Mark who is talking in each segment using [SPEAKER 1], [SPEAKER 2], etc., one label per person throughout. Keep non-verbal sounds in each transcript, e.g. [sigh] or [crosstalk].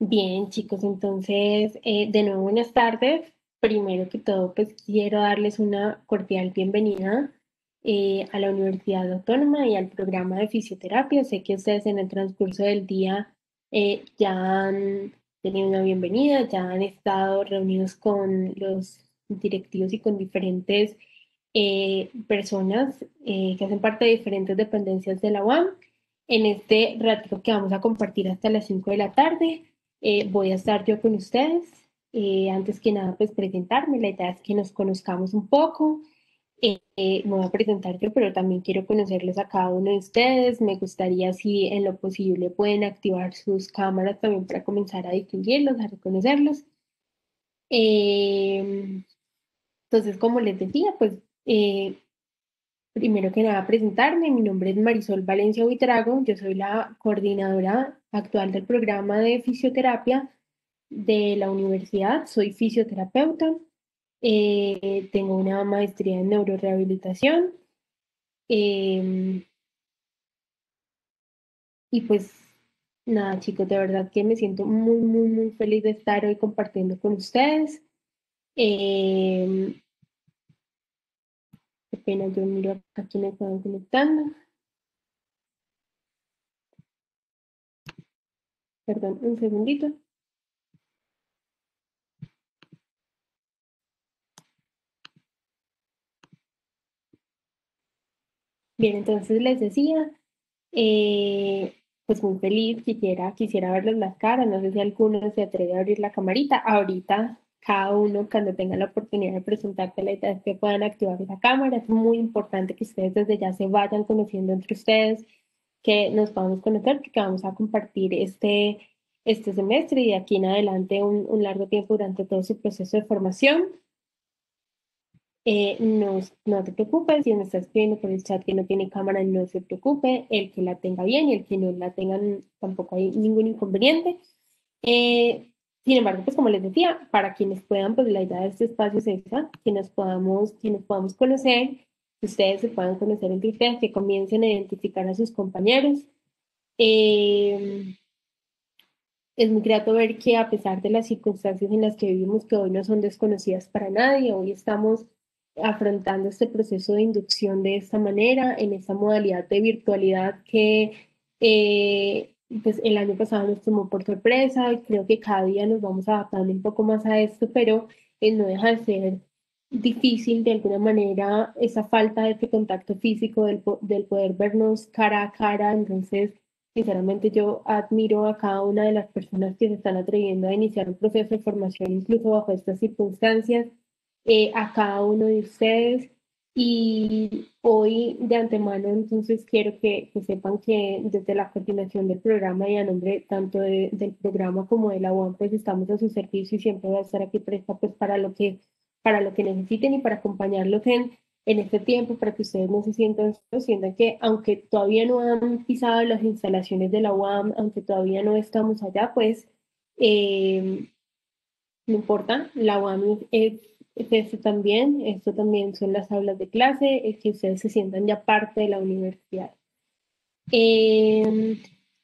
[SPEAKER 1] Bien, chicos, entonces, eh, de nuevo, buenas tardes. Primero que todo, pues quiero darles una cordial bienvenida eh, a la Universidad Autónoma y al programa de fisioterapia. Sé que ustedes en el transcurso del día eh, ya han tenido una bienvenida, ya han estado reunidos con los directivos y con diferentes personas que hacen parte de diferentes dependencias de la UAM. En este ratito que vamos a compartir hasta las 5 de la tarde, eh, voy a estar yo con ustedes. Eh, antes que nada, pues presentarme. La idea es que nos conozcamos un poco. Eh, me voy a presentar yo, pero también quiero conocerles a cada uno de ustedes. Me gustaría, si en lo posible, pueden activar sus cámaras también para comenzar a distinguirlos, a reconocerlos. Entonces, como les decía, pues primero que nada presentarme. Mi nombre es Marisol Valencia Buitrago. Yo soy la coordinadora actual del programa de fisioterapia de la universidad. Soy fisioterapeuta, eh, tengo una maestría en neurorehabilitación. Em, y pues nada, chicos, de verdad que me siento muy, muy, muy feliz de estar hoy compartiendo con ustedes. Eh, pena, yo miro acá me están conectando. Perdón, un segundito. Bien, entonces les decía, eh, pues muy feliz, quisiera, quisiera verles las caras, no sé si alguno se atreve a abrir la camarita, ahorita cada uno cuando tenga la oportunidad de presentarte la idea es que puedan activar esa cámara, es muy importante que ustedes desde ya se vayan conociendo entre ustedes, que nos podamos conocer, porque vamos a compartir este, este semestre y de aquí en adelante un, un largo tiempo durante todo su proceso de formación. Eh, no, no te preocupes, si me está escribiendo por el chat que no tiene cámara, no se preocupe, el que la tenga bien y el que no la tenga tampoco hay ningún inconveniente. Eh, sin embargo, pues como les decía, para quienes puedan, pues la idea de este espacio es esa, que nos podamos, que nos podamos conocer, que ustedes se puedan conocer entre ustedes, que comiencen a identificar a sus compañeros. Eh, es muy grato ver que a pesar de las circunstancias en las que vivimos, que hoy no son desconocidas para nadie, hoy estamos afrontando este proceso de inducción de esta manera, en esta modalidad de virtualidad que eh, pues el año pasado nos tomó por sorpresa y creo que cada día nos vamos adaptando un poco más a esto, pero eh, no deja de ser difícil de alguna manera esa falta de este contacto físico, del, del poder vernos cara a cara. Entonces, sinceramente yo admiro a cada una de las personas que se están atreviendo a iniciar un proceso de formación, incluso bajo estas circunstancias, eh, a cada uno de ustedes. Y hoy de antemano, entonces quiero que, que, sepan que desde la coordinación del programa y a nombre tanto del programa como de la UAM, pues estamos a su servicio y siempre voy a estar aquí presta pues para lo que para lo que necesiten y para acompañarlos en, en este tiempo, para que ustedes no se sientan, sientan que aunque todavía no han pisado las instalaciones de la UAM, aunque todavía no estamos allá, pues eh, no importa, la UAM es, es esto también, esto también son las aulas de clase, es que ustedes se sientan ya parte de la universidad. Eh,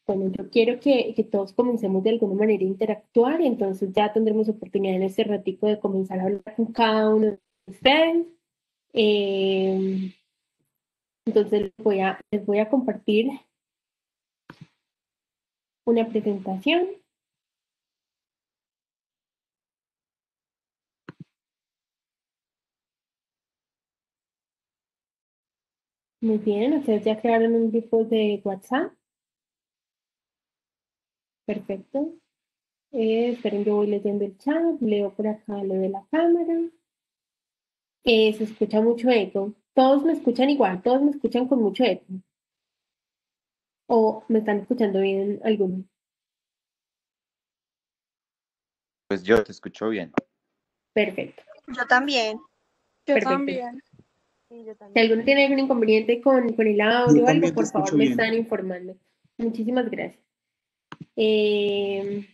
[SPEAKER 1] bueno, yo quiero que, que, todos comencemos de alguna manera a interactuar entonces ya tendremos oportunidad en este ratico de comenzar a hablar con cada uno de ustedes. Eh, entonces voy, a, les voy a compartir una presentación. Muy bien, ustedes ya crearon un grupo de WhatsApp. Perfecto. Eh, esperen, yo voy leyendo el chat, leo por acá lo de la cámara. Eh, se escucha mucho eco. Todos me escuchan igual, todos me escuchan con mucho eco. ¿O me están escuchando bien algunos?
[SPEAKER 2] Pues yo te escucho bien.
[SPEAKER 1] Perfecto.
[SPEAKER 3] Yo también.
[SPEAKER 4] Yo también.
[SPEAKER 1] Si alguno tiene algún inconveniente con, con el audio o algo, por favor me están informando. Muchísimas gracias. Eh,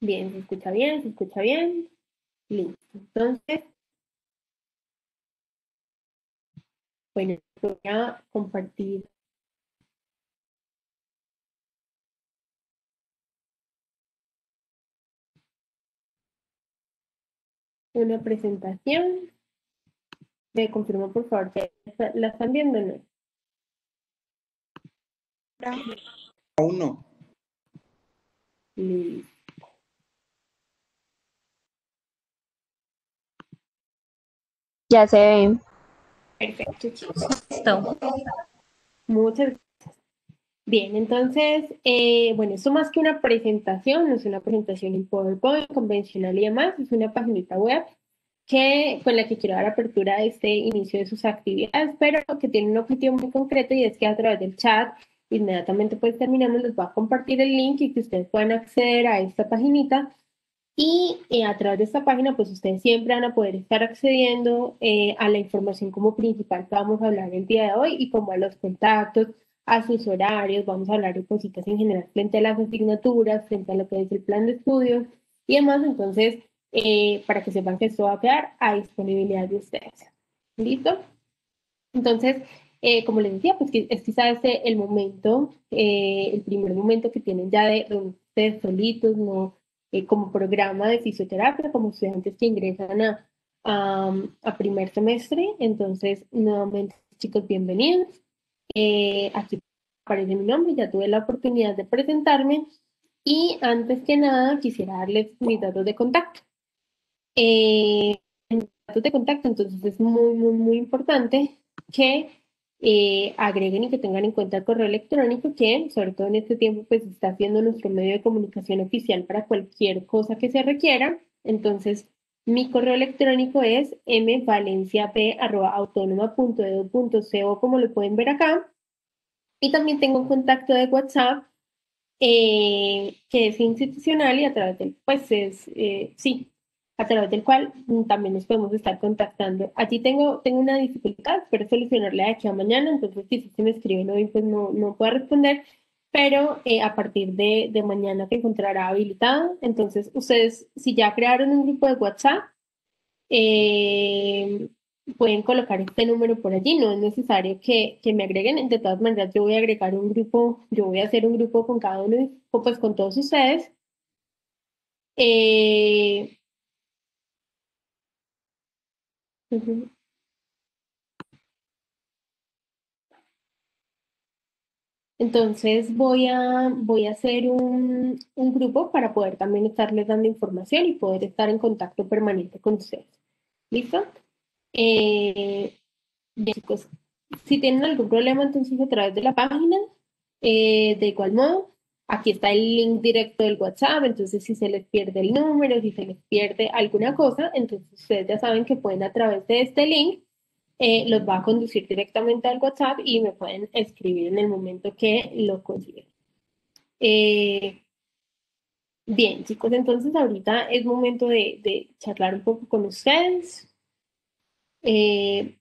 [SPEAKER 1] bien, se escucha bien, se escucha bien. Listo. Entonces, Bueno, voy a compartir. Una presentación. Me confirmo, por favor, que la están viendo, ¿no?
[SPEAKER 3] Aún no.
[SPEAKER 1] Listo.
[SPEAKER 4] Ya se ven.
[SPEAKER 1] Perfecto, chicos.
[SPEAKER 4] Listo.
[SPEAKER 1] Muchas gracias. Bien, entonces, eh, bueno, esto más que una presentación, no es una presentación en PowerPoint convencional y demás, es una paginita web que, con la que quiero dar apertura a este inicio de sus actividades, pero que tiene un objetivo muy concreto y es que a través del chat, inmediatamente pues terminamos, les voy a compartir el link y que ustedes puedan acceder a esta paginita y eh, a través de esta página, pues ustedes siempre van a poder estar accediendo eh, a la información como principal que vamos a hablar el día de hoy y como a los contactos, a sus horarios, vamos a hablar de cositas en general frente a las asignaturas, frente a lo que es el plan de estudios y demás. Entonces, eh, para que sepan que esto va a quedar a disponibilidad de ustedes. ¿Listo? Entonces, como les decía, pues es quizás este el momento, el primer momento que tienen ya de ustedes solitos, no eh, como programa de fisioterapia, como estudiantes que ingresan a, a, primer semestre. Entonces, nuevamente, chicos, bienvenidos. Eh, aquí aparece mi nombre, ya tuve la oportunidad de presentarme. Y antes que nada, quisiera darles mis datos de contacto. Eh, datos de contacto, entonces es muy, muy, muy importante que eh, agreguen y que tengan en cuenta el correo electrónico que, sobre todo en este tiempo, pues está siendo nuestro medio de comunicación oficial para cualquier cosa que se requiera. Entonces, mi correo electrónico es mvalenciap.autónoma.edu.co, como lo pueden ver acá. Y también tengo un contacto de WhatsApp eh, que es institucional y a través del, pues es, eh, sí, a través del cual mm, también nos podemos estar contactando. Allí tengo, tengo una dificultad, espero solucionarla de aquí a mañana, entonces si me escriben hoy, pues no, no puedo responder, pero eh, a partir de, de, mañana te encontrará habilitado. Entonces, ustedes, si ya crearon un grupo de WhatsApp, eh, pueden colocar este número por allí, no es necesario que, que, me agreguen, de todas maneras yo voy a agregar un grupo, yo voy a hacer un grupo con cada uno, pues con todos ustedes. Eh, entonces voy a, voy a hacer un, grupo para poder también estarles dando información y poder estar en contacto permanente con ustedes. ¿Listo? Eh, chicos, si tienen algún problema, entonces a través de la página, eh, de igual modo, Aquí está el link directo del WhatsApp, entonces si se les pierde el número, si se les pierde alguna cosa, entonces ustedes ya saben que pueden a través de este link, eh, los va a conducir directamente al WhatsApp y me pueden escribir en el momento que lo consideren. Eh, bien, chicos, entonces ahorita es momento de, charlar un poco con ustedes. Eh,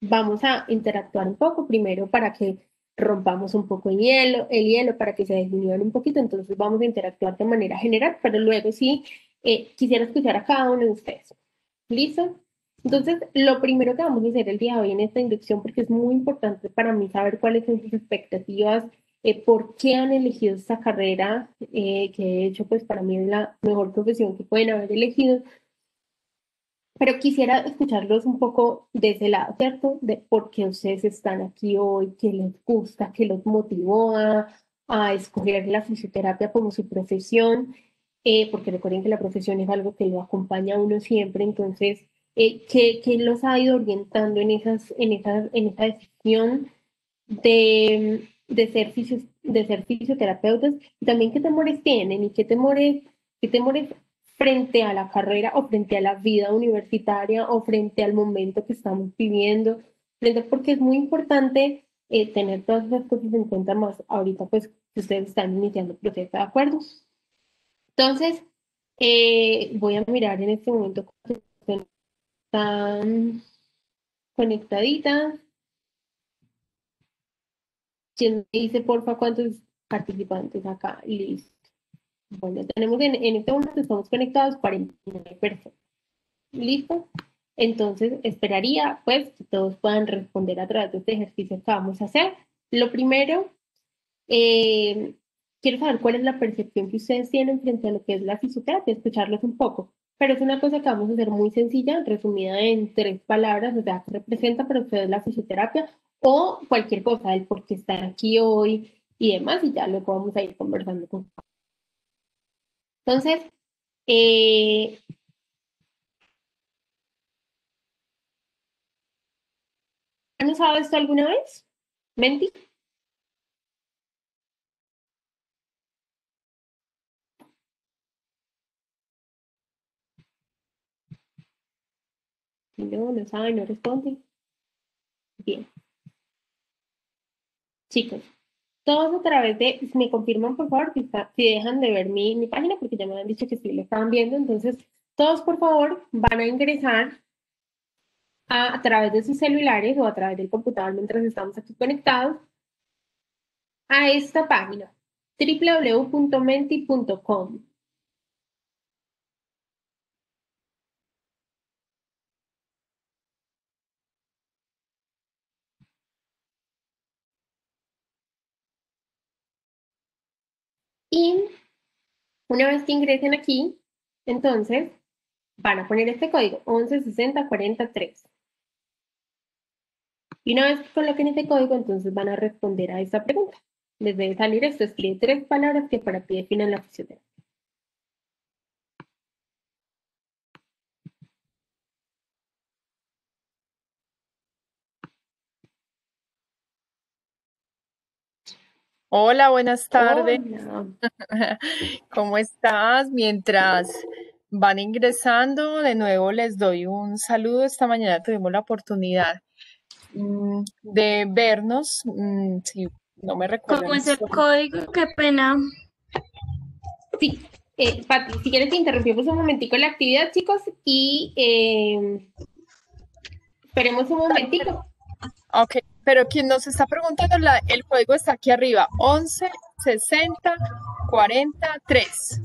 [SPEAKER 1] vamos a interactuar un poco primero para que rompamos un poco el hielo, el hielo para que se desinhiban un poquito, entonces vamos a interactuar de manera general, pero luego sí eh, quisiera escuchar a cada uno de ustedes. ¿Listo? Entonces, lo primero que vamos a hacer el día de hoy en esta inducción, porque es muy importante para mí saber cuáles son sus expectativas, eh, por qué han elegido esta carrera, eh, que de hecho, pues para mí es la mejor profesión que pueden haber elegido, pero quisiera escucharlos un poco de ese lado, ¿cierto? De por qué ustedes están aquí hoy, qué les gusta, qué los motivó a, escoger la fisioterapia como su profesión, eh, porque recuerden que la profesión es algo que lo acompaña a uno siempre, entonces, eh, ¿qué, ¿qué, los ha ido orientando en, esas, en, esas, en esa decisión de, de, ser de ser fisioterapeutas? Y también qué temores tienen y qué temores, qué temores frente a la carrera o frente a la vida universitaria o frente al momento que estamos viviendo, porque es muy importante eh, tener todas esas cosas en cuenta más ahorita pues que ustedes están iniciando el proceso de acuerdos. Entonces, eh, voy a mirar en este momento están conectaditas. ¿Quién me dice, porfa, cuántos participantes acá? Listo. Bueno, tenemos en, este momento, estamos conectados 49 personas. ¿Listo? Entonces, esperaría pues que todos puedan responder a través de este ejercicio que vamos a hacer. Lo primero, eh, quiero saber cuál es la percepción que ustedes tienen frente a lo que es la fisioterapia, escucharlos un poco. Pero es una cosa que vamos a hacer muy sencilla, resumida en tres palabras, o sea, que representa para ustedes la fisioterapia o cualquier cosa, el por qué están aquí hoy y demás, y ya luego vamos a ir conversando con. Entonces, eh, ¿han usado esto alguna vez? ¿Menti? no, no saben, no responden. Bien. Chicos, todos a través de, me confirman por favor si, dejan de ver mi, mi, página, porque ya me han dicho que sí lo estaban viendo, entonces todos por favor van a ingresar a, a través de sus celulares o a través del computador mientras estamos aquí conectados a esta página www.menti.com. Y una vez que ingresen aquí, entonces van a poner este código 116043. Y una vez que coloquen este código, entonces van a responder a esta pregunta. Les debe salir esto, escribe tres palabras que para ti definen la fisioterapia.
[SPEAKER 5] Hola, buenas tardes. [laughs] ¿Cómo estás? Mientras van ingresando, de nuevo les doy un saludo. Esta mañana tuvimos la oportunidad mm, de vernos. Mm, si no me recuerdo.
[SPEAKER 4] ¿Cómo es el código? Qué pena.
[SPEAKER 1] Sí, eh, Pati, si quieres interrumpimos un momentico la actividad, chicos, y eh, esperemos un momentico.
[SPEAKER 5] Ok, pero quien nos está preguntando, la, el código está aquí arriba, 11 60 43.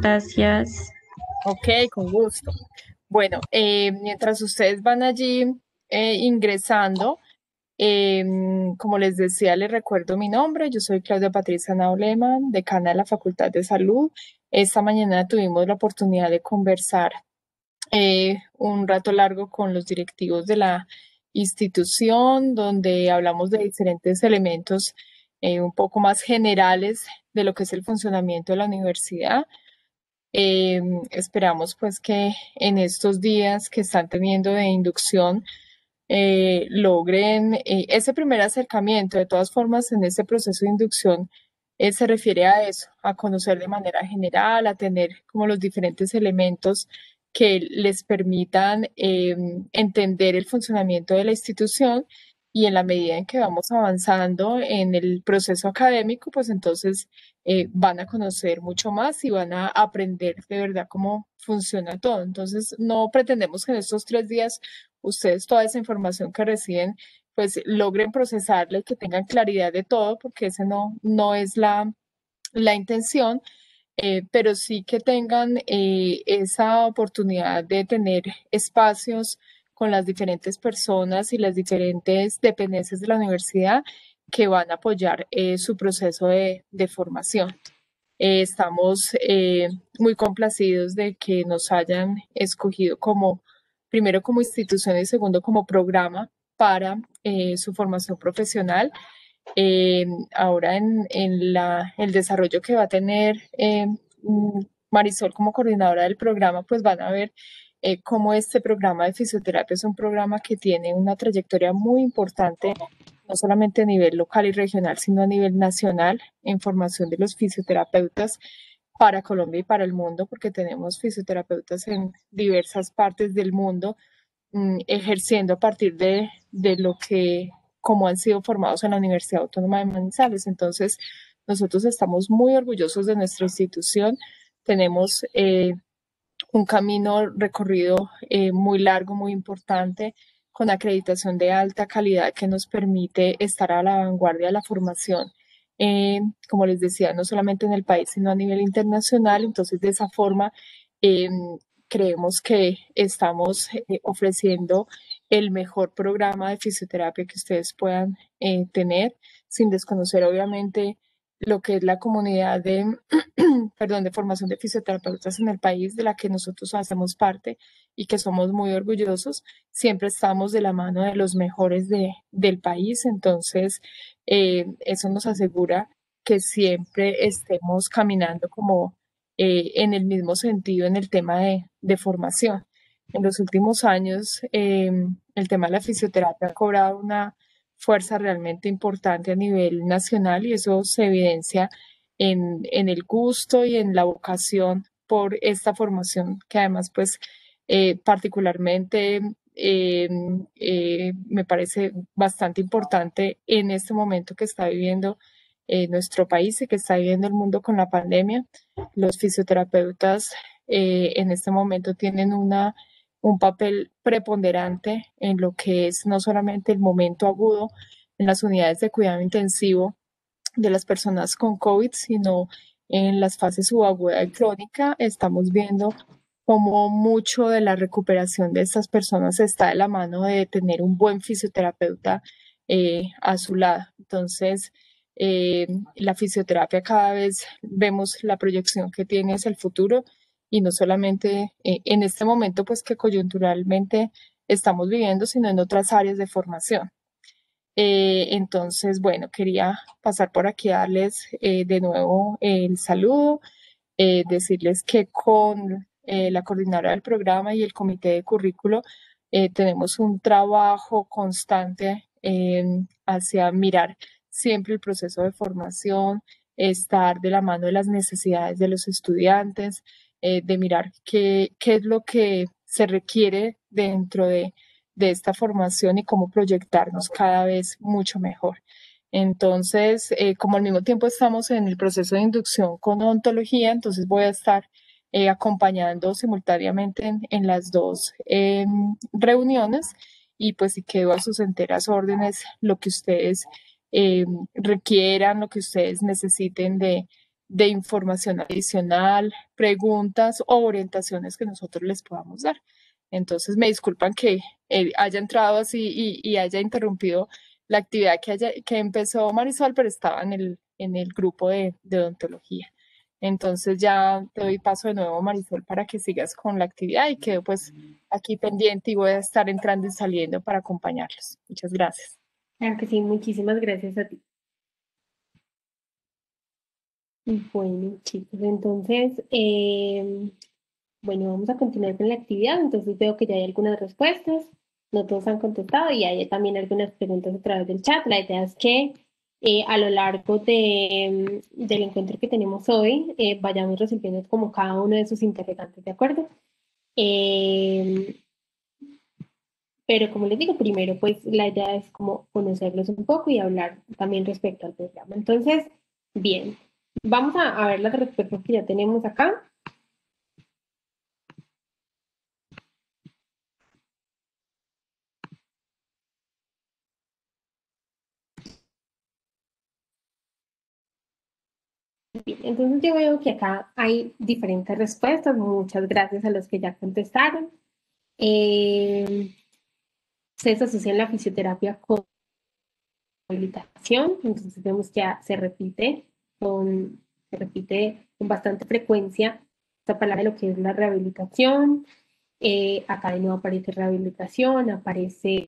[SPEAKER 4] Gracias.
[SPEAKER 5] Ok, con gusto. Bueno, eh, mientras ustedes van allí eh, ingresando, em, como les decía, les recuerdo mi nombre. Yo soy Claudia Patricia Naulema, decana de la Facultad de Salud. Esta mañana tuvimos la oportunidad de conversar eh, un rato largo con los directivos de la institución, donde hablamos de diferentes elementos eh, un poco más generales de lo que es el funcionamiento de la universidad. Eh, esperamos pues que en estos días que están teniendo de inducción logren ese primer acercamiento. De todas formas, en este proceso de inducción se refiere a eso, a conocer de manera general, a tener como los diferentes elementos que les permitan em, entender el funcionamiento de la institución y en la medida en que vamos avanzando en el proceso académico, pues entonces eh, van a conocer mucho más y van a aprender de verdad cómo funciona todo. Entonces, no pretendemos que en estos tres días ustedes toda esa información que reciben, pues logren procesarla y que tengan claridad de todo, porque ese no, no es la, la intención, eh, pero sí que tengan eh, esa oportunidad de tener espacios con las diferentes personas y las diferentes dependencias de la universidad que van a apoyar eh, su proceso de, de formación. estamos muy complacidos de que nos hayan escogido como, primero como institución y segundo como programa para su formación profesional eh, ahora en, la, el desarrollo que va a tener eh, mm, Marisol como coordinadora del programa, pues van a ver eh, cómo este programa de fisioterapia es un programa que tiene una trayectoria muy importante, no solamente a nivel local y regional, sino a nivel nacional en formación de los fisioterapeutas para Colombia y para el mundo, porque tenemos fisioterapeutas en diversas partes del mundo mm, ejerciendo a partir de, de lo que como han sido formados en la Universidad Autónoma de Manizales. Entonces, nosotros estamos muy orgullosos de nuestra institución. Tenemos eh, un camino recorrido eh, muy largo, muy importante, con acreditación de alta calidad que nos permite estar a la vanguardia de la formación. Eh, como les decía, no solamente en el país, sino a nivel internacional. Entonces, de esa forma, creemos que estamos eh, ofreciendo el mejor programa de fisioterapia que ustedes puedan eh, tener, sin desconocer obviamente lo que es la comunidad de, [clears throat] perdón, de formación de fisioterapeutas en el país, de la que nosotros hacemos parte y que somos muy orgullosos. Siempre estamos de la mano de los mejores de, del país, entonces eh, eso nos asegura que siempre estemos caminando como eh, en el mismo sentido en el tema de, de formación. En los últimos años, eh, el tema de la fisioterapia ha cobrado una fuerza realmente importante a nivel nacional y eso se evidencia en, en el gusto y en la vocación por esta formación que además pues eh, particularmente eh, eh, me parece bastante importante en este momento que está viviendo nuestro país y que está viviendo el mundo con la pandemia. Los fisioterapeutas en este momento tienen una un papel preponderante en lo que es no solamente el momento agudo en las unidades de cuidado intensivo de las personas con COVID, sino en las fases subaguda y crónica. Estamos viendo cómo mucho de la recuperación de estas personas está de la mano de tener un buen fisioterapeuta eh, a su lado. Entonces, eh, la fisioterapia cada vez vemos la proyección que tiene hacia el futuro y no solamente eh, en este momento, pues que coyunturalmente estamos viviendo, sino en otras áreas de formación. Eh, entonces, bueno, quería pasar por aquí a darles eh, de nuevo el saludo, decirles que con la coordinadora del programa y el comité de currículo tenemos un trabajo constante hacia mirar siempre el proceso de formación, estar de la mano de las necesidades de los estudiantes, eh, de mirar qué, qué, es lo que se requiere dentro de, de esta formación y cómo proyectarnos cada vez mucho mejor. Entonces, eh, como al mismo tiempo estamos en el proceso de inducción con ontología, entonces voy a estar eh, acompañando simultáneamente en, en las dos em, reuniones y pues si quedo a sus enteras órdenes lo que ustedes em, requieran, lo que ustedes necesiten de, de información adicional, preguntas o orientaciones que nosotros les podamos dar. Entonces, me disculpan que eh, haya entrado así y, haya interrumpido la actividad que, haya, que empezó Marisol, pero estaba en el, en el grupo de, de odontología. Entonces ya te doy paso de nuevo, Marisol, para que sigas con la actividad y quedo pues aquí pendiente y voy a estar entrando y saliendo para acompañarlos. Muchas gracias.
[SPEAKER 1] Claro que sí, muchísimas gracias a ti. Bueno, chicos, entonces, em, bueno, vamos a continuar con la actividad. Entonces veo que ya hay algunas respuestas, no todos han contestado y hay también algunas preguntas a través del chat. La idea es que eh, a lo largo de, em, del encuentro que tenemos hoy eh, vayamos resolviendo como cada uno de esos interrogantes, ¿de acuerdo? Em, pero como les digo, primero pues la idea es como conocerlos un poco y hablar también respecto al programa. Entonces, bien. Vamos a, ver las respuestas que ya tenemos acá. Bien, entonces yo veo que acá hay diferentes respuestas. Muchas gracias a los que ya contestaron. Eh, se asocia la fisioterapia con rehabilitación, entonces vemos que ya se repite se repite con bastante frecuencia esta palabra de lo que es la rehabilitación. Eh, acá de nuevo aparece rehabilitación, aparece,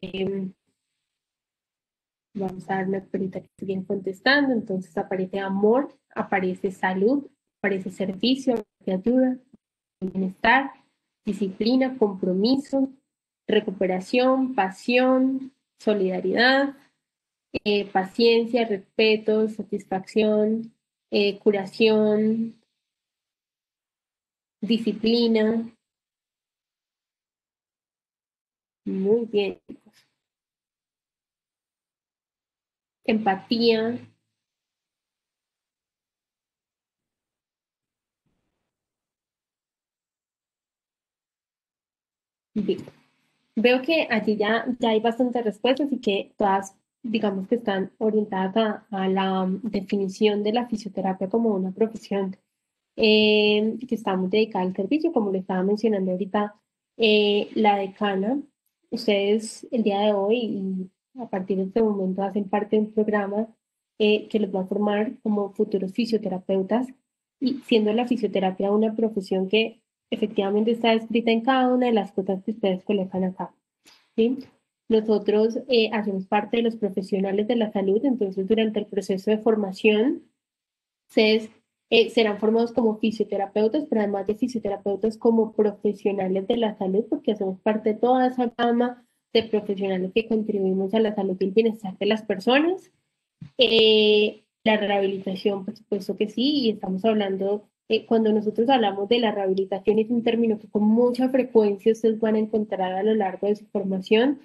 [SPEAKER 1] vamos a dar una perita que siguen contestando, entonces aparece amor, aparece salud, aparece servicio, ayuda, bienestar, disciplina, compromiso, recuperación, pasión, solidaridad, eh, paciencia, respeto, satisfacción, eh, curación, disciplina. Muy bien. Empatía. Bien. Veo que allí ya, ya hay bastantes respuestas y que todas digamos que están orientadas a, la definición de la fisioterapia como una profesión eh, que estamos dedicadas al servicio, como le estaba mencionando ahorita eh, la decana. Ustedes el día de hoy y a partir de este momento hacen parte de un programa eh, que los va a formar como futuros fisioterapeutas y siendo la fisioterapia una profesión que efectivamente está escrita en cada una de las cosas que ustedes colocan acá. ¿sí? Nosotros eh, hacemos parte de los profesionales de la salud, entonces durante el proceso de formación ustedes eh, serán formados como fisioterapeutas, pero además de fisioterapeutas como profesionales de la salud, porque hacemos parte de toda esa gama de profesionales que contribuimos a la salud y el bienestar de las personas. Eh, la rehabilitación, por supuesto que sí, y estamos hablando, eh, cuando nosotros hablamos de la rehabilitación, es un término que con mucha frecuencia ustedes van a encontrar a lo largo de su formación,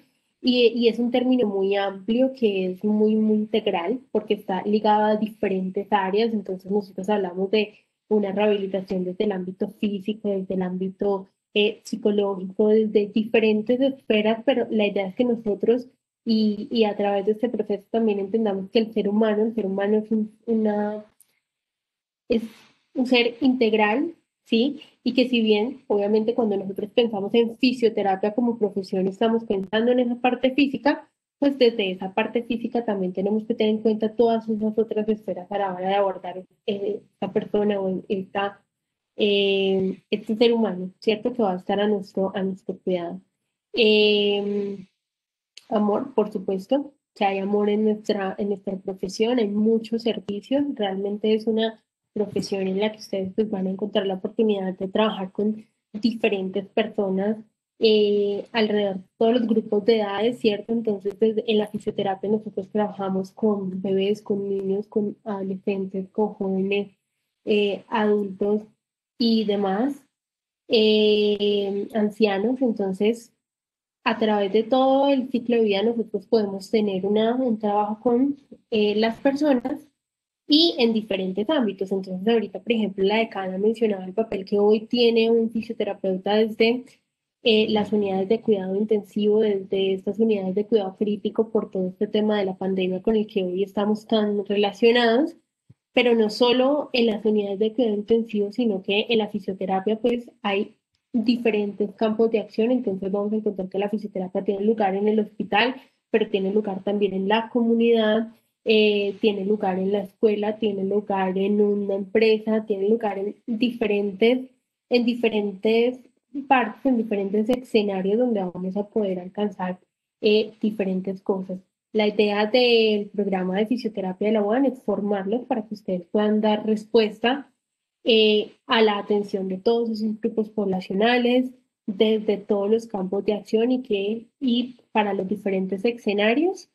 [SPEAKER 1] y, es un término muy amplio que es muy, muy integral porque está ligado a diferentes áreas. Entonces nosotros hablamos de una rehabilitación desde el ámbito físico, desde el ámbito eh, psicológico, desde diferentes esferas, pero la idea es que nosotros y, a través de este proceso también entendamos que el ser humano, el ser humano es un, es un ser integral, ¿sí? Y que si bien, obviamente, cuando nosotros pensamos en fisioterapia como profesión, estamos pensando en esa parte física, pues desde esa parte física también tenemos que tener en cuenta todas esas otras esferas a la hora de abordar eh, esta persona o esta eh, este ser humano, ¿cierto? Que va a estar a nuestro, a nuestro cuidado. Eh, amor, por supuesto, que hay amor en nuestra, en nuestra profesión, hay muchos servicios, realmente es una profesión en la que ustedes pues, van a encontrar la oportunidad de trabajar con diferentes personas eh, alrededor de todos los grupos de edades, ¿cierto? Entonces, desde, en la fisioterapia nosotros trabajamos con bebés, con niños, con adolescentes, con jóvenes, eh, adultos, y demás eh, ancianos. Entonces, a través de todo el ciclo de vida nosotros podemos tener una, un trabajo con eh, las personas y en diferentes ámbitos. Entonces, ahorita, por ejemplo, la decana mencionaba el papel que hoy tiene un fisioterapeuta desde eh, las unidades de cuidado intensivo, desde estas unidades de cuidado crítico por todo este tema de la pandemia con el que hoy estamos tan relacionados pero no solo en las unidades de cuidado intensivo, sino que en la fisioterapia pues hay diferentes campos de acción, entonces vamos a encontrar que la fisioterapia tiene lugar en el hospital, pero tiene lugar también en la comunidad, eh, tiene lugar en la escuela, tiene lugar en una empresa, tiene lugar en diferentes, en diferentes partes, en diferentes escenarios donde vamos a poder alcanzar eh, diferentes cosas. La idea del programa de fisioterapia de la UAN es formarlos para que ustedes puedan dar respuesta eh, a la atención de todos esos grupos poblacionales, desde todos los campos de acción y, que, y para los diferentes escenarios.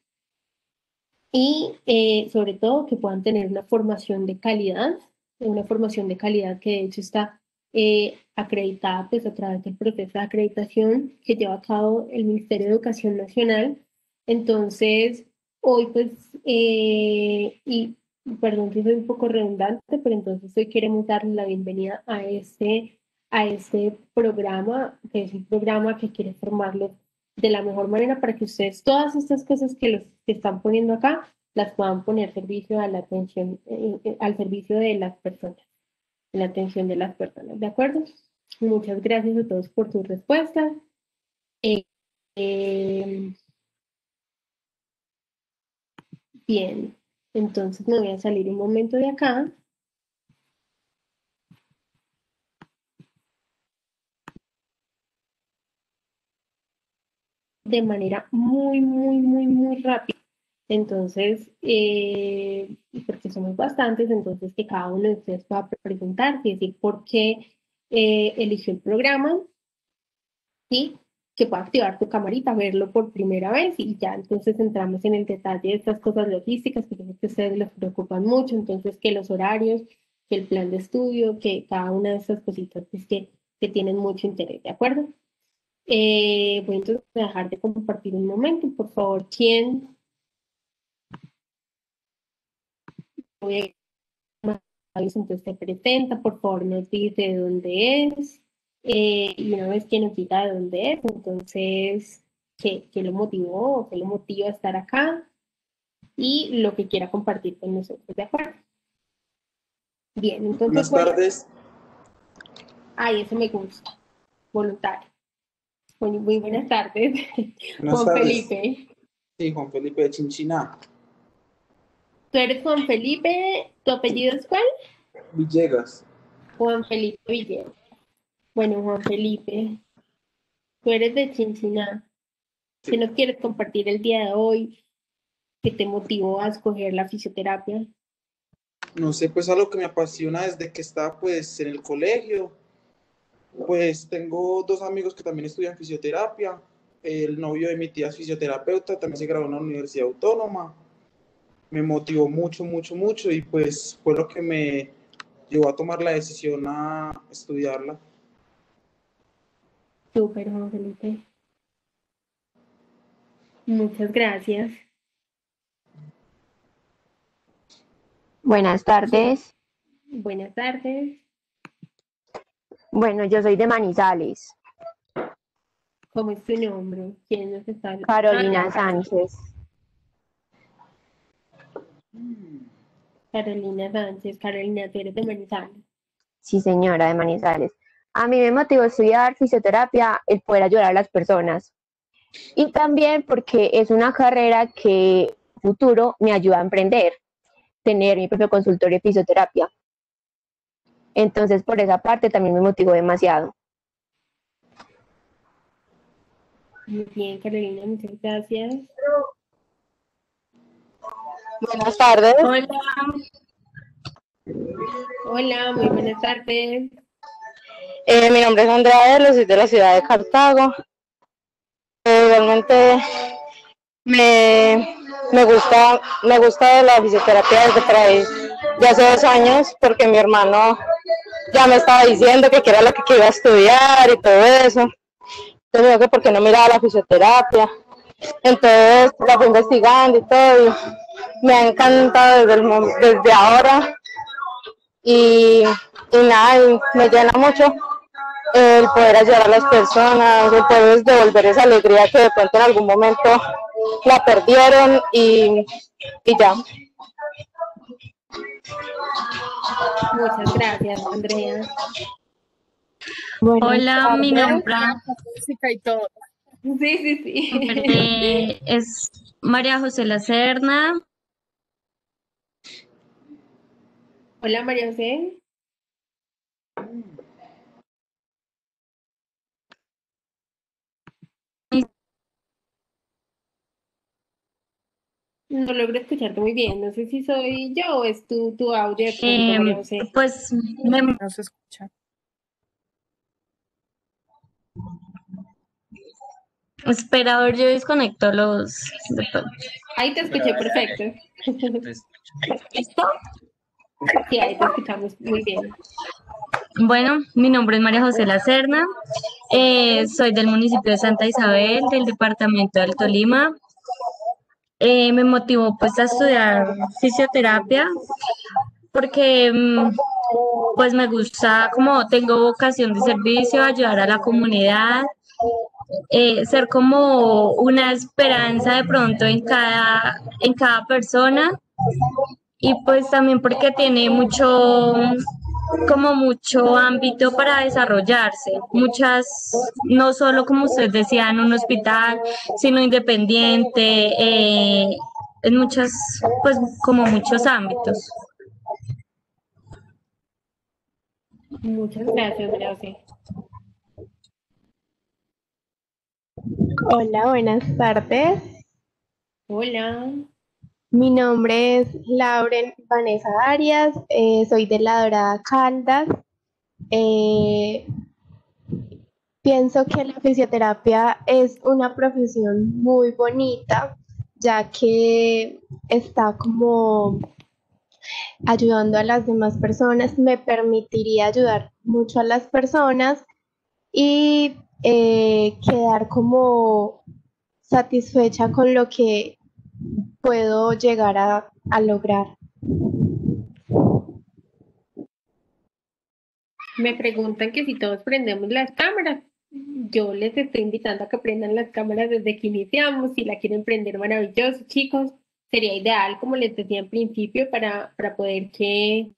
[SPEAKER 1] Y eh, sobre todo que puedan tener una formación de calidad, una formación de calidad que de hecho está eh, acreditada pues, a través del proceso de acreditación que lleva a cabo el Ministerio de Educación Nacional. Entonces, hoy pues, eh, y perdón que soy un poco redundante, pero entonces hoy queremos darle la bienvenida a este, a este programa, que es un programa que quiere formarlos de la mejor manera para que ustedes todas estas cosas que los que están poniendo acá las puedan poner servicio a la atención, eh, eh, al servicio de las personas, la atención de las personas, ¿de acuerdo? Muchas gracias a todos por sus respuestas. Bien, entonces me voy a salir un momento de acá. De manera muy, muy, muy, muy rápida. Entonces, eh, porque somos bastantes, entonces que cada uno de ustedes pueda preguntar y decir por qué eh, eligió el programa. ¿sí? que pueda activar tu camarita, verlo por primera vez y ya entonces entramos en el detalle de estas cosas logísticas que creo que a ustedes les preocupan mucho, entonces que los horarios, que el plan de estudio, que cada una de esas cositas pues, que, que tienen mucho interés, ¿de acuerdo? Eh, voy entonces a dejar de compartir un momento, por favor, ¿quién? Voy a entonces se presenta, por favor nos dice de dónde es. Eh, y una vez que nos diga de dónde es, entonces, ¿qué, qué lo motivó? ¿Qué lo motiva a estar acá? Y lo que quiera compartir con nosotros, ¿de acuerdo? Bien, entonces...
[SPEAKER 3] Buenas tardes.
[SPEAKER 1] Ay, eso me gusta. Voluntario. Muy, muy buenas tardes. [laughs]
[SPEAKER 3] Buenas
[SPEAKER 1] Juan
[SPEAKER 3] tardes.
[SPEAKER 1] Felipe.
[SPEAKER 3] Sí, Juan Felipe de Chinchiná.
[SPEAKER 1] ¿Tú eres Juan Felipe? ¿Tu apellido es cuál?
[SPEAKER 3] Villegas.
[SPEAKER 1] Juan Felipe Villegas. Bueno, Juan Felipe, tú eres de Chinchiná. ¿Qué nos quieres compartir el día de hoy? ¿Qué te motivó a escoger la fisioterapia?
[SPEAKER 3] No sé, pues algo que me apasiona desde que estaba pues en el colegio. Pues tengo dos amigos que también estudian fisioterapia. El novio de mi tía es fisioterapeuta, también se graduó en la Universidad Autónoma. Me motivó mucho, mucho, mucho y pues fue lo que me llevó a tomar la decisión a estudiarla.
[SPEAKER 1] Súper, Juan Felipe. Muchas gracias.
[SPEAKER 6] Buenas tardes.
[SPEAKER 1] Buenas tardes.
[SPEAKER 6] Bueno, yo soy de Manizales,
[SPEAKER 1] ¿Cómo es tu nombre? ¿Quién nos está?
[SPEAKER 6] Carolina
[SPEAKER 1] Ah,
[SPEAKER 6] Sánchez.
[SPEAKER 1] Carolina Sánchez. Carolina, tú eres de Manizales.
[SPEAKER 6] Sí, señora, de Manizales. A mí me motivó estudiar fisioterapia el poder ayudar a las personas. Y también porque es una carrera que futuro me ayuda a emprender, tener mi propio consultorio de fisioterapia. Entonces, por esa parte también me motivó demasiado.
[SPEAKER 1] Muy bien, Carolina, muchas gracias.
[SPEAKER 7] Buenas tardes.
[SPEAKER 8] Hola,
[SPEAKER 1] Hola, muy buenas tardes.
[SPEAKER 7] Eh, mi nombre es Andrea Elo, soy de la ciudad de Cartago. Eh, realmente me, me gusta me gusta la fisioterapia desde por ahí de hace dos años porque mi hermano ya me estaba diciendo que era lo que iba a estudiar y todo eso. Entonces digo que por qué no miraba la fisioterapia. Entonces la fui investigando y todo me ha encantado desde, el desde ahora y, y nada, y me llena mucho el poder ayudar a las personas, el poder devolver esa alegría que de pronto en algún momento la perdieron y, y ya.
[SPEAKER 1] Muchas gracias, Andrea.
[SPEAKER 8] hola, mi
[SPEAKER 5] tardes.
[SPEAKER 8] nombre
[SPEAKER 5] Música y todo.
[SPEAKER 1] Sí, sí, sí.
[SPEAKER 8] eh, es María José Lacerna.
[SPEAKER 1] Hola, María José. No logro escucharte muy bien. No sé si soy yo o es tu, tu audio
[SPEAKER 8] Eh,
[SPEAKER 1] María José.
[SPEAKER 8] pues me,
[SPEAKER 5] No se escucha.
[SPEAKER 8] espera, a ver, yo desconecto los...
[SPEAKER 1] Ahí te escuché perfecto. [laughs]
[SPEAKER 8] ¿Listo?
[SPEAKER 1] Sí, ahí te escuchamos muy bien.
[SPEAKER 8] Bueno, mi nombre es María José Lacerna, eh, soy del municipio de Santa Isabel, del departamento del Tolima. Eh, me motivó pues a estudiar fisioterapia porque mm, pues me gusta, como tengo vocación de servicio, ayudar a la comunidad, eh, ser como una esperanza de pronto en cada, en cada persona. Y pues también porque tiene mucho, como mucho ámbito para desarrollarse, muchas, no solo como usted decía en un hospital, sino independiente, eh, en muchas, pues como muchos ámbitos.
[SPEAKER 1] Muchas gracias, José.
[SPEAKER 9] Hola, buenas tardes.
[SPEAKER 1] Hola.
[SPEAKER 9] Mi nombre es Lauren Vanessa Arias, eh, soy de La Dorada Caldas. Eh, pienso que la fisioterapia es una profesión muy bonita, ya que está como ayudando a las demás personas, me permitiría ayudar mucho a las personas y eh, quedar como satisfecha con lo que puedo llegar a, a lograr.
[SPEAKER 1] Me preguntan que si todos prendemos las cámaras. Yo les estoy invitando a que prendan las cámaras desde que iniciamos. Si la quieren prender, maravilloso, chicos. Sería ideal, como les decía en principio, para, para poder que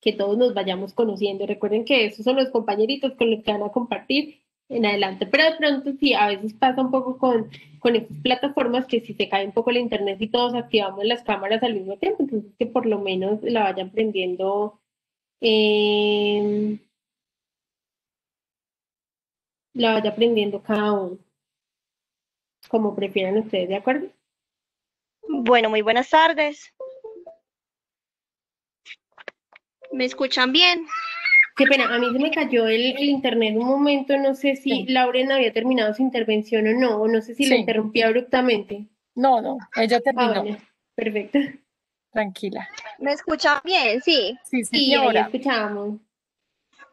[SPEAKER 1] que todos nos vayamos conociendo. Recuerden que esos son los compañeritos con los que van a compartir en adelante, pero de pronto sí, a veces pasa un poco con, con estas plataformas que si se cae un poco el internet y todos activamos las cámaras al mismo tiempo, entonces que por lo menos la vayan prendiendo. Eh, la vaya aprendiendo cada uno, como prefieran ustedes, ¿de acuerdo?
[SPEAKER 10] Bueno, muy buenas tardes. ¿Me escuchan bien?
[SPEAKER 1] Qué pena, a mí se me cayó el, el internet un momento, no sé si Lauren había terminado su intervención o no, o no sé si la
[SPEAKER 5] Sí.
[SPEAKER 1] interrumpí abruptamente.
[SPEAKER 5] No, no, ella
[SPEAKER 1] Ah,
[SPEAKER 5] terminó.
[SPEAKER 1] bueno, perfecto.
[SPEAKER 5] Tranquila.
[SPEAKER 10] ¿Me escuchan bien? Sí.
[SPEAKER 5] Sí,
[SPEAKER 1] Sí,
[SPEAKER 5] señora.
[SPEAKER 1] escuchábamos.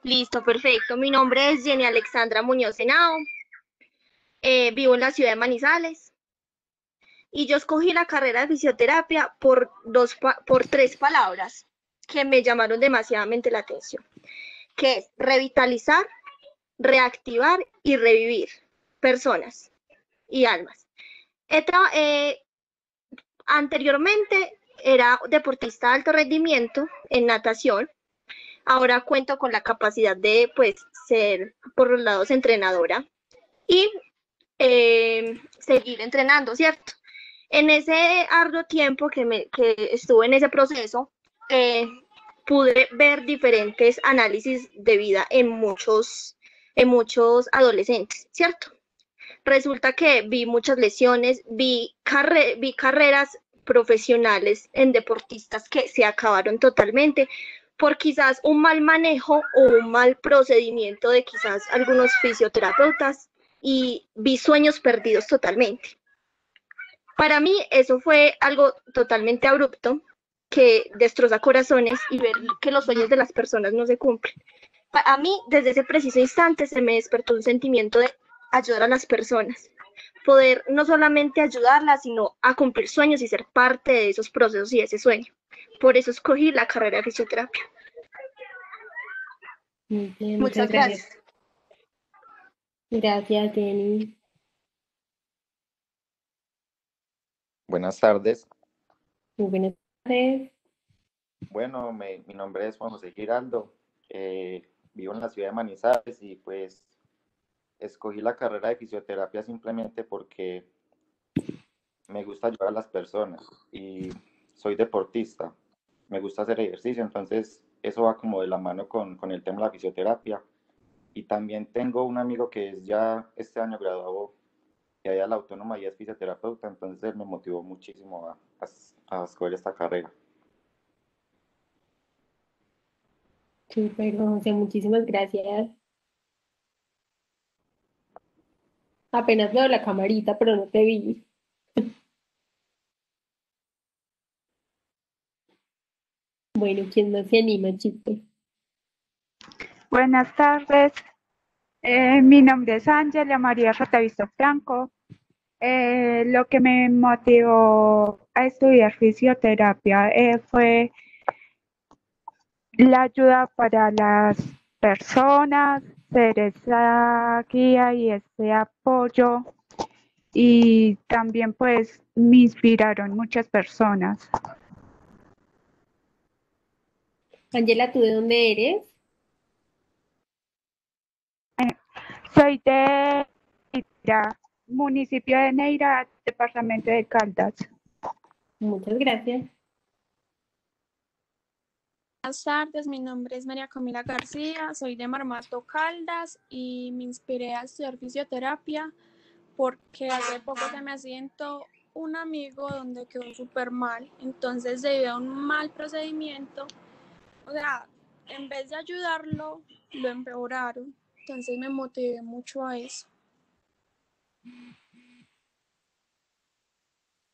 [SPEAKER 10] Listo, perfecto. Mi nombre es Jenny Alexandra Muñoz Henao. Eh, vivo en la ciudad de Manizales. Y yo escogí la carrera de fisioterapia por, dos, pa- por tres palabras que me llamaron demasiadamente la atención, que es revitalizar, reactivar y revivir personas y almas. Eh, anteriormente era deportista de alto rendimiento en natación ahora cuento con la capacidad de pues ser por los lados entrenadora y eh, seguir entrenando, ¿cierto? En ese arduo tiempo que, me, que estuve en ese proceso, eh, pude ver diferentes análisis de vida en muchos, en muchos adolescentes, ¿cierto? Resulta que vi muchas lesiones, vi, vi carreras profesionales en deportistas que se acabaron totalmente por quizás un mal manejo o un mal procedimiento de quizás algunos fisioterapeutas y vi sueños perdidos totalmente. Para mí eso fue algo totalmente abrupto que destroza corazones y ver que los sueños de las personas no se cumplen. A mí, desde ese preciso instante, se me despertó un sentimiento de ayudar a las personas, poder no solamente ayudarlas, sino a cumplir sueños y ser parte de esos procesos y de ese sueño. Por eso escogí la carrera de fisioterapia.
[SPEAKER 1] Bien,
[SPEAKER 10] Muchas gracias.
[SPEAKER 1] Gracias, Jenny.
[SPEAKER 11] Buenas tardes.
[SPEAKER 1] Muy buenas
[SPEAKER 11] Bueno, mi nombre es Juan José Giraldo. eh, vivo en la ciudad de Manizales y pues escogí la carrera de fisioterapia simplemente porque me gusta ayudar a las personas y soy deportista. Me gusta hacer ejercicio, entonces eso va como de la mano con, con el tema de la fisioterapia. Y también tengo un amigo que es ya este año graduado de allá la autónoma y es fisioterapeuta, entonces él me motivó muchísimo a, a, a escoger esta carrera.
[SPEAKER 1] Súper, José, muchísimas gracias. Apenas veo la camarita, pero no te vi. [laughs] Bueno, ¿quién más se anima, chicos?
[SPEAKER 12] Buenas tardes. Eh, mi nombre es Ángela María Rotavisto Franco. Eh, lo que me motivó a estudiar fisioterapia eh, fue la ayuda para las personas, ser esa guía y ese apoyo. Y también pues me inspiraron muchas personas.
[SPEAKER 1] Angela, ¿tú de dónde eres?
[SPEAKER 12] Soy de Neira, municipio de Neira, departamento de Caldas.
[SPEAKER 1] Muchas gracias.
[SPEAKER 13] Buenas tardes, mi nombre es María Camila García, soy de Marmato Caldas y me inspiré a estudiar fisioterapia porque hace poco se me accidentó un amigo donde quedó súper mal, entonces debido a un mal procedimiento, o sea, en vez de ayudarlo, lo empeoraron, entonces me motivé mucho a eso.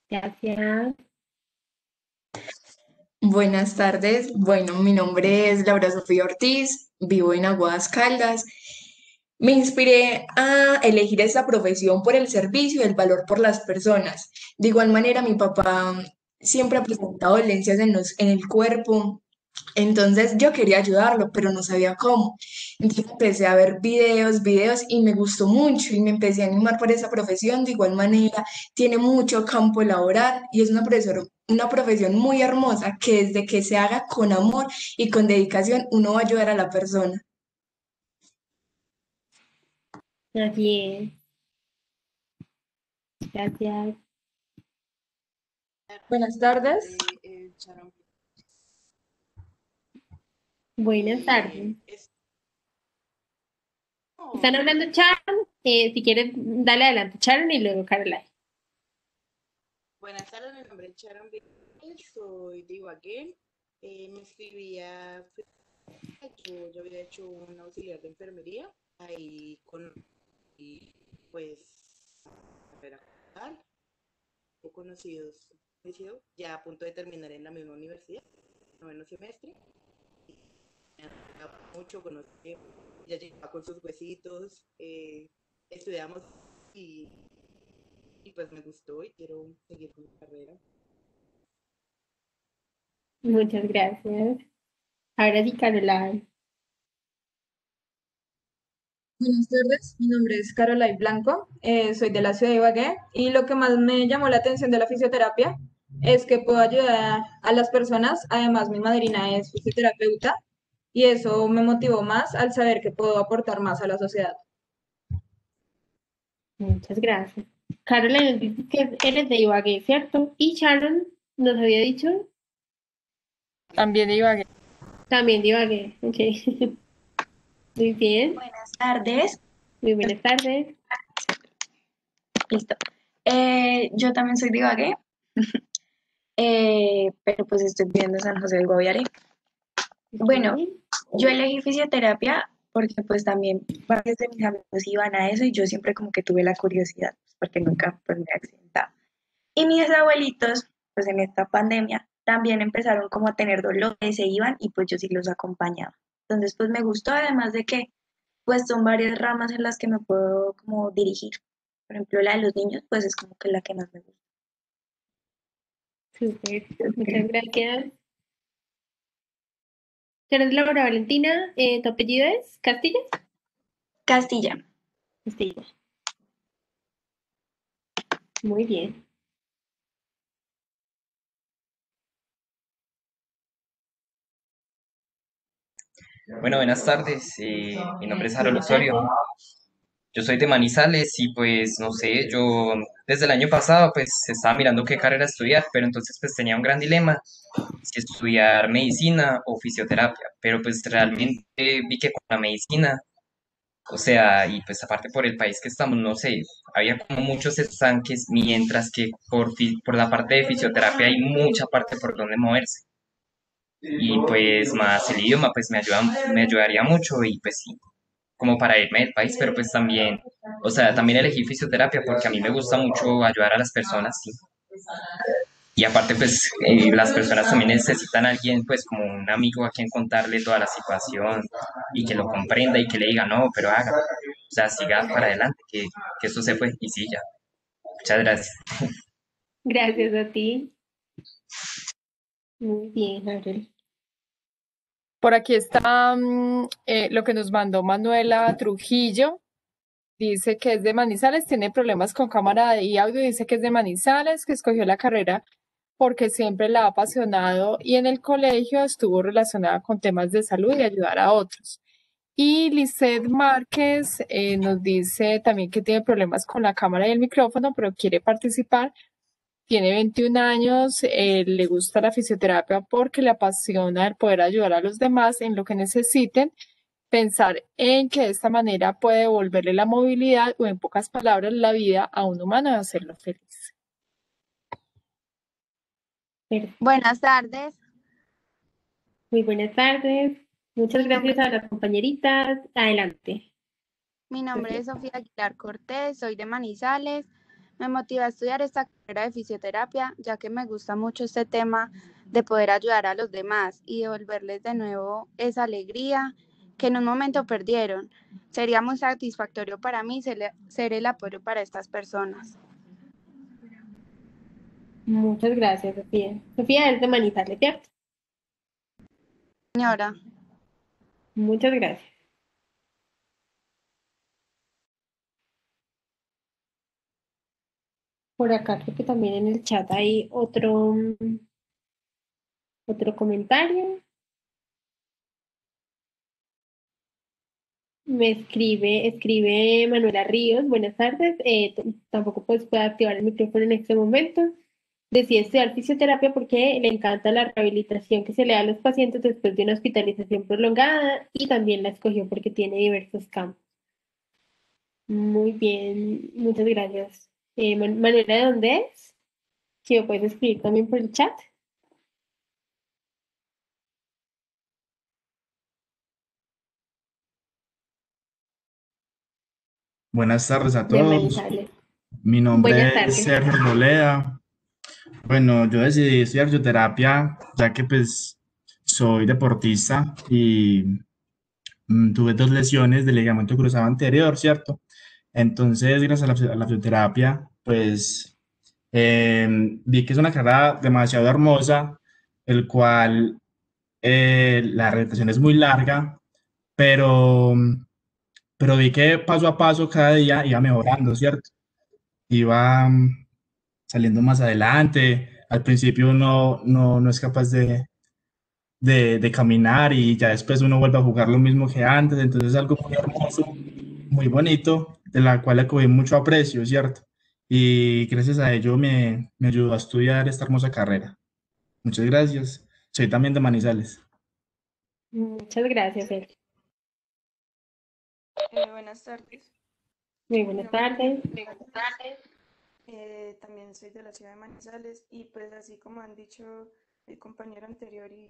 [SPEAKER 1] Gracias.
[SPEAKER 14] Buenas tardes. Bueno, mi nombre es Laura Sofía Ortiz, vivo en Aguadas Caldas. Me inspiré a elegir esta profesión por el servicio y el valor por las personas. De igual manera, mi papá siempre ha presentado dolencias en en el cuerpo Entonces yo quería ayudarlo, pero no sabía cómo. Entonces empecé a ver videos, videos y me gustó mucho y me empecé a animar por esa profesión. De igual manera, tiene mucho campo laboral y es una profesión, una profesión muy hermosa que desde que se haga con amor y con dedicación, uno va a ayudar a la persona.
[SPEAKER 1] Así es. Gracias.
[SPEAKER 15] Buenas tardes.
[SPEAKER 1] Buenas tardes. Están hablando Sharon. Eh, si quieres, dale adelante Sharon y luego Caroline.
[SPEAKER 16] Buenas tardes, mi nombre es Sharon soy de Ibagué. Eh, me inscribí a... Yo, yo había hecho un auxiliar de enfermería ahí con... Y pues... He conocido ya a punto de terminar en la misma universidad, noveno semestre. Me ha mucho, conocí, ya llegaba con sus huesitos, eh, estudiamos y, y pues me gustó y quiero seguir con mi carrera.
[SPEAKER 1] Muchas gracias. Ahora sí, Caroline.
[SPEAKER 15] Buenas tardes, mi nombre es Caroline Blanco, eh, soy de la ciudad de Ibagué y lo que más me llamó la atención de la fisioterapia es que puedo ayudar a las personas, además mi madrina es fisioterapeuta y eso me motivó más al saber que puedo aportar más a la sociedad.
[SPEAKER 1] Muchas gracias. Caroline, dices que eres de Ibagué, ¿cierto? Y Sharon nos había dicho.
[SPEAKER 5] También de Ibagué.
[SPEAKER 1] También de Ibagué, ok. [laughs] Muy bien.
[SPEAKER 17] Buenas tardes.
[SPEAKER 1] Muy buenas tardes.
[SPEAKER 17] Listo. Eh, yo también soy de Ibagué, [laughs] eh, pero pues estoy viviendo en San José del Guaviare. Bueno, yo elegí fisioterapia porque pues también varios de mis amigos iban a eso y yo siempre como que tuve la curiosidad, pues, porque nunca pues me he accidentado. Y mis abuelitos, pues en esta pandemia, también empezaron como a tener dolores, se iban y pues yo sí los acompañaba. Entonces, pues me gustó, además de que pues son varias ramas en las que me puedo como dirigir. Por ejemplo, la de los niños, pues es como que la que más me gusta.
[SPEAKER 1] Súper, muchas gracias. ¿Eres Laura Valentina? Eh, ¿Tu apellido es Castilla?
[SPEAKER 17] Castilla.
[SPEAKER 1] Castilla. Muy bien.
[SPEAKER 2] Bueno, buenas tardes. eh, mi nombre es Harold Osorio. Yo soy de Manizales y pues no sé, yo desde el año pasado pues estaba mirando qué carrera estudiar, pero entonces pues tenía un gran dilema si estudiar medicina o fisioterapia, pero pues realmente vi que con la medicina, o sea, y pues aparte por el país que estamos, no sé, había como muchos estanques, mientras que por, por la parte de fisioterapia hay mucha parte por donde moverse. Y pues más el idioma pues me ayuda, me ayudaría mucho y pues sí, como para irme del país, pero pues también, o sea, también elegí fisioterapia porque a mí me gusta mucho ayudar a las personas, sí. Y aparte pues eh, las personas también necesitan a alguien pues como un amigo a quien contarle toda la situación y que lo comprenda y que le diga, no, pero haga, o sea, siga para adelante, que, que esto se fue y sí, ya. Muchas gracias.
[SPEAKER 1] Gracias a ti. Muy bien, Harold.
[SPEAKER 5] Por aquí está mm, eh, lo que nos mandó Manuela Trujillo. Dice que es de Manizales, tiene problemas con cámara y audio. Dice que es de Manizales, que escogió la carrera porque siempre la ha apasionado y en el colegio estuvo relacionada con temas de salud y ayudar a otros. Y Lisette Márquez eh, nos dice también que tiene problemas con la cámara y el micrófono, pero quiere participar. Tiene 21 años, eh, le gusta la fisioterapia porque le apasiona el poder ayudar a los demás en lo que necesiten, pensar en que de esta manera puede devolverle la movilidad o en pocas palabras la vida a un humano y hacerlo feliz.
[SPEAKER 18] Buenas tardes.
[SPEAKER 1] Muy buenas tardes. Muchas gracias a las compañeritas. Adelante.
[SPEAKER 18] Mi nombre es Sofía Aguilar Cortés, soy de Manizales. Me motiva a estudiar esta carrera de fisioterapia, ya que me gusta mucho este tema de poder ayudar a los demás y devolverles de nuevo esa alegría que en un momento perdieron. Sería muy satisfactorio para mí ser, el apoyo para estas personas.
[SPEAKER 1] Muchas gracias, Sofía. Sofía es de Manizales, ¿cierto?
[SPEAKER 18] señora.
[SPEAKER 1] Muchas gracias. Por acá creo que también en el chat hay otro, otro comentario. Me escribe, escribe Manuela Ríos, buenas tardes. Eh, tampoco pues puede activar el micrófono en este momento. Decide estudiar fisioterapia porque le encanta la rehabilitación que se le da a los pacientes después de una hospitalización prolongada y también la escogió porque tiene diversos campos. Muy bien, muchas gracias. Eh, Manuela, ¿de dónde es? Si me puedes escribir también por el chat.
[SPEAKER 19] Buenas tardes a todos. Mi nombre es Sergio Roleda. Bueno, yo decidí estudiar fisioterapia ya que pues soy deportista y mm, tuve dos lesiones de ligamento cruzado anterior, ¿cierto? Entonces, gracias a la, fisioterapia, pues em, vi que es una carrera demasiado hermosa, el cual eh, la rehabilitación es muy larga, pero pero vi que paso a paso cada día iba mejorando, ¿cierto? Iba mm, saliendo más adelante. Al principio uno no, no es capaz de, de, caminar y ya después uno vuelve a jugar lo mismo que antes. Entonces es algo muy hermoso, muy bonito, de la cual le cogí mucho aprecio, ¿cierto? Y gracias a ello me, me ayudó a estudiar esta hermosa carrera. Muchas gracias. Soy también de Manizales.
[SPEAKER 1] Muchas gracias, Sergio.
[SPEAKER 20] Eh, buenas tardes.
[SPEAKER 1] Muy buenas tardes.
[SPEAKER 20] Buenas tardes. Eh, también soy de la ciudad de Manizales y pues así como han dicho el compañero anterior y,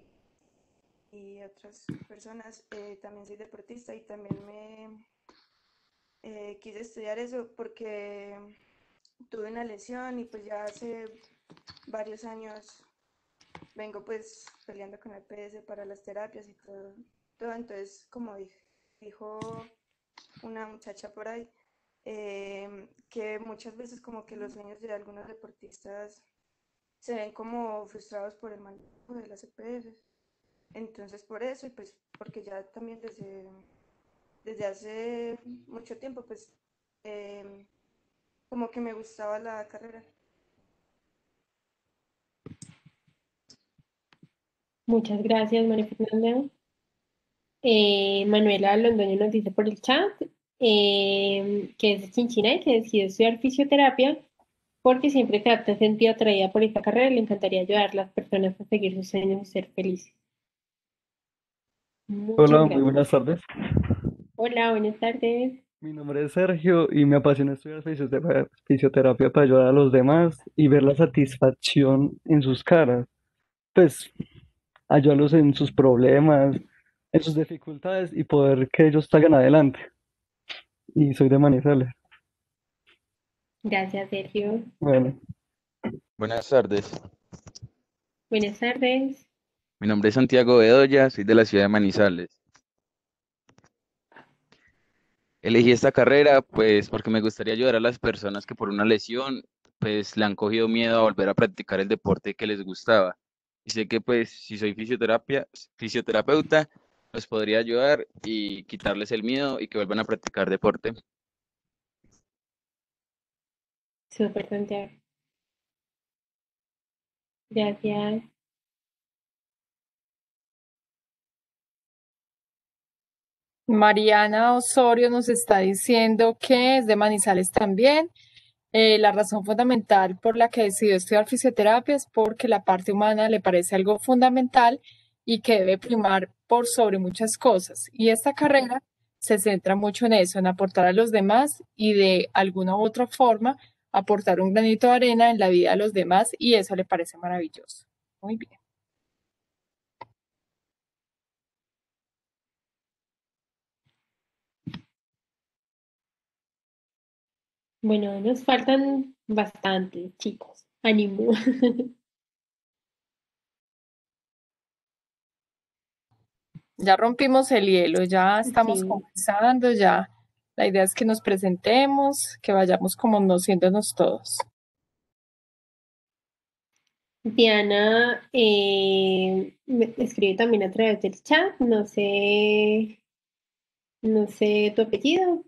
[SPEAKER 20] y otras personas, eh, también soy deportista y también me quise estudiar eso porque tuve una lesión y pues ya hace varios años vengo pues peleando con el PS para las terapias y todo, todo. entonces como dijo una muchacha por ahí, em, que muchas veces como que los sueños de algunos deportistas se ven como frustrados por el manejo de las EPS. Entonces por eso, y pues porque ya también desde, desde hace mucho tiempo, pues em, como que me gustaba la carrera.
[SPEAKER 1] Muchas gracias, María Fernanda. Eh, Manuela Londoño nos dice por el chat eh, que es chinchina y que decidió estudiar fisioterapia porque siempre se ha sentido atraída por esta carrera y le encantaría ayudar a las personas a seguir sus sueños y ser felices.
[SPEAKER 21] Hola, muy buenas tardes.
[SPEAKER 1] Hola, buenas tardes.
[SPEAKER 21] Mi nombre es Sergio y me apasiona estudiar fisioterapia para ayudar a los demás y ver la satisfacción en sus caras. Pues ayudarlos en sus problemas, en sus dificultades y poder que ellos salgan adelante. Y soy de Manizales.
[SPEAKER 1] Gracias, Sergio.
[SPEAKER 21] Bueno.
[SPEAKER 22] Buenas tardes.
[SPEAKER 1] Buenas tardes.
[SPEAKER 22] Mi nombre es Santiago Bedoya, soy de la ciudad de Manizales. Elegí esta carrera pues porque me gustaría ayudar a las personas que por una lesión pues le han cogido miedo a volver a practicar el deporte que les gustaba. Y sé que pues si soy fisioterapia, fisioterapeuta, les podría ayudar y quitarles el miedo y que vuelvan a practicar deporte.
[SPEAKER 1] Súper, Santiago. Gracias.
[SPEAKER 5] Mariana Osorio nos está diciendo que es de Manizales también. Eh, la razón fundamental por la que decidió estudiar fisioterapia es porque la parte humana le parece algo fundamental y que debe primar por sobre muchas cosas. Y esta carrera se centra mucho en eso, en aportar a los demás y de alguna u otra forma aportar un granito de arena en la vida de los demás y eso le parece maravilloso. Muy bien.
[SPEAKER 1] Bueno, nos faltan bastante, chicos. Ánimo. [laughs]
[SPEAKER 5] Ya rompimos el hielo, ya estamos comenzando, ya la idea es que nos presentemos, que vayamos como conociéndonos todos.
[SPEAKER 1] Diana eh, me escribe también a través del chat, no sé, no sé tu apellido.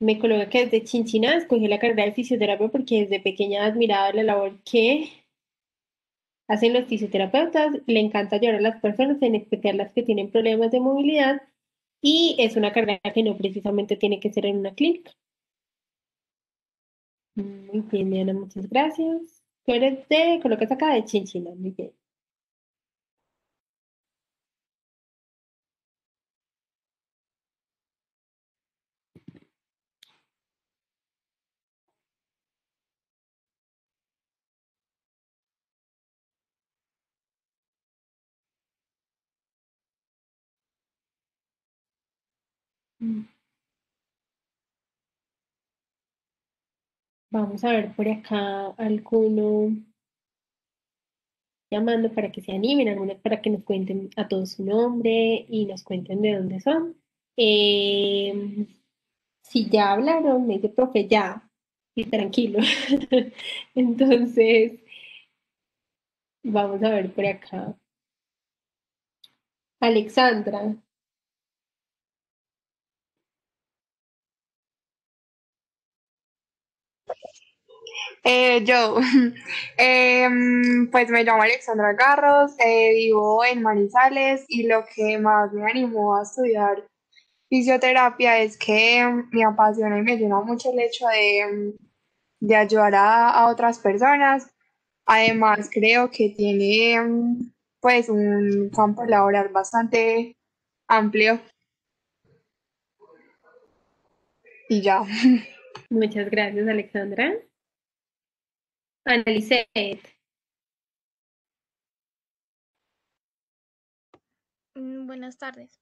[SPEAKER 1] Me coloca que desde Chinchina escogí la carrera de fisioterapia porque desde pequeña admiraba la labor que hacen los fisioterapeutas. Le encanta ayudar a las personas, en especial las que tienen problemas de movilidad, y es una carrera que no precisamente tiene que ser en una clínica. Muy bien, Diana, muchas gracias. Tú eres de, colocas acá de Chinchina, muy bien. Mm. Vamos a ver por acá alguno llamando para que se animen, algunos para que nos cuenten a todos su nombre y nos cuenten de dónde son. Eh, si ya hablaron, me dice, profe, ya, y tranquilo. [laughs] Entonces, vamos a ver por acá. Alexandra.
[SPEAKER 23] Eh, yo, [laughs] em, pues me llamo Alexandra Garros, eh, vivo en Manizales y lo que más me animó a estudiar fisioterapia es que me apasiona y me llena mucho el hecho de, de ayudar a, a otras personas. Además, creo que tiene pues un campo laboral bastante amplio. Y ya. [laughs]
[SPEAKER 1] Muchas gracias, Alexandra. Analicet.
[SPEAKER 24] Mm, Buenas tardes.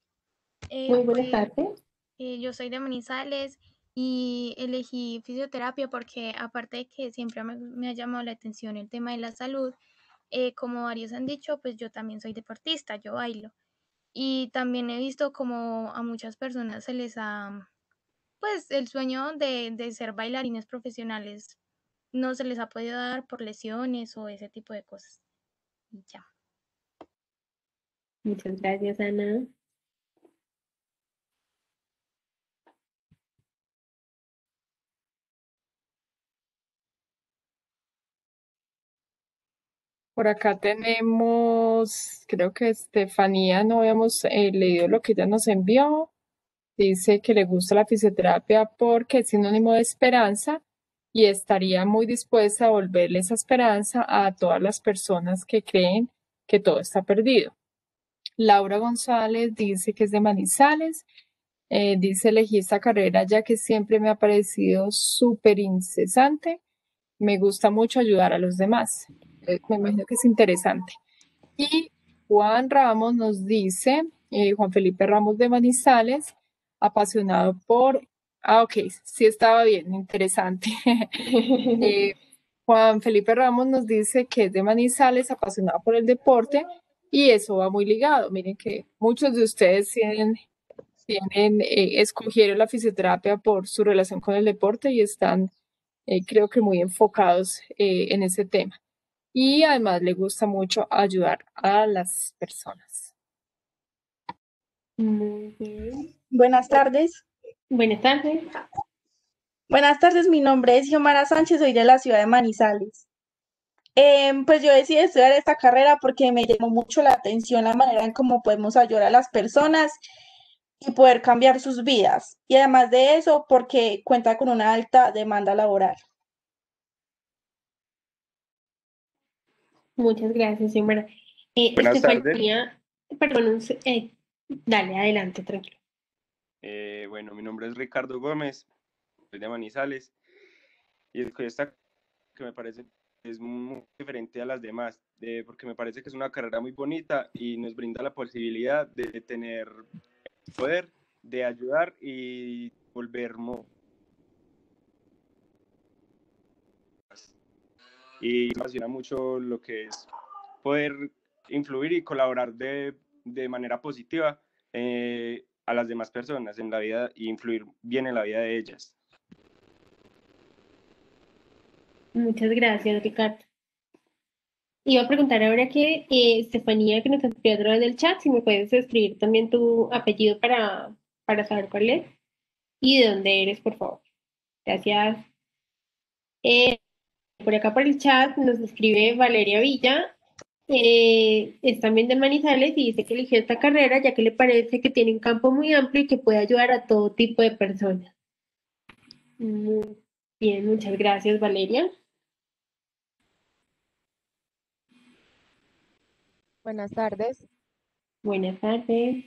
[SPEAKER 24] Eh,
[SPEAKER 1] Muy buenas
[SPEAKER 24] pues,
[SPEAKER 1] tardes.
[SPEAKER 24] eh, yo soy de Manizales y elegí fisioterapia porque aparte de que siempre me, me ha llamado la atención el tema de la salud, eh, como varios han dicho, pues yo también soy deportista, yo bailo. Y también he visto como a muchas personas se les ha, pues el sueño de, de ser bailarines profesionales no se les ha podido dar por lesiones o ese tipo de cosas. Y ya.
[SPEAKER 1] Muchas gracias, Ana.
[SPEAKER 5] Por acá tenemos, creo que Estefanía, no habíamos eh, leído lo que ella nos envió. Dice que le gusta la fisioterapia porque es sinónimo de esperanza y estaría muy dispuesta a volverle esa esperanza a todas las personas que creen que todo está perdido. Laura González dice que es de Manizales. Eh, dice, elegí esta carrera ya que siempre me ha parecido súper incesante. Me gusta mucho ayudar a los demás. Eh, me imagino que es interesante. Y Juan Ramos nos dice, eh, Juan Felipe Ramos de Manizales, apasionado por... Ah, ok, sí estaba bien, interesante. [laughs] Eh, Juan Felipe Ramos nos dice que es de Manizales, apasionado por el deporte, y eso va muy ligado. Miren que muchos de ustedes tienen, tienen eh, escogieron la fisioterapia por su relación con el deporte y están, eh, creo que muy enfocados en ese tema. Y además le gusta mucho ayudar a las personas.
[SPEAKER 25] Buenas tardes.
[SPEAKER 1] Buenas tardes.
[SPEAKER 25] Buenas tardes, mi nombre es Xiomara Sánchez, soy de la ciudad de Manizales. Em, pues yo decidí estudiar esta carrera porque me llamó mucho la atención la manera en cómo podemos ayudar a las personas y poder cambiar sus vidas. Y además de eso, porque cuenta con una alta demanda laboral.
[SPEAKER 1] Muchas gracias, Xiomara. Eh,
[SPEAKER 26] Buenas tardes.
[SPEAKER 1] Perdón, eh, dale, adelante, tranquilo.
[SPEAKER 26] Eh, bueno, mi nombre es Ricardo Gómez, soy de Manizales y esta que me parece es muy diferente a las demás, de- porque me parece que es una carrera muy bonita y nos brinda la posibilidad de tener poder, de ayudar y volver y me apasiona mucho lo que es poder influir y colaborar de, de manera positiva eh, a las demás personas en la vida y influir bien en la vida de ellas.
[SPEAKER 1] Muchas gracias, Ricardo. Iba a preguntar ahora que eh, Estefanía, que nos escribió a través del chat, si me puedes escribir también tu apellido para, para saber cuál es y de dónde eres, por favor. Gracias. Eh, por acá por el chat nos escribe Valeria Villa. Eh, es también de Manizales y dice que eligió esta carrera ya que le parece que tiene un campo muy amplio y que puede ayudar a todo tipo de personas. Muy bien, muchas gracias Valeria.
[SPEAKER 27] Buenas tardes.
[SPEAKER 1] Buenas tardes.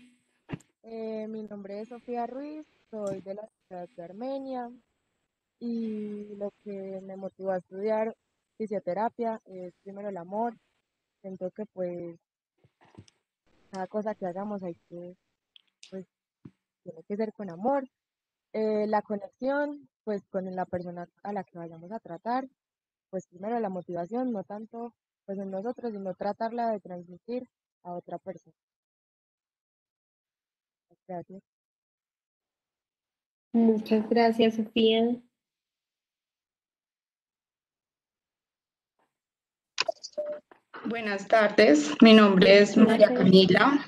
[SPEAKER 27] Eh, mi nombre es Sofía Ruiz, soy de la ciudad de Armenia y lo que me motivó a estudiar fisioterapia es primero el amor. Siento que pues cada cosa que hagamos hay que, pues, tiene que ser con amor. Eh, la conexión, pues con la persona a la que vayamos a tratar, pues primero la motivación, no tanto pues en nosotros, sino tratarla de transmitir a otra persona. Gracias.
[SPEAKER 1] Muchas gracias, Sofía.
[SPEAKER 28] Buenas tardes, mi nombre es María Camila.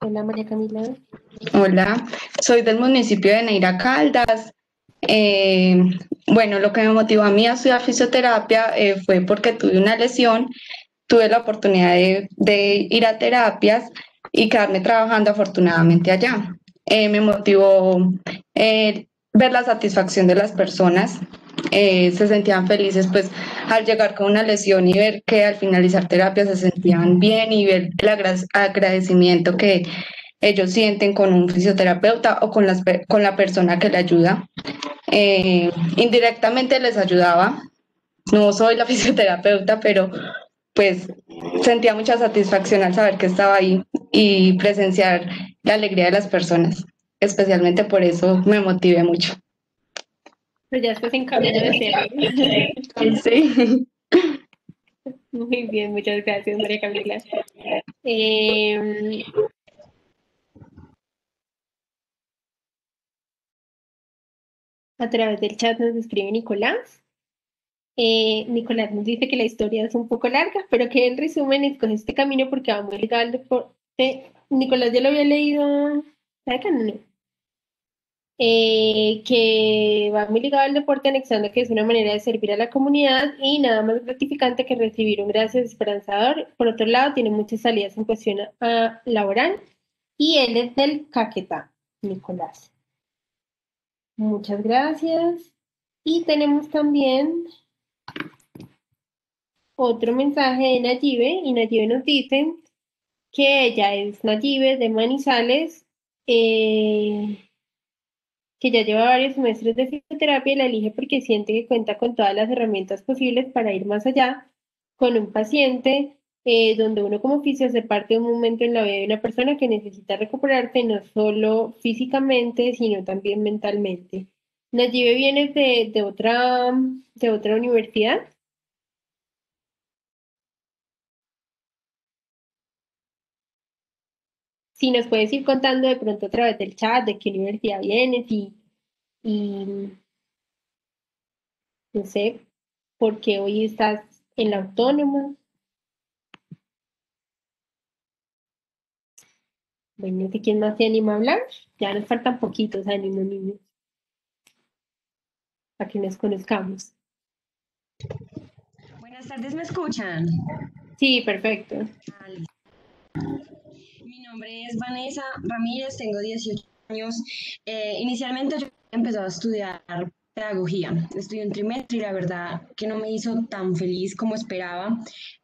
[SPEAKER 1] Hola, María Camila.
[SPEAKER 28] Hola, soy del municipio de Neira Caldas. Eh, bueno, lo que me motivó a mí a estudiar fisioterapia eh, fue porque tuve una lesión, tuve la oportunidad de, ir a terapias y quedarme trabajando afortunadamente allá. Eh, me motivó ver la satisfacción de las personas eh, se sentían felices pues al llegar con una lesión y ver que al finalizar terapia se sentían bien y ver el agradecimiento que ellos sienten con un fisioterapeuta o con, la persona que le ayuda. Eh, indirectamente les ayudaba. No soy la [laughs] fisioterapeuta, pero pues sentía mucha satisfacción al saber que estaba ahí y presenciar la alegría de las personas. Especialmente por eso me motivé mucho.
[SPEAKER 1] Pero ya después en camino de ser. [laughs]
[SPEAKER 28] Sí. [laughs]
[SPEAKER 1] Muy bien, muchas gracias, María Camila. Eh, a través del chat nos escribe Nicolás. Eh, Nicolás nos dice que la historia es un poco larga, pero que en resumen escoge este camino porque va muy ligado al deporte. Nicolás ya lo había leído. ¿Sabe no? Eh, que va muy ligado al deporte, anexando que es una manera de servir a la comunidad y nada más gratificante que recibir un gracias esperanzador. Por otro lado, tiene muchas salidas en cuestión a, laboral y él es del Caquetá, Nicolás. Muchas gracias. Y tenemos también otro mensaje de Nayibe y Nayibe nos dice que ella es Nayibe de Manizales. Eh, que ya lleva varios semestres de fisioterapia y la elige porque siente que cuenta con todas las herramientas posibles para ir más allá con un paciente, eh, donde uno como fisio se parte de un momento en la vida de una persona que necesita recuperarse no solo físicamente, sino también mentalmente. Nayibe viene de, de, otra, de otra universidad. Si nos puedes ir contando de pronto a través del chat de qué universidad vienes y, y no sé, por qué hoy estás en la autónoma. Bueno, ¿de quién más se anima a hablar? Ya nos faltan poquitos ánimos, niños, para que nos conozcamos.
[SPEAKER 29] Buenas tardes, ¿me escuchan?
[SPEAKER 1] Sí, perfecto.
[SPEAKER 29] Mi nombre es Vanessa Ramírez, tengo 18 años. Eh, inicialmente yo empecé a estudiar pedagogía. Estudié un trimestre y la verdad que no me hizo tan feliz como esperaba,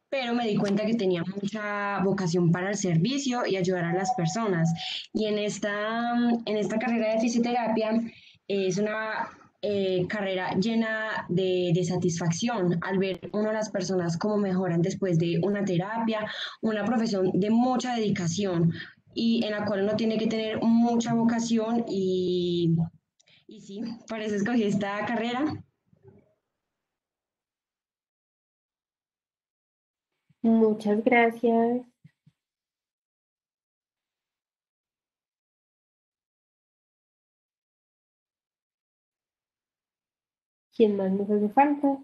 [SPEAKER 29] pero me di cuenta que tenía mucha vocación para el servicio y ayudar a las personas. Y en esta, en esta carrera de fisioterapia es una eh, carrera llena de, de, satisfacción al ver uno a las personas cómo mejoran después de una terapia, una profesión de mucha dedicación y en la cual uno tiene que tener mucha vocación y, y sí, por eso escogí esta carrera.
[SPEAKER 1] Muchas gracias. ¿Quién más nos hace falta?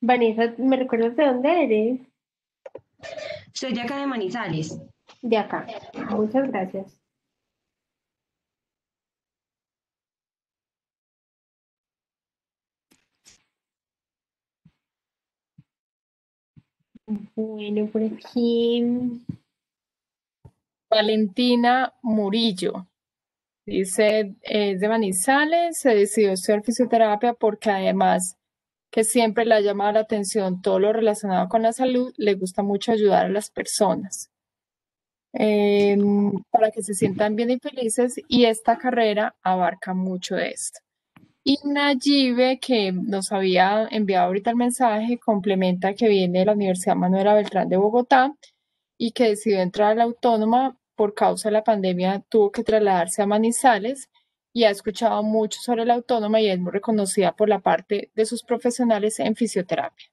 [SPEAKER 1] Vanessa, ¿me recuerdas de dónde eres?
[SPEAKER 29] Soy de acá de Manizales.
[SPEAKER 1] De acá. Muchas gracias. Bueno, por aquí.
[SPEAKER 5] Valentina Murillo. Dice, es de Manizales, se decidió estudiar fisioterapia porque además que siempre le ha llamado la atención todo lo relacionado con la salud, le gusta mucho ayudar a las personas em, para que se sientan bien y felices y esta carrera abarca mucho de esto. Y Nayibe, que nos había enviado ahorita el mensaje, complementa que viene de la Universidad Manuela Beltrán de Bogotá y que decidió entrar a la autónoma por causa de la pandemia, tuvo que trasladarse a Manizales y ha escuchado mucho sobre la autónoma y es muy reconocida por la parte de sus profesionales en fisioterapia.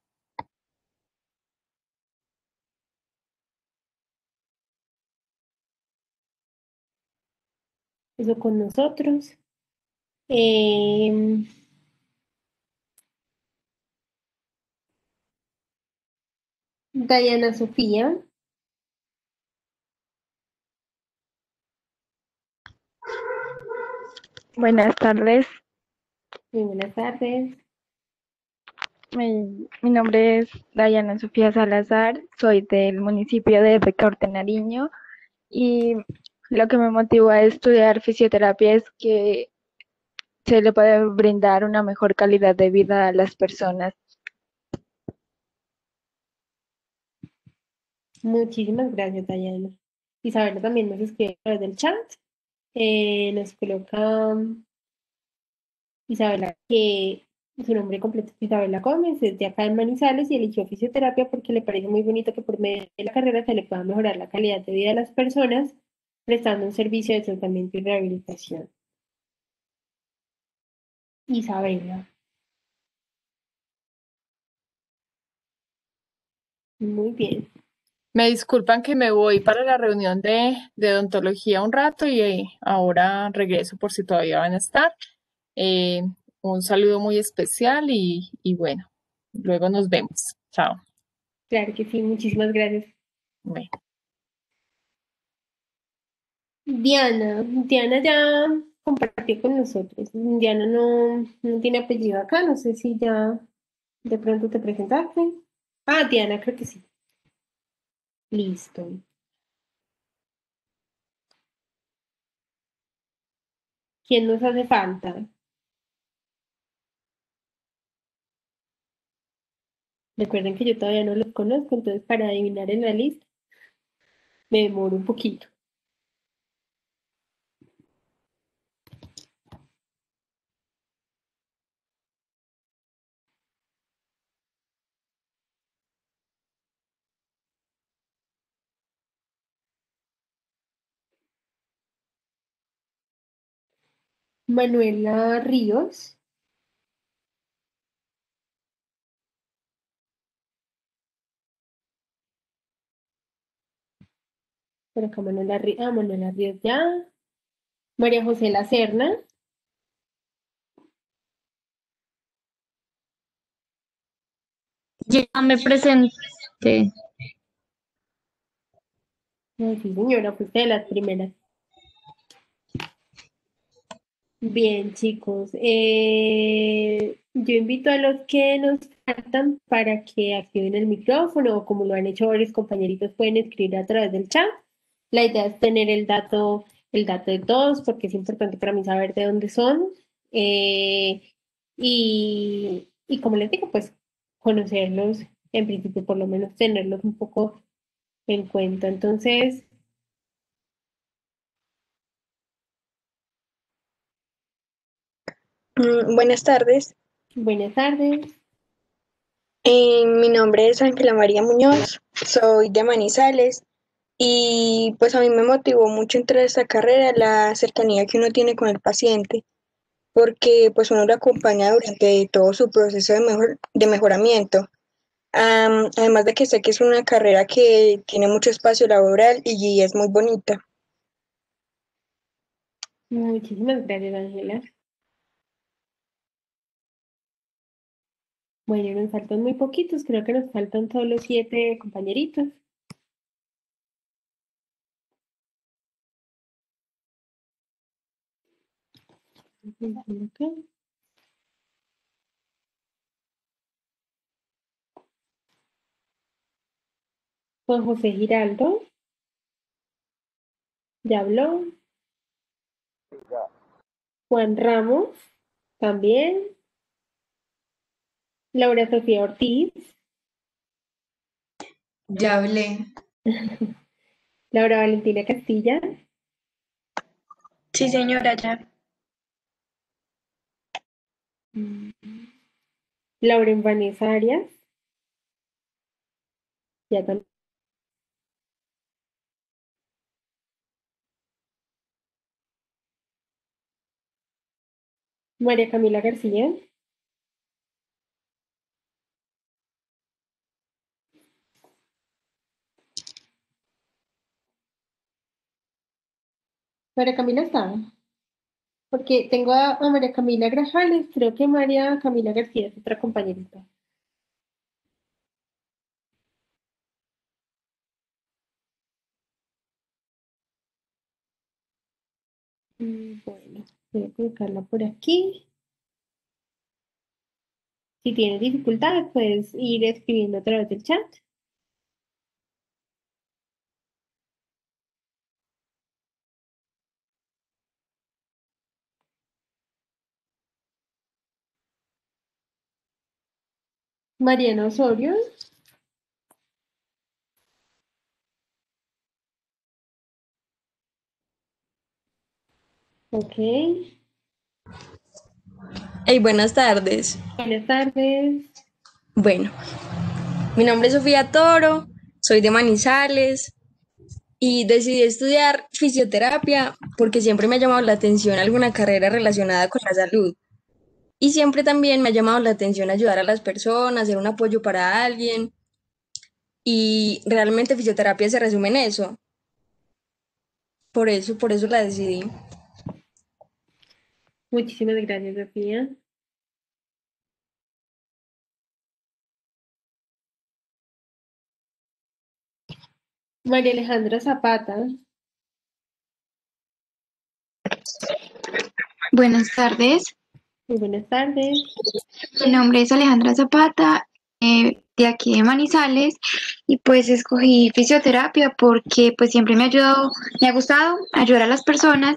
[SPEAKER 1] Eso con nosotros. Em, Diana Sofía.
[SPEAKER 9] Buenas tardes.
[SPEAKER 1] Muy buenas tardes.
[SPEAKER 9] Mi, mi nombre es Dayana Sofía Salazar, soy del municipio de Pecaurte, Nariño, y lo que me motivó a estudiar fisioterapia es que se le puede brindar una mejor calidad de vida a las personas.
[SPEAKER 1] Muchísimas gracias, Dayana. Isabela también nos escribe a través del chat. Eh, nos coloca Isabela que su nombre completo es Isabela Gómez, es de acá en Manizales y eligió fisioterapia porque le parece muy bonito que por medio de la carrera se le pueda mejorar la calidad de vida de las personas prestando un servicio de tratamiento y rehabilitación. Isabela. Muy bien.
[SPEAKER 5] Me disculpan que me voy para la reunión de, de odontología un rato y eh, ahora regreso por si todavía van a estar. Eh, un saludo muy especial y, y, bueno, luego nos vemos. Chao.
[SPEAKER 1] Claro que sí, muchísimas gracias.
[SPEAKER 5] Bueno.
[SPEAKER 1] Diana, Diana ya compartió con nosotros. Diana no, no tiene apellido acá, no sé si ya de pronto te presentaste. Ah, Diana, creo que sí. Listo. ¿Quién nos hace falta? Recuerden que yo todavía no los conozco, entonces para adivinar en la lista me demoro un poquito. Manuela Ríos. Por acá Manuela Ríos, ah, Manuela Ríos ya. María José Lacerna.
[SPEAKER 8] Ya me presenté.
[SPEAKER 1] sí, señora, fuiste de las primeras. Bien, chicos. Eh, yo invito a los que nos faltan para que activen el micrófono o como lo han hecho varios compañeritos, pueden escribir a través del chat. La idea es tener el dato, el dato de todos porque es importante para mí saber de dónde son. Eh, y, y como les digo, pues conocerlos, en principio por lo menos tenerlos un poco en cuenta. Entonces,
[SPEAKER 23] buenas tardes.
[SPEAKER 1] Buenas tardes.
[SPEAKER 23] Eh, mi nombre es Ángela María Muñoz, soy de Manizales y pues a mí me motivó mucho entrar a esta carrera la cercanía que uno tiene con el paciente, porque pues uno lo acompaña durante todo su proceso de, mejor, de mejoramiento. además de que sé que es una carrera que tiene mucho espacio laboral y es muy bonita.
[SPEAKER 1] Muchísimas gracias, Ángela. Bueno, nos faltan muy poquitos, creo que nos faltan solo siete compañeritos. Juan José Giraldo. Ya habló. Juan Ramos. También. Laura Sofía Ortiz.
[SPEAKER 30] Ya hablé. [laughs]
[SPEAKER 1] Laura Valentina Castilla.
[SPEAKER 17] Sí, señora, ya.
[SPEAKER 1] Lauren Vanessa Arias. Ya también. María Camila García. María Camila está. Porque tengo a, María Camila Grajales, creo que María Camila García es otra compañerita. Mm, bueno, voy a colocarla por aquí. Si tienes dificultades, puedes ir escribiendo a través del chat. Mariana Osorio. Ok.
[SPEAKER 31] Hey, buenas tardes.
[SPEAKER 1] Buenas tardes.
[SPEAKER 31] Bueno, mi nombre es Sofía Toro, soy de Manizales y decidí estudiar fisioterapia porque siempre me ha llamado la atención alguna carrera relacionada con la salud. Y siempre también me ha llamado la atención ayudar a las personas, ser un apoyo para alguien. Y realmente fisioterapia se resume en eso. Por eso, por eso la decidí.
[SPEAKER 1] Muchísimas gracias, Sofía. María Alejandra Zapata.
[SPEAKER 32] Buenas tardes.
[SPEAKER 1] Muy buenas tardes.
[SPEAKER 32] Mi nombre es Alejandra Zapata, eh, de aquí de Manizales, y pues escogí fisioterapia porque pues siempre me ha ayudado, me ha gustado ayudar a las personas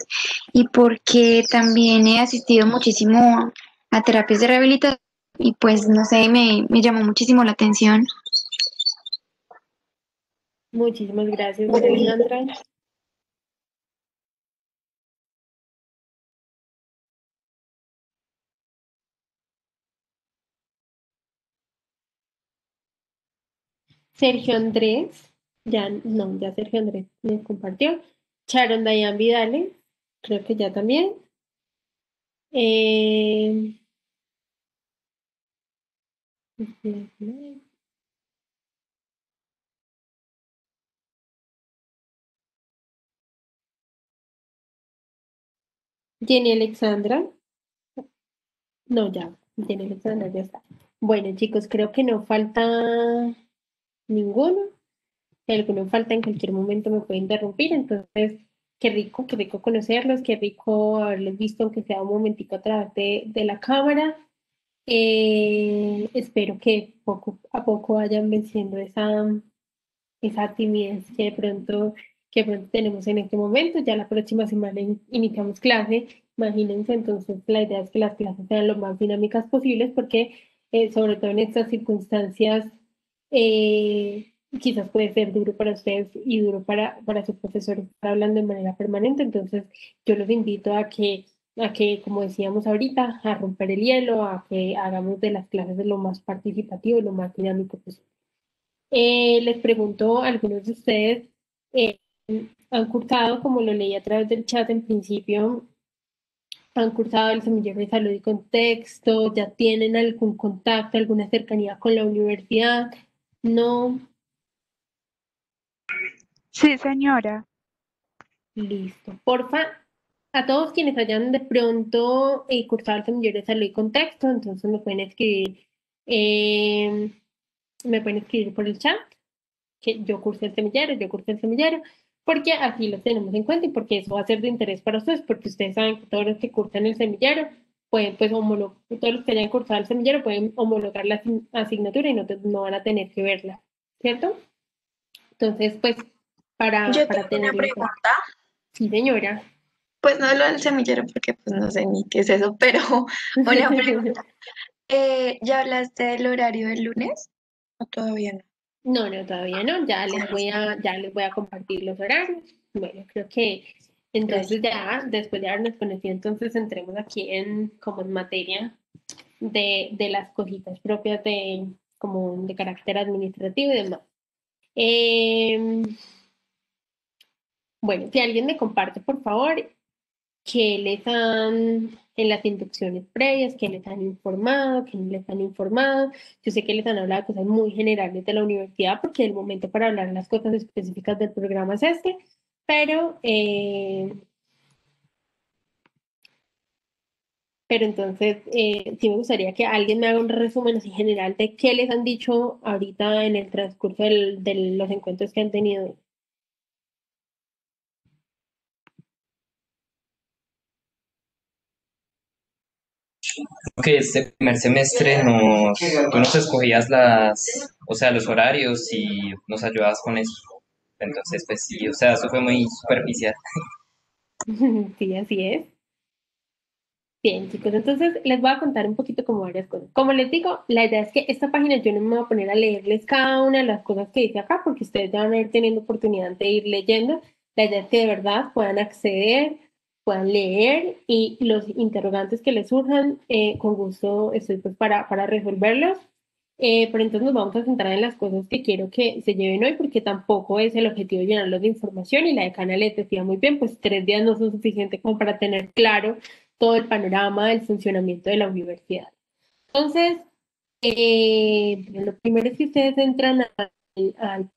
[SPEAKER 32] y porque también he asistido muchísimo a terapias de rehabilitación y pues no sé, me, me llamó muchísimo la atención.
[SPEAKER 1] Muchísimas gracias, Alejandra. Sergio Andrés, ya no, ya Sergio Andrés me compartió. Sharon Dayan Vidales, creo que ya también. Eh, Jenny Alexandra. No, ya, Jenny Alexandra ya está. Bueno, chicos, creo que no falta ninguno. Si alguno falta en cualquier momento me puede interrumpir, entonces qué rico, qué rico conocerlos, qué rico haberlos visto aunque sea un momentico a través de, la cámara. Eh, espero que poco a poco vayan venciendo esa, esa timidez que de pronto que pronto tenemos en este momento. Ya la próxima semana iniciamos clase. Imagínense, entonces la idea es que las clases sean lo más dinámicas posibles porque eh, sobre todo en estas circunstancias eh, quizás puede ser duro para ustedes y duro para, para sus profesores estar hablando de manera permanente. Entonces, yo los invito a que, a que, como decíamos ahorita, a romper el hielo, a que hagamos de las clases de lo más participativo lo más dinámico posible. Eh, les pregunto, algunos de ustedes eh, han cursado, como lo leí a través del chat en principio, han cursado el semillero de salud y contexto, ya tienen algún contacto, alguna cercanía con la universidad, no.
[SPEAKER 33] Sí, señora.
[SPEAKER 1] Listo. Porfa, a todos quienes hayan de pronto eh, cursado el semillero de salud y contexto, entonces me pueden escribir eh, me pueden escribir por el chat, que yo curso el semillero, yo curso el semillero, porque así lo tenemos en cuenta y porque eso va a ser de interés para ustedes, porque ustedes saben que todos los que cursan el semillero pueden, pues, homologar, todos los que hayan cursado el semillero pueden homologar la asignatura y no, no van a tener que verla, ¿cierto? Entonces, pues, para,
[SPEAKER 17] Yo
[SPEAKER 1] para
[SPEAKER 17] tengo una
[SPEAKER 1] tener
[SPEAKER 17] pregunta.
[SPEAKER 1] Sí, señora.
[SPEAKER 17] Pues no lo del semillero porque pues no sé ni qué es eso, pero [laughs] una pregunta. [laughs] Eh, ¿ya hablaste del horario del lunes? ¿O todavía no?
[SPEAKER 1] No, no, todavía no. Ya les voy a, ya les voy a compartir los horarios. Bueno, creo que entonces ya, después de habernos conocido, entonces entremos aquí en como en materia de, de las cositas propias de como de carácter administrativo y demás. Em, bueno, si alguien me comparte, por favor, que les han, en las inducciones previas, que les han informado, que no les han informado. Yo sé que les han hablado de cosas muy generales de la universidad, porque el momento para hablar las cosas específicas del programa es este, pero... Eh, pero entonces eh, sí me gustaría que alguien me haga un resumen así general de qué les han dicho ahorita en el transcurso de los encuentros que han tenido.
[SPEAKER 2] que este primer semestre nos, tú nos escogías las, o sea, los horarios y nos ayudabas con eso. Entonces, pues sí, o sea, eso fue muy superficial. [laughs]
[SPEAKER 1] Sí, así es. Bien, chicos, entonces les voy a contar un poquito como varias cosas. Como les digo, la idea es que esta página yo no me voy a poner a leerles cada una de las cosas que dice acá, porque ustedes ya van a ir teniendo oportunidad de ir leyendo. La idea es que de verdad puedan acceder, puedan leer y los interrogantes que les surjan, eh, con gusto estoy pues para, para resolverlos. Eh, pero entonces nos vamos a centrar en las cosas que quiero que se lleven hoy, porque tampoco es el objetivo llenarlos de información y la decana les decía muy bien, pues tres días no son suficientes como para tener claro todo el panorama del funcionamiento de la universidad. Entonces, eh, lo primero es que ustedes entran al, al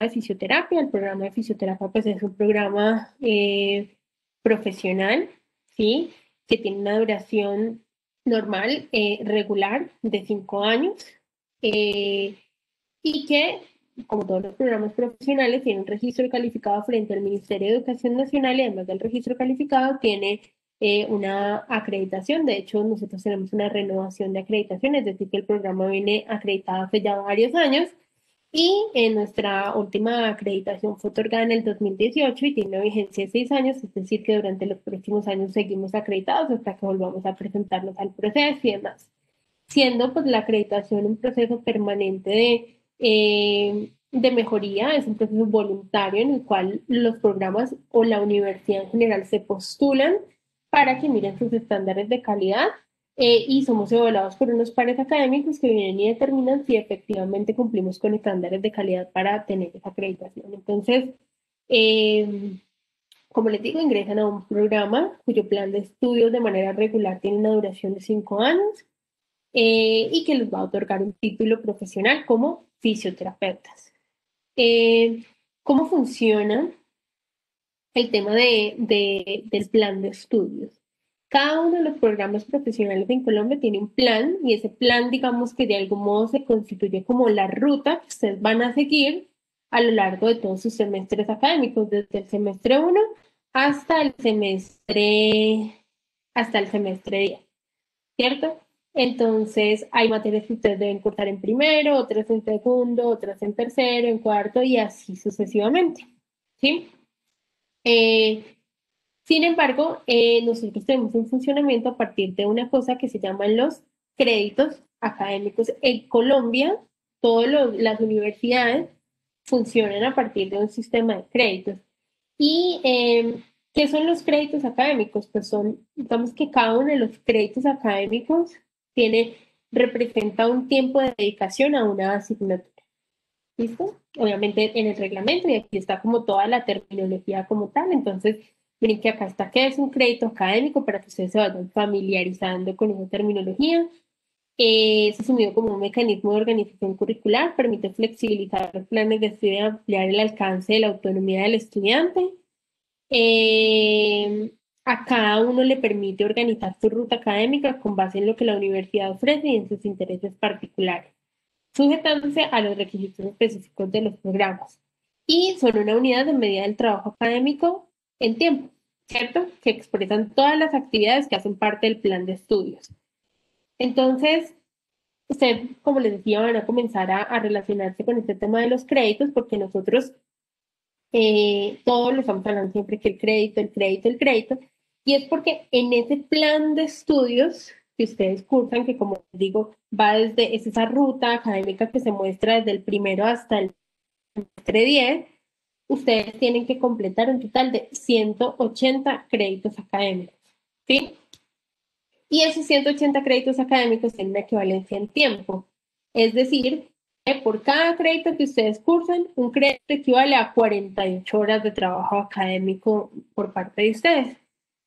[SPEAKER 1] de fisioterapia, el programa de fisioterapia pues es un programa eh, profesional, ¿sí? Que tiene una duración normal, eh, regular, de cinco años, eh, y que, como todos los programas profesionales, tiene un registro calificado frente al Ministerio de Educación Nacional y además del registro calificado tiene eh, una acreditación. De hecho, nosotros tenemos una renovación de acreditación, es decir, que el programa viene acreditado hace ya varios años y en nuestra última acreditación fue otorgada en el 2018 y tiene vigencia de seis años, es decir, que durante los próximos años seguimos acreditados hasta que volvamos a presentarnos al proceso y demás. Siendo pues la acreditación un proceso permanente de, eh, de mejoría, es un proceso voluntario en el cual los programas o la universidad en general se postulan para que miren sus estándares de calidad eh, y somos evaluados por unos pares académicos que vienen y determinan si efectivamente cumplimos con estándares de calidad para tener esa acreditación. Entonces, eh, como les digo, ingresan a un programa cuyo plan de estudios de manera regular tiene una duración de cinco años eh, y que les va a otorgar un título profesional como fisioterapeutas. ¿Cómo funciona el tema de, de, del plan de estudios? Cada uno de los programas profesionales en Colombia tiene un plan y ese plan, digamos que de algún modo se constituye como la ruta que ustedes van a seguir a lo largo de todos sus semestres académicos, desde el semestre 1 hasta el semestre hasta el semestre 10, ¿cierto? Entonces, hay materias que ustedes deben cursar en primero, otras en segundo, otras en tercero, en cuarto y así sucesivamente, ¿sí? Eh, sin embargo, eh, nosotros tenemos un funcionamiento a partir de una cosa que se llaman los créditos académicos. En Colombia, todas las universidades funcionan a partir de un sistema de créditos. ¿Y em, qué son los créditos académicos? Pues son, digamos que cada uno de los créditos académicos tiene, representa un tiempo de dedicación a una asignatura. ¿Listo? Obviamente en el reglamento y aquí está como toda la terminología como tal. Entonces, Miren que acá está que es un crédito académico para que ustedes se vayan familiarizando con esa terminología. Eh, asumido como un mecanismo de organización curricular, permite flexibilizar los planes de estudio y ampliar el alcance de la autonomía del estudiante. Eh, a cada uno le permite organizar su ruta académica con base en lo que la universidad ofrece y en sus intereses particulares, sujetándose a los requisitos específicos de los programas. Y son una unidad de medida del trabajo académico en tiempo, ¿cierto? Que expresan todas las actividades que hacen parte del plan de estudios. Entonces, usted, como les decía, van a comenzar a, relacionarse con este tema de los créditos porque nosotros eh, todos lo estamos hablando siempre que el crédito, el crédito, el crédito, y es porque en ese plan de estudios que ustedes cursan, que como digo, va desde es esa ruta académica que se muestra desde el primero hasta el semestre 10, ustedes tienen que completar un total de 180 créditos académicos. ¿Sí? Y esos 180 créditos académicos tienen una equivalencia en tiempo. Es decir, que por cada crédito que ustedes cursan, un crédito equivale a 48 horas de trabajo académico por parte de ustedes.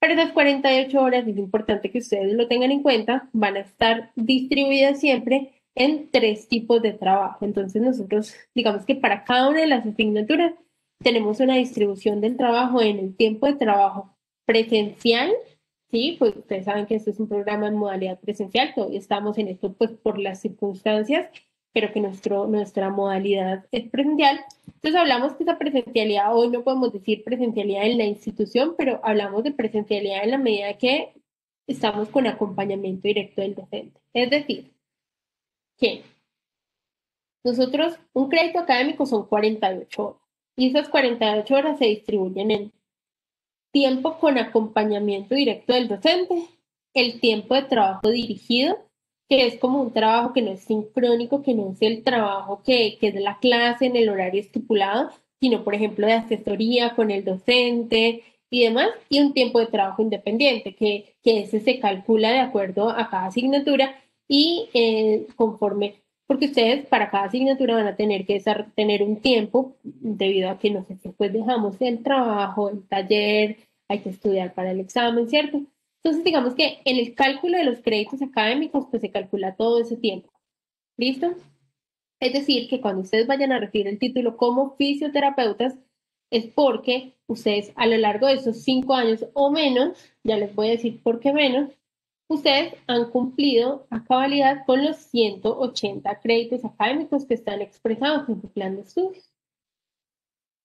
[SPEAKER 1] Pero esas 48 horas, es importante que ustedes lo tengan en cuenta, van a estar distribuidas siempre en tres tipos de trabajo. Entonces nosotros, digamos que para cada una de las asignaturas tenemos una distribución del trabajo en el tiempo de trabajo presencial, Sí, pues ustedes saben que esto es un programa en modalidad presencial, todavía estamos en esto pues por las circunstancias, pero que nuestro, nuestra modalidad es presencial. Entonces hablamos que esa presencialidad, hoy no podemos decir presencialidad en la institución, pero hablamos de presencialidad en la medida que estamos con acompañamiento directo del docente. Es decir, que nosotros, un crédito académico son 48 horas y esas 48 horas se distribuyen en tiempo con acompañamiento directo del docente, el tiempo de trabajo dirigido, que es como un trabajo que no es sincrónico, que no es el trabajo que, que es la clase en el horario estipulado, sino por ejemplo de asesoría con el docente y demás, y un tiempo de trabajo independiente, que, que ese se calcula de acuerdo a cada asignatura y eh, conforme, porque ustedes para cada asignatura van a tener que tener un tiempo, debido a que no sé pues dejamos el trabajo, el taller, hay que estudiar para el examen, ¿cierto? Entonces, digamos que en el cálculo de los créditos académicos, pues se calcula todo ese tiempo. ¿Listo? Es decir, que cuando ustedes vayan a recibir el título como fisioterapeutas, es porque ustedes a lo largo de esos cinco años o menos, ya les voy a decir por qué menos, ustedes han cumplido a cabalidad con los 180 créditos académicos que están expresados en su plan de estudios.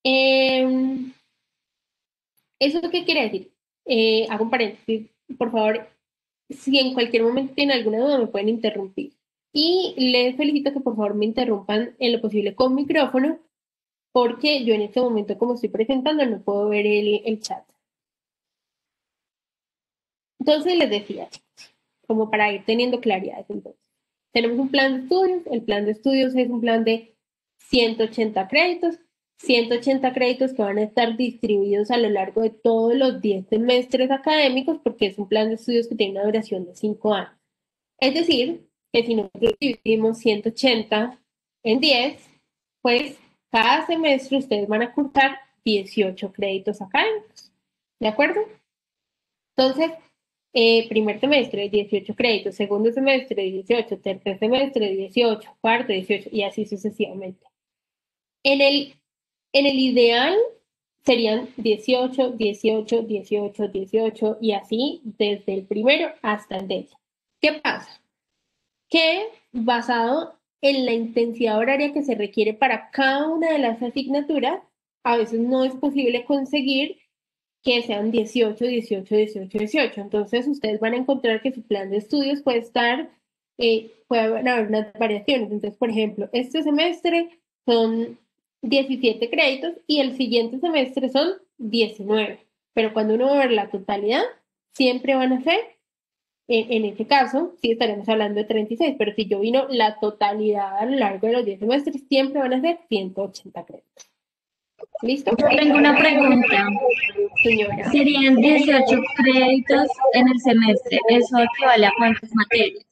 [SPEAKER 1] Eh, ¿Eso qué quiere decir? Eh, hago un paréntesis, por favor, si en cualquier momento tienen alguna duda me pueden interrumpir. Y les felicito que por favor me interrumpan en lo posible con micrófono, porque yo en este momento, como estoy presentando, no puedo ver el, el chat. Entonces les decía, como para ir teniendo claridad, entonces, tenemos un plan de estudios, el plan de estudios es un plan de 180 créditos, 180 créditos que van a estar distribuidos a lo largo de todos los 10 semestres académicos porque es un plan de estudios que tiene una duración de 5 años. Es decir, que si nosotros dividimos 180 en 10, pues cada semestre ustedes van a cursar 18 créditos académicos. ¿De acuerdo? Entonces, eh, primer semestre, 18 créditos, segundo semestre, 18, tercer semestre, 18, cuarto, 18 y así sucesivamente. En el en el ideal serían 18, 18, 18, 18 y así desde el primero hasta el décimo. ¿Qué pasa? Que basado en la intensidad horaria que se requiere para cada una de las asignaturas, a veces no es posible conseguir que sean 18, 18, 18, 18. Entonces ustedes van a encontrar que su plan de estudios puede estar, eh, puede haber unas variaciones. Entonces, por ejemplo, este semestre son 17 créditos y el siguiente semestre son 19. Pero cuando uno va a ver la totalidad, siempre van a ser, en, este caso, sí estaremos hablando de 36, pero si yo vino la totalidad a lo largo de los 10 semestres, siempre van a ser 180 créditos. ¿Listo?
[SPEAKER 8] Yo tengo una pregunta.
[SPEAKER 1] Señora.
[SPEAKER 8] Serían 18 créditos en el semestre. ¿Eso equivale a cuántas materias?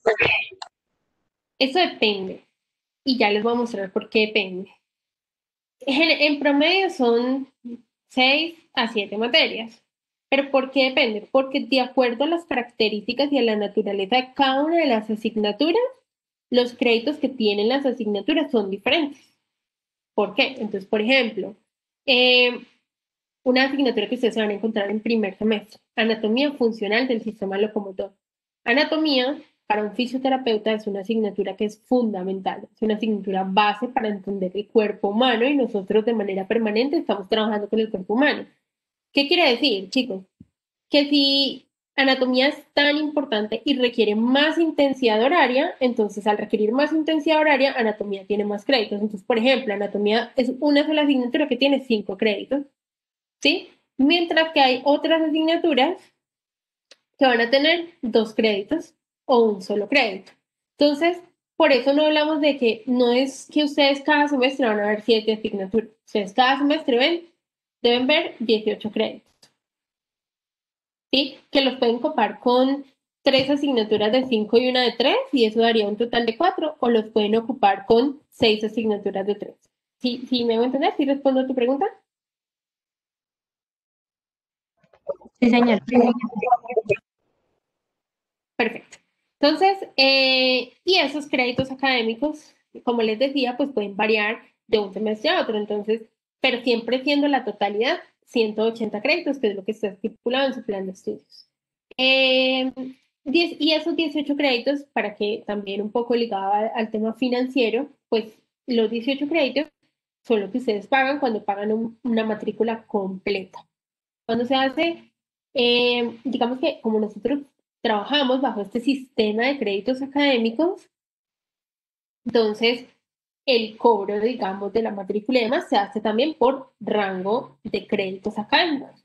[SPEAKER 1] Eso depende. Y ya les voy a mostrar por qué depende. En, promedio son 6 a 7 materias. ¿Pero por qué depende? Porque de acuerdo a las características y a la naturaleza de cada una de las asignaturas, los créditos que tienen las asignaturas son diferentes. ¿Por qué? Entonces, por ejemplo, eh, una asignatura que ustedes van a encontrar en primer semestre, anatomía funcional del sistema locomotor. Anatomía para un fisioterapeuta es una asignatura que es fundamental, es una asignatura base para entender el cuerpo humano y nosotros de manera permanente estamos trabajando con el cuerpo humano. ¿Qué quiere decir, chicos? Que si anatomía es tan importante y requiere más intensidad horaria, entonces al requerir más intensidad horaria, anatomía tiene más créditos. Entonces, por ejemplo, anatomía es una sola asignatura que tiene cinco créditos, ¿sí? Mientras que hay otras asignaturas que van a tener dos créditos o un solo crédito. Entonces, por eso no hablamos de que no es que ustedes cada semestre van a ver siete asignaturas. Ustedes cada semestre ven, deben ver 18 créditos. ¿sí? que los pueden copar con tres asignaturas de cinco y una de tres, y eso daría un total de cuatro, o los pueden ocupar con seis asignaturas de tres. ¿Sí, sí me voy a entender? ¿Sí respondo a tu pregunta?
[SPEAKER 8] Sí, señor.
[SPEAKER 1] Perfecto. Entonces, eh, y esos créditos académicos, como les decía, pues pueden variar de un semestre a otro. Entonces, pero siempre siendo la totalidad 180 créditos, que es lo que está estipulado en su plan de estudios. Eh, y esos 18 créditos, para que también un poco ligado al, tema financiero, pues los 18 créditos son lo que ustedes pagan cuando pagan una matrícula completa. Cuando se hace, eh, digamos que como nosotros trabajamos bajo este sistema de créditos académicos, entonces el cobro, digamos, de la matrícula y demás se hace también por rango de créditos académicos.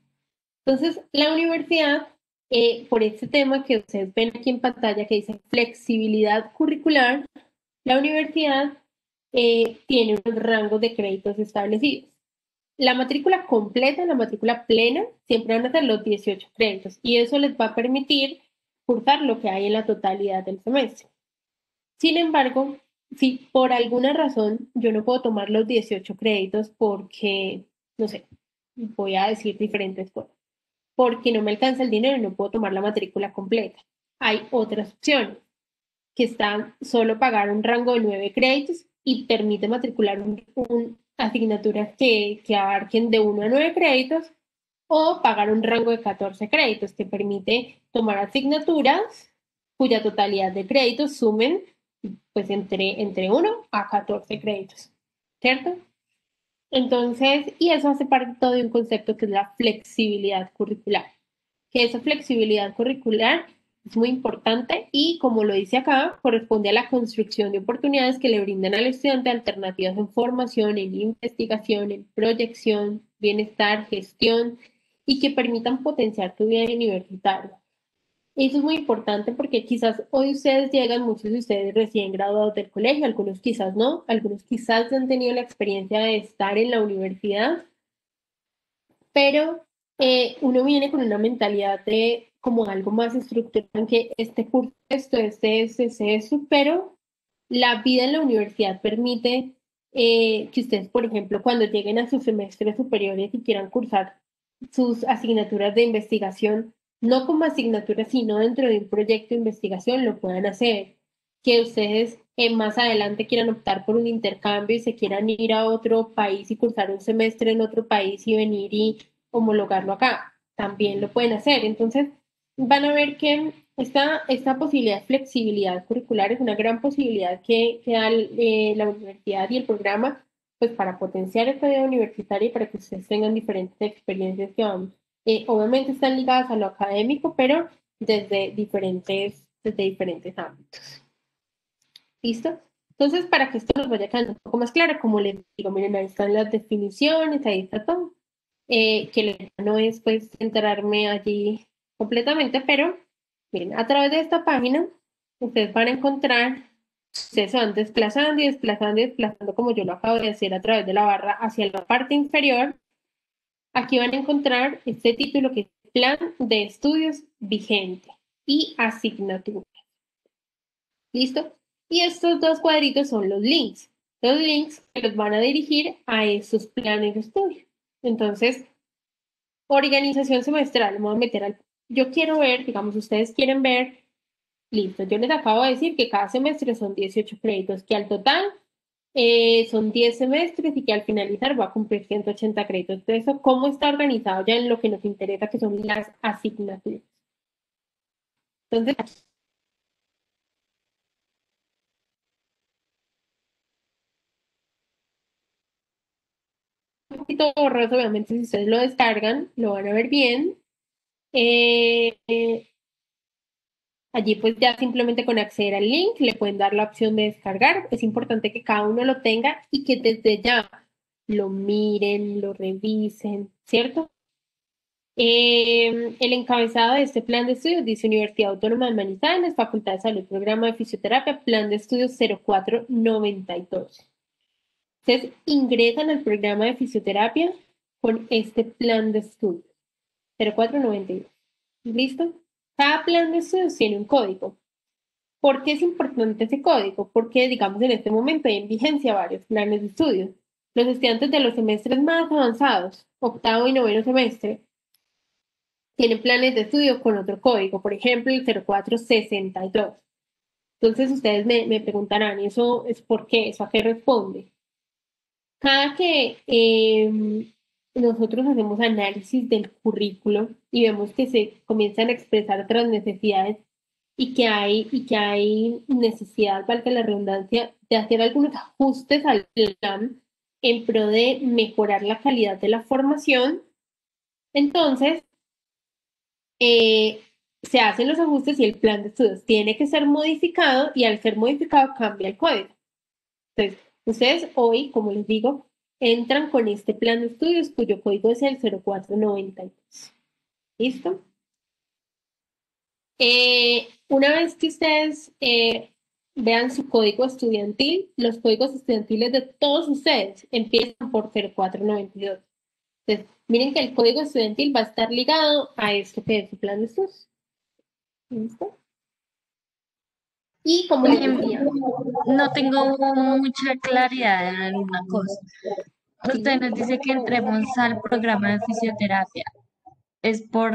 [SPEAKER 1] Entonces, la universidad, eh, por este tema que ustedes ven aquí en pantalla que dice flexibilidad curricular, la universidad eh, tiene un rango de créditos establecidos. La matrícula completa, la matrícula plena, siempre van a ser los 18 créditos y eso les va a permitir cursar lo que hay en la totalidad del semestre. Sin embargo, si por alguna razón yo no puedo tomar los 18 créditos porque, no sé, voy a decir diferentes cosas, porque no me alcanza el dinero y no puedo tomar la matrícula completa. Hay otras opciones que están solo pagar un rango de 9 créditos y permite matricular un, asignaturas que, que abarquen de 1 a 9 créditos o pagar un rango de 14 créditos que permite tomar asignaturas cuya totalidad de créditos sumen pues entre, entre 1 a 14 créditos, ¿cierto? Entonces, y eso hace parte de un concepto que es la flexibilidad curricular, que esa flexibilidad curricular es muy importante y, como lo dice acá, corresponde a la construcción de oportunidades que le brindan al estudiante alternativas en formación, en investigación, en proyección, bienestar, gestión y que permitan potenciar tu vida universitaria. Eso es muy importante porque quizás hoy ustedes llegan, muchos de ustedes recién graduados del colegio, algunos quizás no, algunos quizás han tenido la experiencia de estar en la universidad, pero eh, uno viene con una mentalidad de como algo más estructurado, que este curso, esto, este, este, este, eso, pero la vida en la universidad permite eh, que ustedes, por ejemplo, cuando lleguen a sus semestres superiores y quieran cursar sus asignaturas de investigación, no como asignatura, sino dentro de un proyecto de investigación lo puedan hacer. Que ustedes eh, más adelante quieran optar por un intercambio y se quieran ir a otro país y cursar un semestre en otro país y venir y homologarlo acá. También lo pueden hacer. Entonces, van a ver que esta, esta posibilidad de flexibilidad curricular es una gran posibilidad que, da eh, la universidad y el programa pues para potenciar esta vida universitaria y para que ustedes tengan diferentes experiencias que vamos eh, obviamente están ligadas a lo académico, pero desde diferentes, desde diferentes ámbitos. ¿Listo? Entonces, para que esto nos vaya quedando un poco más claro, como les digo, miren, ahí están las definiciones, ahí está todo. Eh, que no es pues enterarme allí completamente, pero miren, a través de esta página, ustedes van a encontrar, se van desplazando y desplazando y desplazando, como yo lo acabo de decir, a través de la barra hacia la parte inferior, Aquí van a encontrar este título que es Plan de Estudios Vigente y Asignatura. ¿Listo? Y estos dos cuadritos son los links. Los links que los van a dirigir a esos planes de estudio. Entonces, organización semestral, me voy a meter al... Yo quiero ver, digamos, ustedes quieren ver, listo, yo les acabo de decir que cada semestre son 18 créditos, que al total eh, son 10 semestres y que al finalizar va a cumplir 180 créditos. Eso, ¿cómo está organizado ya en lo que nos interesa, que son las asignaturas? Entonces, un poquito borroso, obviamente, si ustedes lo descargan, lo van a ver bien. Eh, eh, allí pues ya simplemente con acceder al link le pueden dar la opción de descargar. Es importante que cada uno lo tenga y que desde ya lo miren, lo revisen, ¿cierto? Eh, el encabezado de este plan de estudios dice Universidad Autónoma de Manizales, Facultad de Salud, Programa de Fisioterapia, Plan de Estudios 0492. Ustedes ingresan al programa de fisioterapia con este plan de estudios 0492. ¿Listo? Cada plan de estudios tiene un código. ¿Por qué es importante ese código? Porque, digamos, en este momento hay en vigencia varios planes de estudios. Los estudiantes de los semestres más avanzados, octavo y noveno semestre, tienen planes de estudio con otro código, por ejemplo, el 0462. Entonces ustedes me, me preguntarán, ¿y eso es por qué? ¿Eso a qué responde? Cada que em, nosotros hacemos análisis del currículo y vemos que se comienzan a expresar otras necesidades y que hay, y que hay necesidad, valga la redundancia, de hacer algunos ajustes al plan en pro de mejorar la calidad de la formación, entonces eh, se hacen los ajustes y el plan de estudios tiene que ser modificado y al ser modificado cambia el código. Entonces, ustedes hoy, como les digo, entran con este plan de estudios cuyo código es el 0492. ¿Listo? Eh, una vez que ustedes eh, vean su código estudiantil, los códigos estudiantiles de todos ustedes empiezan por 0492. Entonces, miren que el código estudiantil va a estar ligado a esto que es su plan de estudios. ¿Listo?
[SPEAKER 8] Y como no tengo mucha claridad en una cosa. Usted nos dice que entremos al programa de fisioterapia. ¿Es por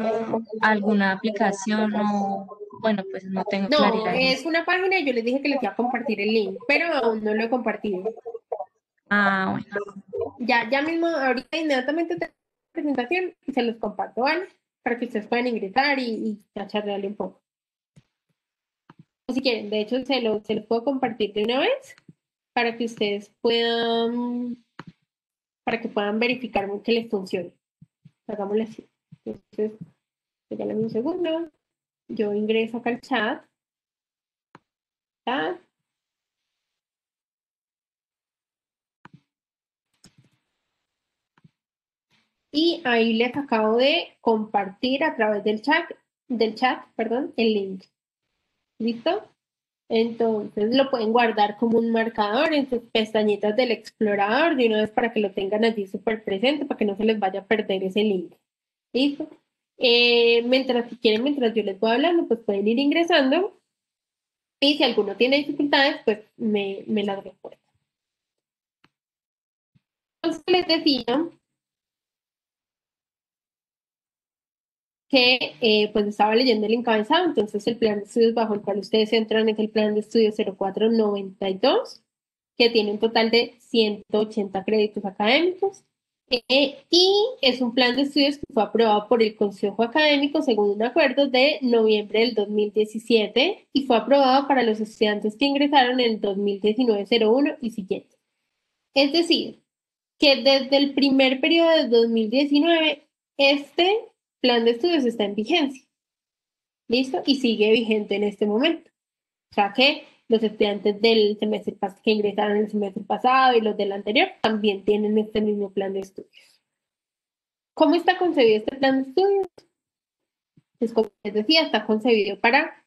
[SPEAKER 8] alguna aplicación o, bueno, pues no tengo claridad?
[SPEAKER 1] No, es una página y yo les dije que les iba a compartir el link, pero aún no lo he compartido.
[SPEAKER 8] Ah, bueno.
[SPEAKER 1] Ya, ya mismo, ahorita inmediatamente la presentación y se los comparto, ¿vale? Para que ustedes puedan ingresar y, y charlarle un poco. Si quieren, de hecho, se, lo, se los puedo compartir de una vez para que ustedes puedan para que puedan verificar que les funcione. Hagámoslo así. Entonces, regálame un segundo. Yo ingreso acá al chat. Y ahí les acabo de compartir a través del chat, del chat, perdón, el link. ¿Listo? Entonces lo pueden guardar como un marcador en sus pestañitas del explorador de una vez para que lo tengan allí súper presente, para que no se les vaya a perder ese link. ¿Listo? Eh, mientras si quieren, mientras yo les voy hablando, pues pueden ir ingresando. Y si alguno tiene dificultades, pues me, me las recuerda. Entonces les decía que eh, pues estaba leyendo el encabezado, entonces el plan de estudios bajo el cual ustedes entran es el plan de estudios 0492, que tiene un total de 180 créditos académicos, eh, y es un plan de estudios que fue aprobado por el Consejo Académico según un acuerdo de noviembre del 2017 y fue aprobado para los estudiantes que ingresaron en el 2019-01 y siguiente. Es decir, que desde el primer periodo de 2019, este plan de estudios está en vigencia. ¿Listo? Y sigue vigente en este momento. O sea que los estudiantes del semestre que ingresaron el semestre pasado y los del anterior también tienen este mismo plan de estudios. ¿Cómo está concebido este plan de estudios? Pues como les decía, está concebido para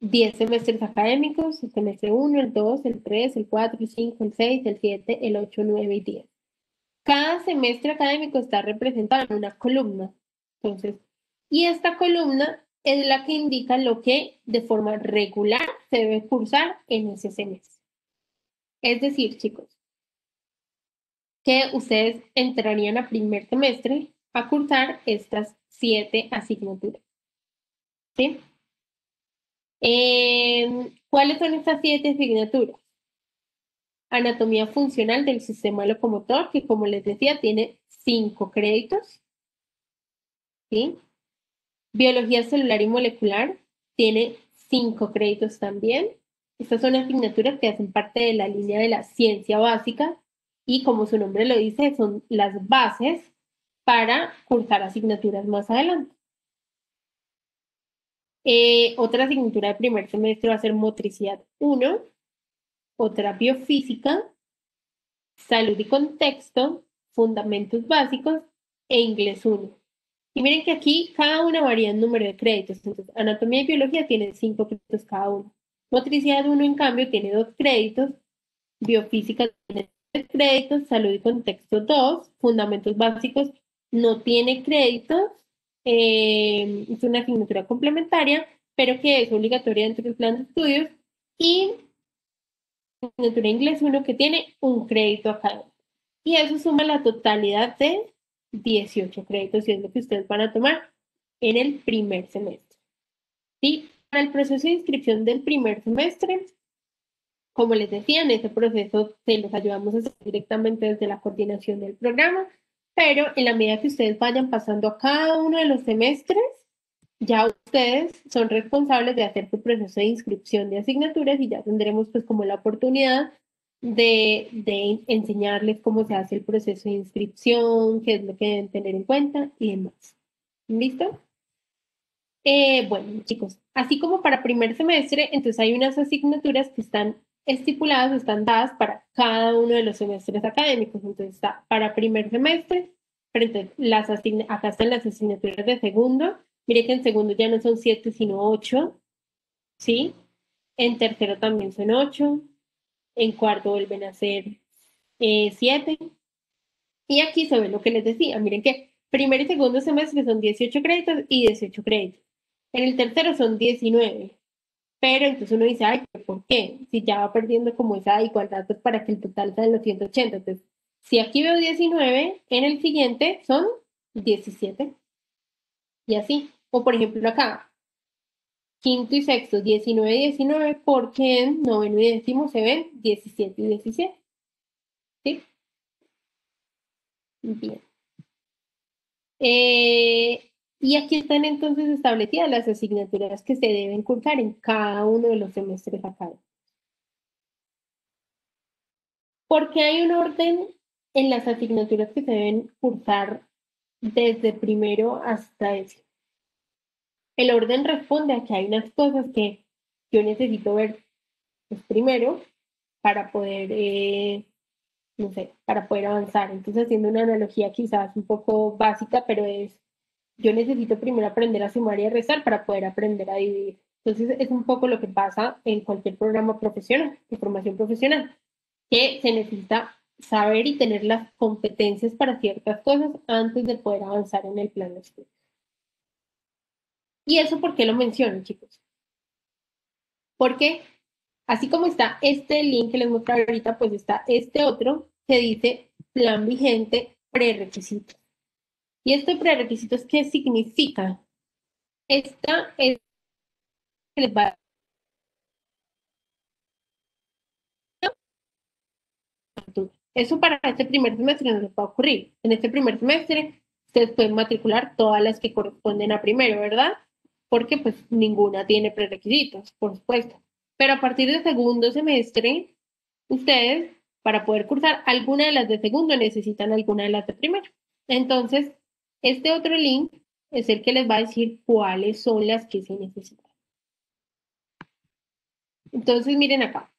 [SPEAKER 1] 10 semestres académicos, el semestre 1, el 2, el 3, el 4, el 5, el 6, el 7, el 8, 9 y 10. Cada semestre académico está representado en una columna entonces, y esta columna es la que indica lo que de forma regular se debe cursar en ese semestre. Es decir, chicos, que ustedes entrarían a primer semestre a cursar estas siete asignaturas. ¿Sí? Em, ¿Cuáles son estas siete asignaturas? anatomía funcional del sistema locomotor, que como les decía, tiene cinco créditos. ¿Sí? Biología celular y molecular tiene cinco créditos también. Estas son asignaturas que hacen parte de la línea de la ciencia básica y como su nombre lo dice, son las bases para cursar asignaturas más adelante. Eh, otra asignatura de primer semestre va a ser motricidad 1, otra biofísica, salud y contexto, fundamentos básicos e inglés 1. Y miren que aquí cada una varía en número de créditos. Entonces, anatomía y biología tienen 5 créditos cada uno. Motricidad 1, en cambio, tiene 2 créditos. Biofísica tiene 3 créditos. Salud y contexto 2. Fundamentos básicos no tiene créditos. Eh, es una asignatura complementaria, pero que es obligatoria dentro del plan de estudios. Y asignatura inglés 1 que tiene un crédito académico. Y eso suma la totalidad de 18 créditos, y es lo que ustedes van a tomar en el primer semestre. ¿Sí? Para el proceso de inscripción del primer semestre, como les decía, en ese proceso se los ayudamos directamente desde la coordinación del programa, pero en la medida que ustedes vayan pasando a cada uno de los semestres, ya ustedes son responsables de hacer su proceso de inscripción de asignaturas y ya tendremos pues como la oportunidad de, enseñarles cómo se hace el proceso de inscripción, qué es lo que deben tener en cuenta y demás. ¿Listo? Eh, bueno, chicos, así como para primer semestre, entonces hay unas asignaturas que están estipuladas, están dadas para cada uno de los semestres académicos. Entonces está para primer semestre, pero entonces las acá están las asignaturas de segundo. Mire que en segundo ya no son siete, sino ocho, ¿sí? En tercero también son ocho, en cuarto vuelven a ser eh, siete. Y aquí se lo que les decía. Miren que primer y segundo semestre son 18 créditos y 18 créditos. En el tercero son 19. Pero entonces uno dice, ay, ¿por qué? Si ya va perdiendo como esa igualdad pues, para que el total sea de los 180. Entonces, si aquí veo 19, en el siguiente son 17. Y así. O por ejemplo acá, quinto y sexto, 19 y 19, porque en noveno y décimo se ven 17 y 17. ¿Sí? Bien. Eh, y aquí están entonces establecidas las asignaturas que se deben cursar en cada uno de los semestres académicos. Porque hay un orden en las asignaturas que se deben cursar desde primero hasta ese. El orden responde a que hay unas cosas que yo necesito ver pues, primero para poder, eh, no sé, para poder avanzar. Entonces, haciendo una analogía quizás un poco básica, pero es, yo necesito primero aprender a sumar y a rezar para poder aprender a dividir. Entonces, es un poco lo que pasa en cualquier programa profesional, de formación profesional, que se necesita saber y tener las competencias para ciertas cosas antes de poder avanzar en el plan de estudio. ¿Y eso por qué lo menciono, chicos? Porque así como está este link que les muestro ahorita, pues está este otro que dice plan vigente prerequisitos. ¿Y este prerequisitos qué significa? Esta es les va Eso para este primer semestre no les va a ocurrir. En este primer semestre ustedes pueden matricular todas las que corresponden a primero, ¿verdad? Porque pues ninguna tiene prerequisitos, por supuesto. Pero a partir del segundo semestre, ustedes, para poder cursar alguna de las de segundo, necesitan alguna de las de primero. Entonces, este otro link es el que les va a decir cuáles son las que se necesitan. Entonces, miren acá.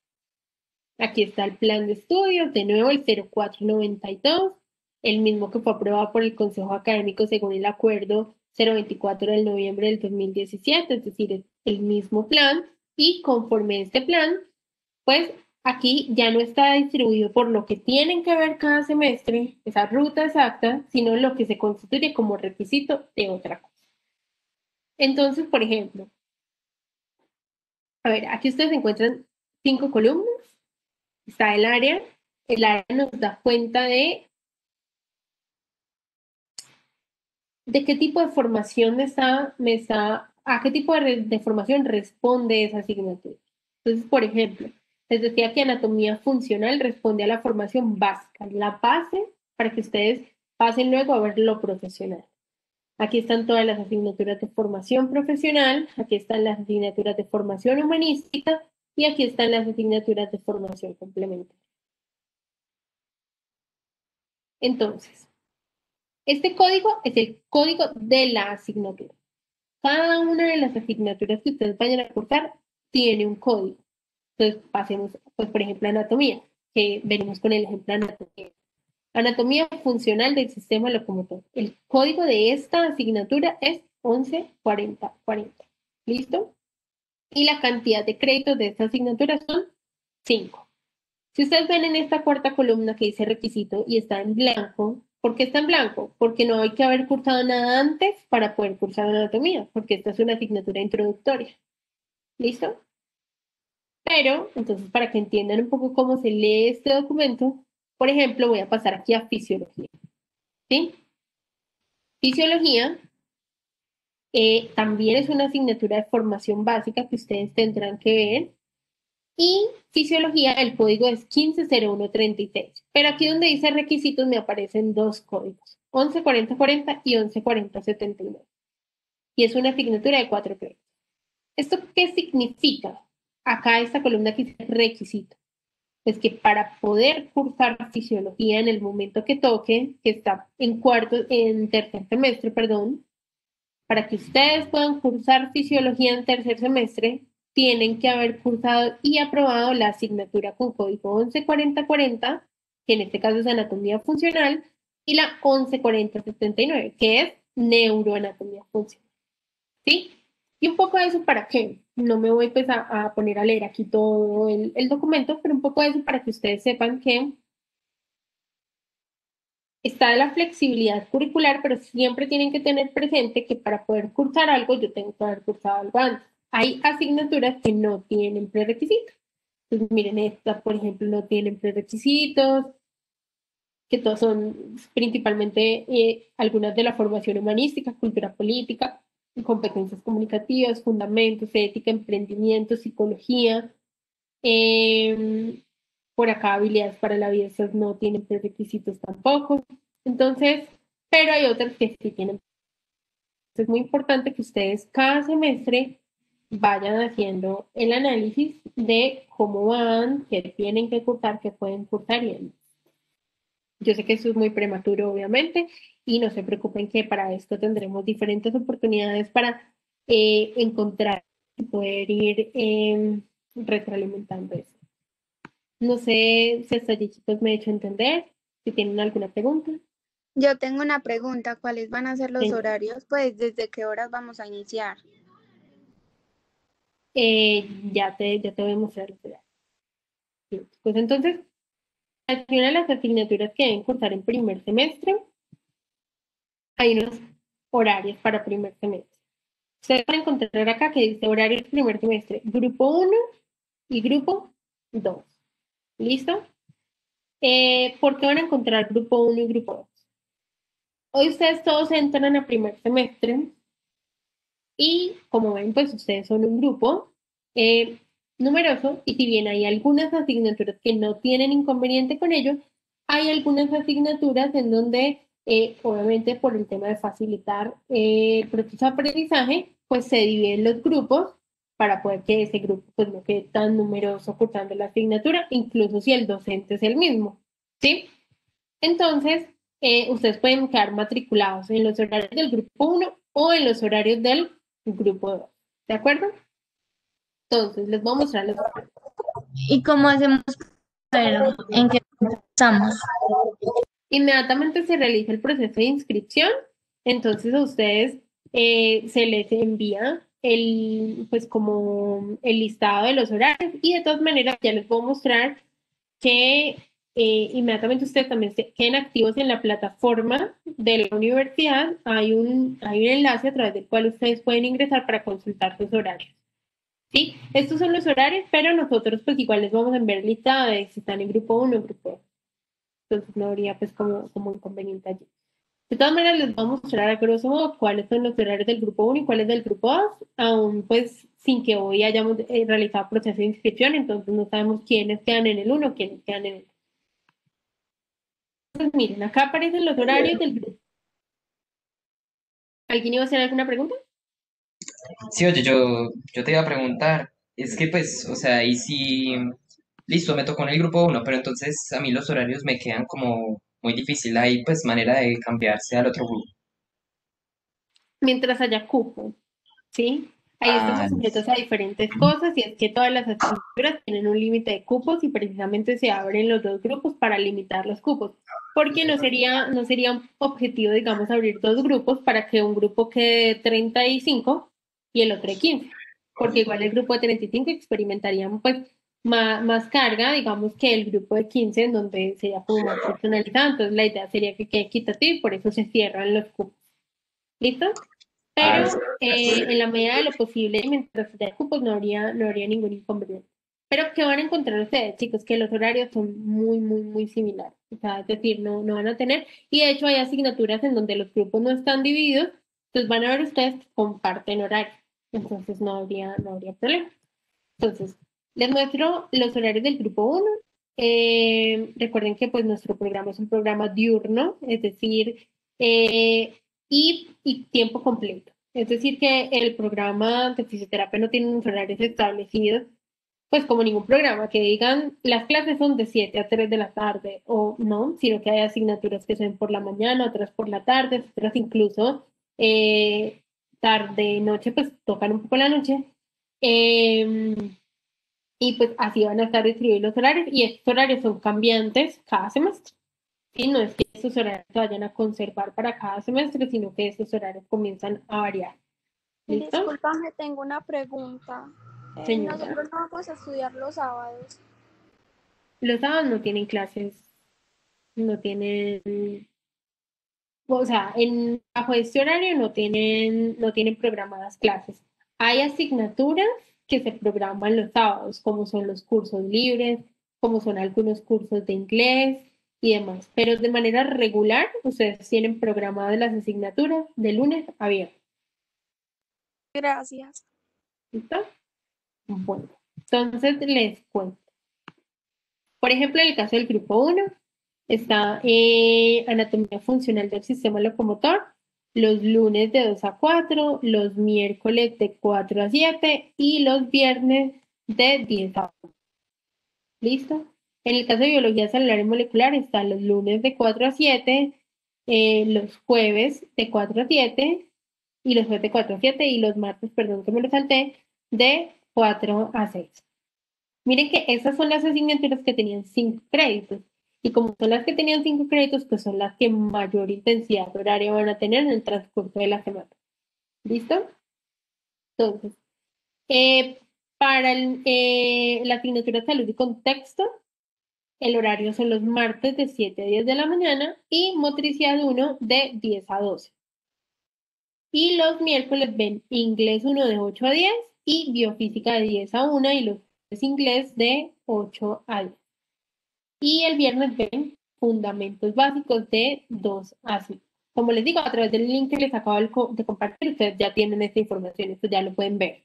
[SPEAKER 1] Aquí está el plan de estudios, de nuevo el 0492, el mismo que fue aprobado por el Consejo Académico según el acuerdo 024 del noviembre del 2017, es decir, el mismo plan y conforme este plan, pues aquí ya no está distribuido por lo que tienen que ver cada semestre, esa ruta exacta, sino lo que se constituye como requisito de otra cosa. Entonces, por ejemplo, a ver, aquí ustedes encuentran cinco columnas, está el área, el área nos da cuenta de de qué tipo de formación está, a qué tipo de, formación responde esa asignatura. Entonces, por ejemplo, Les decía que anatomía funcional responde a la formación básica, la base para que ustedes pasen luego a ver lo profesional. Aquí están todas las asignaturas de formación profesional, aquí están las asignaturas de formación humanística y aquí están las asignaturas de formación complementaria. Entonces, este código es el código de la asignatura. Cada una de las asignaturas que ustedes vayan a cursar tiene un código. Entonces, pasemos, pues, por ejemplo, anatomía, que venimos con el ejemplo de anatomía. Anatomía funcional del sistema locomotor. El código de esta asignatura es 114040. ¿Listo? Y la cantidad de créditos de esta asignatura son 5. Si ustedes ven en esta cuarta columna que dice requisito y está en blanco, ¿por qué está en blanco? Porque no hay que haber cursado nada antes para poder cursar anatomía, porque esta es una asignatura introductoria. ¿Listo? Pero, entonces, para que entiendan un poco cómo se lee este documento, por ejemplo, voy a pasar aquí a fisiología. ¿Sí? Fisiología eh, también es una asignatura de formación básica que ustedes tendrán que ver. Y fisiología, el código es 150136. Pero aquí donde dice requisitos me aparecen dos códigos, 114040 y 114079. Y es una asignatura de cuatro créditos. ¿Esto qué significa? Acá esta columna que dice requisito. Es que para poder cursar fisiología en el momento que toque, que está en cuarto, en tercer semestre, perdón, para que ustedes puedan cursar fisiología en tercer semestre, tienen que haber cursado y aprobado la asignatura con código 114040, que en este caso es anatomía funcional, y la 114079, que es neuroanatomía funcional. ¿Sí? Y un poco de eso para qué. No me voy pues, a, poner a leer aquí todo el, el documento, pero un poco de eso para que ustedes sepan que está la flexibilidad curricular, pero siempre tienen que tener presente que para poder cursar algo, yo tengo que haber cursado algo antes. Hay asignaturas que no tienen prerequisitos. Entonces, miren, esta, por ejemplo, no tienen prerequisitos, que todos son principalmente eh, algunas de la formación humanística, cultura política, competencias comunicativas, fundamentos, ética, emprendimiento, psicología. Em, por acá habilidades para la vida, esas no tienen prerequisitos tampoco. Entonces, pero hay otras que sí tienen. Es muy importante que ustedes cada semestre vayan haciendo el análisis de cómo van, qué tienen que cursar, qué pueden cursar y Yo sé que eso es muy prematuro, obviamente, y no se preocupen que para esto tendremos diferentes oportunidades para eh, encontrar y poder ir eh, retroalimentando eso. No sé si hasta allí chicos me he hecho entender, si tienen alguna pregunta.
[SPEAKER 33] Yo tengo una pregunta, ¿cuáles van a ser los horarios? Pues, ¿desde qué horas vamos a iniciar?
[SPEAKER 1] Eh, ya, te, ya te voy a mostrar los horarios. Pues entonces, al final las asignaturas que deben cursar en primer semestre, hay unos horarios para primer semestre. Ustedes van a encontrar acá que dice horarios primer semestre, grupo 1 y grupo 2. ¿Listo? Eh, ¿Por qué van a encontrar grupo 1 y grupo 2? Hoy ustedes todos entran a primer semestre y como ven, pues ustedes son un grupo eh, numeroso y si bien hay algunas asignaturas que no tienen inconveniente con ello, hay algunas asignaturas en donde, eh, obviamente por el tema de facilitar el proceso de aprendizaje, pues se dividen los grupos para poder que ese grupo pues, no quede tan numeroso cursando la asignatura, incluso si el docente es el mismo, ¿sí? Entonces, eh, ustedes pueden quedar matriculados en los horarios del grupo 1 o en los horarios del grupo 2, ¿de acuerdo? Entonces, les voy a mostrar los
[SPEAKER 8] ¿Y cómo hacemos en qué estamos?
[SPEAKER 1] Inmediatamente se realiza el proceso de inscripción, entonces a ustedes eh, se les envía el, pues como el listado de los horarios y de todas maneras ya les puedo mostrar que eh, inmediatamente ustedes también se queden activos en la plataforma de la universidad. Hay un, hay un enlace a través del cual ustedes pueden ingresar para consultar sus horarios. ¿Sí? Estos son los horarios, pero nosotros pues igual les vamos a enviar listado de si están en grupo 1 o grupo 2. Entonces no habría pues como, como inconveniente allí. De todas maneras, les voy a mostrar a grosso modo cuáles son los horarios del grupo 1 y cuáles del grupo 2, aún pues sin que hoy hayamos eh, realizado proceso de inscripción, entonces no sabemos quiénes quedan en el 1, quiénes quedan en el 2. Entonces, miren, acá aparecen los horarios del grupo. ¿Alguien iba a hacer alguna pregunta?
[SPEAKER 2] Sí, oye, yo, yo te iba a preguntar, es que pues, o sea, y si, listo, me tocó en el grupo 1, pero entonces a mí los horarios me quedan como muy difícil, hay pues manera de cambiarse al otro grupo.
[SPEAKER 1] Mientras haya cupo, ¿sí? Ahí estamos ah, sujetos a diferentes cosas y es que todas las asignaturas tienen un límite de cupos y precisamente se abren los dos grupos para limitar los cupos. Porque no sería, no sería un objetivo, digamos, abrir dos grupos para que un grupo quede 35 y el otro 15. Porque igual el grupo de 35 experimentaría pues más, más carga, digamos, que el grupo de 15 en donde sería como más personalizado. Entonces la idea sería que quede equitativo y por eso se cierran los cupos. ¿Listo? Pero eh, en la medida de lo posible, mientras haya cupos, no habría, no habría ningún inconveniente. Pero ¿qué van a encontrar ustedes, chicos? Que los horarios son muy, muy, muy similares. O sea, es decir, no, no van a tener. Y de hecho hay asignaturas en donde los grupos no están divididos. Entonces van a ver ustedes que comparten horario. Entonces no habría, no habría problema. Entonces, les muestro los horarios del grupo 1. Eh, recuerden que pues nuestro programa es un programa diurno, es decir, eh, y, tiempo completo. Es decir, que el programa de fisioterapia no tiene unos horarios establecidos, pues como ningún programa, que digan las clases son de 7 a 3 de la tarde o no, sino que hay asignaturas que son por la mañana, otras por la tarde, otras incluso eh, tarde, noche, pues tocan un poco la noche. Em, y pues así van a estar distribuidos los horarios y estos horarios son cambiantes cada semestre. Y no es que esos horarios se vayan a conservar para cada semestre, sino que esos horarios comienzan a variar.
[SPEAKER 34] ¿Listo? Disculpame, tengo una pregunta. Eh, nosotros no vamos a estudiar los sábados.
[SPEAKER 1] Los sábados no tienen clases, no tienen, o sea, en, bajo este horario no tienen, no tienen programadas clases. Hay asignaturas que se programan los sábados, como son los cursos libres, como son algunos cursos de inglés, y demás. Pero de manera regular, ustedes tienen programadas las asignaturas de lunes a viernes.
[SPEAKER 34] Gracias.
[SPEAKER 1] ¿Listo? Bueno, entonces les cuento. Por ejemplo, en el caso del grupo 1, está eh, anatomía funcional del sistema locomotor, los lunes de 2 a 4, los miércoles de 4 a 7 y los viernes de 10 a 1. ¿Listo? En el caso de biología celular y molecular están los lunes de 4 a 7, eh, los jueves de 4 a 7 y los jueves de 4 a 7 y los martes, perdón que me lo salté, de 4 a 6. Miren que esas son las asignaturas que tenían 5 créditos. Y como son las que tenían 5 créditos, pues son las que mayor intensidad horaria van a tener en el transcurso de la semana. ¿Listo? Entonces, eh, para eh, la asignatura de salud y contexto, el horario son los martes de 7 a 10 de la mañana y motricidad 1 de 10 a 12. Y los miércoles ven inglés 1 de 8 a 10 y biofísica de 10 a 1 y los inglés de 8 a 10. Y el viernes ven fundamentos básicos de 2 a 5. Como les digo, a través del link que les acabo de compartir, ustedes ya tienen esta información, esto ya lo pueden ver.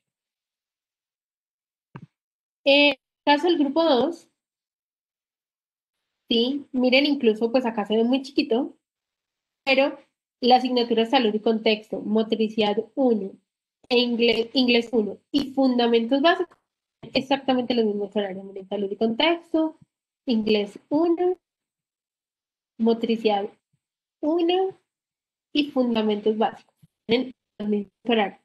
[SPEAKER 1] En caso del grupo 2, ¿sí? Miren, incluso pues acá se ve muy chiquito, pero la asignatura Salud y Contexto, Motricidad 1, e inglés, inglés 1 y Fundamentos Básicos, exactamente los mismos horarios, Salud y Contexto, Inglés 1, Motricidad 1 y Fundamentos Básicos. En los mismos horarios.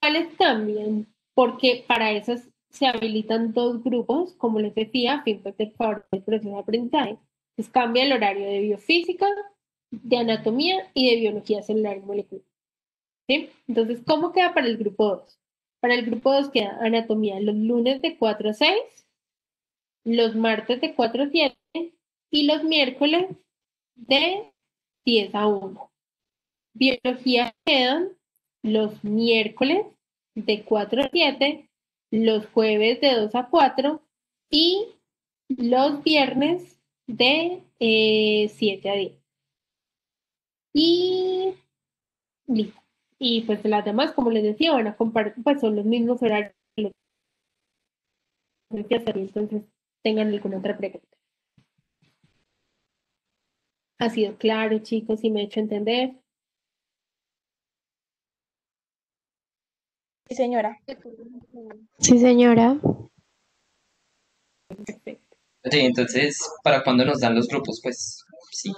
[SPEAKER 1] ¿Cuáles cambian? Porque para esas se habilitan dos grupos, como les decía, fin de favor del proceso de aprendizaje. Pues cambia el horario de biofísica, de anatomía y de biología celular y molecular. ¿Sí? Entonces, ¿cómo queda para el grupo 2? Para el grupo 2 queda anatomía los lunes de 4 a 6, los martes de 4 a 7 y los miércoles de 10 a 1. Biología quedan los miércoles de 4 a 7, los jueves de 2 a 4 y los viernes de 7 eh, a 10. Y listo. Y pues las demás, como les decía, van a compartir, pues son los mismos horarios. Entonces, tengan alguna otra pregunta. ¿Ha sido claro, chicos? ¿Y me he hecho entender?
[SPEAKER 25] Señora.
[SPEAKER 33] Sí, señora.
[SPEAKER 1] Perfecto.
[SPEAKER 2] Sí, entonces, ¿para cuándo nos dan los grupos? Pues sí.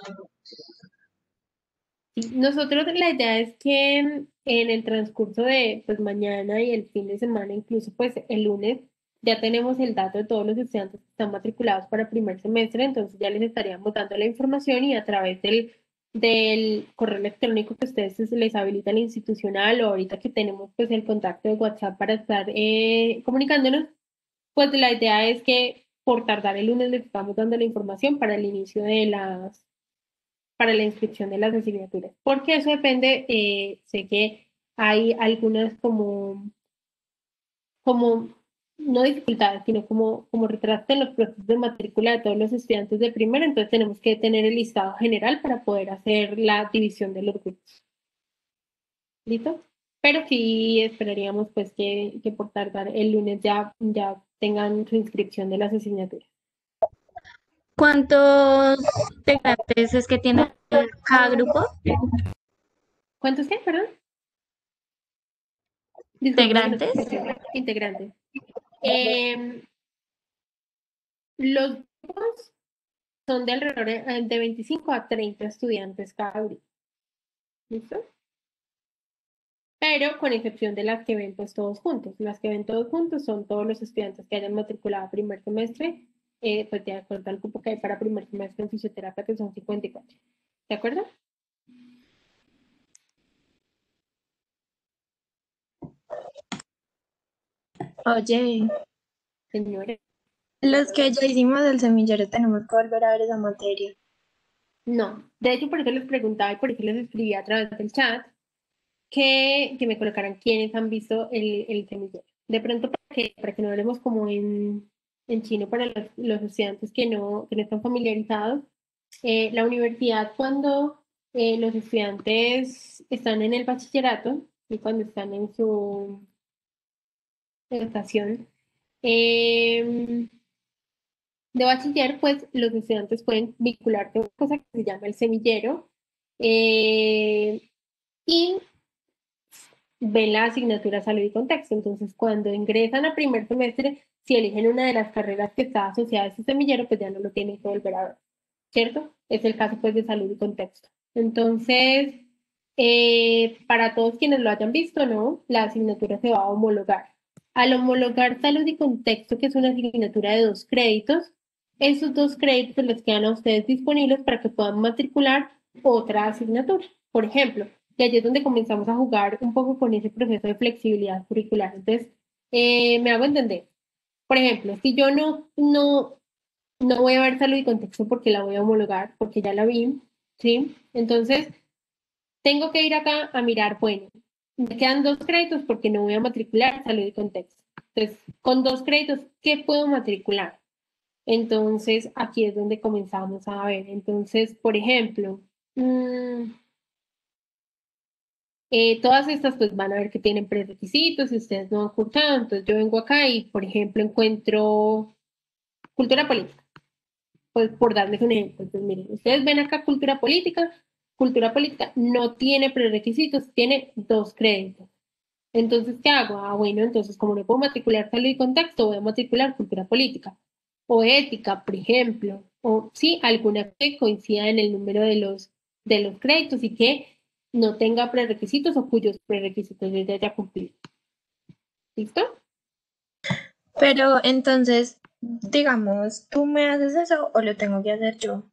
[SPEAKER 1] Sí, Nosotros la idea es que en el transcurso de pues mañana y el fin de semana, incluso pues el lunes, ya tenemos el dato de todos los estudiantes que están matriculados para primer semestre, entonces ya les estaríamos dando la información y a través del, del correo electrónico que ustedes les habilita el institucional o ahorita que tenemos pues el contacto de WhatsApp para estar eh, comunicándonos, pues la idea es que por tardar el lunes les estamos dando la información para el inicio de las, para la inscripción de las asignaturas, porque eso depende, eh, sé que hay algunas como, como no dificultades, sino como, como retraso en los procesos de matrícula de todos los estudiantes de primero, entonces tenemos que tener el listado general para poder hacer la división de los grupos. ¿Listo? Pero sí esperaríamos pues que, que por tardar el lunes ya, ya tengan su inscripción de las asignaturas.
[SPEAKER 8] ¿Cuántos integrantes es que tiene cada grupo?
[SPEAKER 1] ¿Cuántos qué, perdón?
[SPEAKER 8] ¿Integrantes?
[SPEAKER 1] Integrantes. Eh, los grupos son de alrededor de, de 25 a 30 estudiantes cada grupo. ¿Listo? Pero con excepción de las que ven pues todos juntos. Las que ven todos juntos son todos los estudiantes que hayan matriculado primer semestre, eh, pues de acuerdo al grupo que hay para primer semestre en fisioterapia, que son 54. ¿De acuerdo?
[SPEAKER 34] Oye,
[SPEAKER 1] Señora.
[SPEAKER 34] los que ya hicimos del semillero tenemos que volver a ver esa materia.
[SPEAKER 1] No, de hecho por eso les preguntaba y por eso les escribí a través del chat que, que me colocaran quienes han visto el, el semillero. De pronto para que, para que no hablemos como en, en chino para los, los estudiantes que no, que no están familiarizados, eh, la universidad cuando eh, los estudiantes están en el bachillerato y cuando están en su estación eh, de bachiller, pues los estudiantes pueden vincularse a una cosa que se llama el semillero eh, y ven la asignatura salud y contexto. Entonces, cuando ingresan a primer semestre, si eligen una de las carreras que está asociada a ese semillero, pues ya no lo tienen que volver a ver, ¿cierto? Es el caso pues de salud y contexto. Entonces, eh, para todos quienes lo hayan visto, ¿no? La asignatura se va a homologar. Al homologar salud y contexto, que es una asignatura de dos créditos, esos dos créditos les quedan a ustedes disponibles para que puedan matricular otra asignatura. Por ejemplo, y allí es donde comenzamos a jugar un poco con ese proceso de flexibilidad curricular. Entonces, eh, me hago entender. Por ejemplo, si yo no, no, no voy a ver salud y contexto porque la voy a homologar, porque ya la vi, ¿sí? Entonces, tengo que ir acá a mirar, bueno, me quedan dos créditos porque no voy a matricular salud y contexto. Entonces, con dos créditos, ¿qué puedo matricular? Entonces, aquí es donde comenzamos a ver. Entonces, por ejemplo, mmm, eh, todas estas pues van a ver que tienen prerequisitos y ustedes no han cursado. Entonces yo vengo acá y, por ejemplo, encuentro cultura política. Pues por darles un ejemplo. Entonces, miren, ustedes ven acá cultura política. Cultura política no tiene prerequisitos, tiene dos créditos. Entonces, ¿qué hago? Ah, bueno, entonces como no puedo matricular salud y contexto, voy a matricular cultura política. O ética, por ejemplo. O sí, alguna que coincida en el número de los, de los créditos y que no tenga prerequisitos o cuyos prerequisitos yo ya haya cumplido. ¿Listo?
[SPEAKER 34] Pero entonces, digamos, ¿tú me haces eso o lo tengo que hacer yo?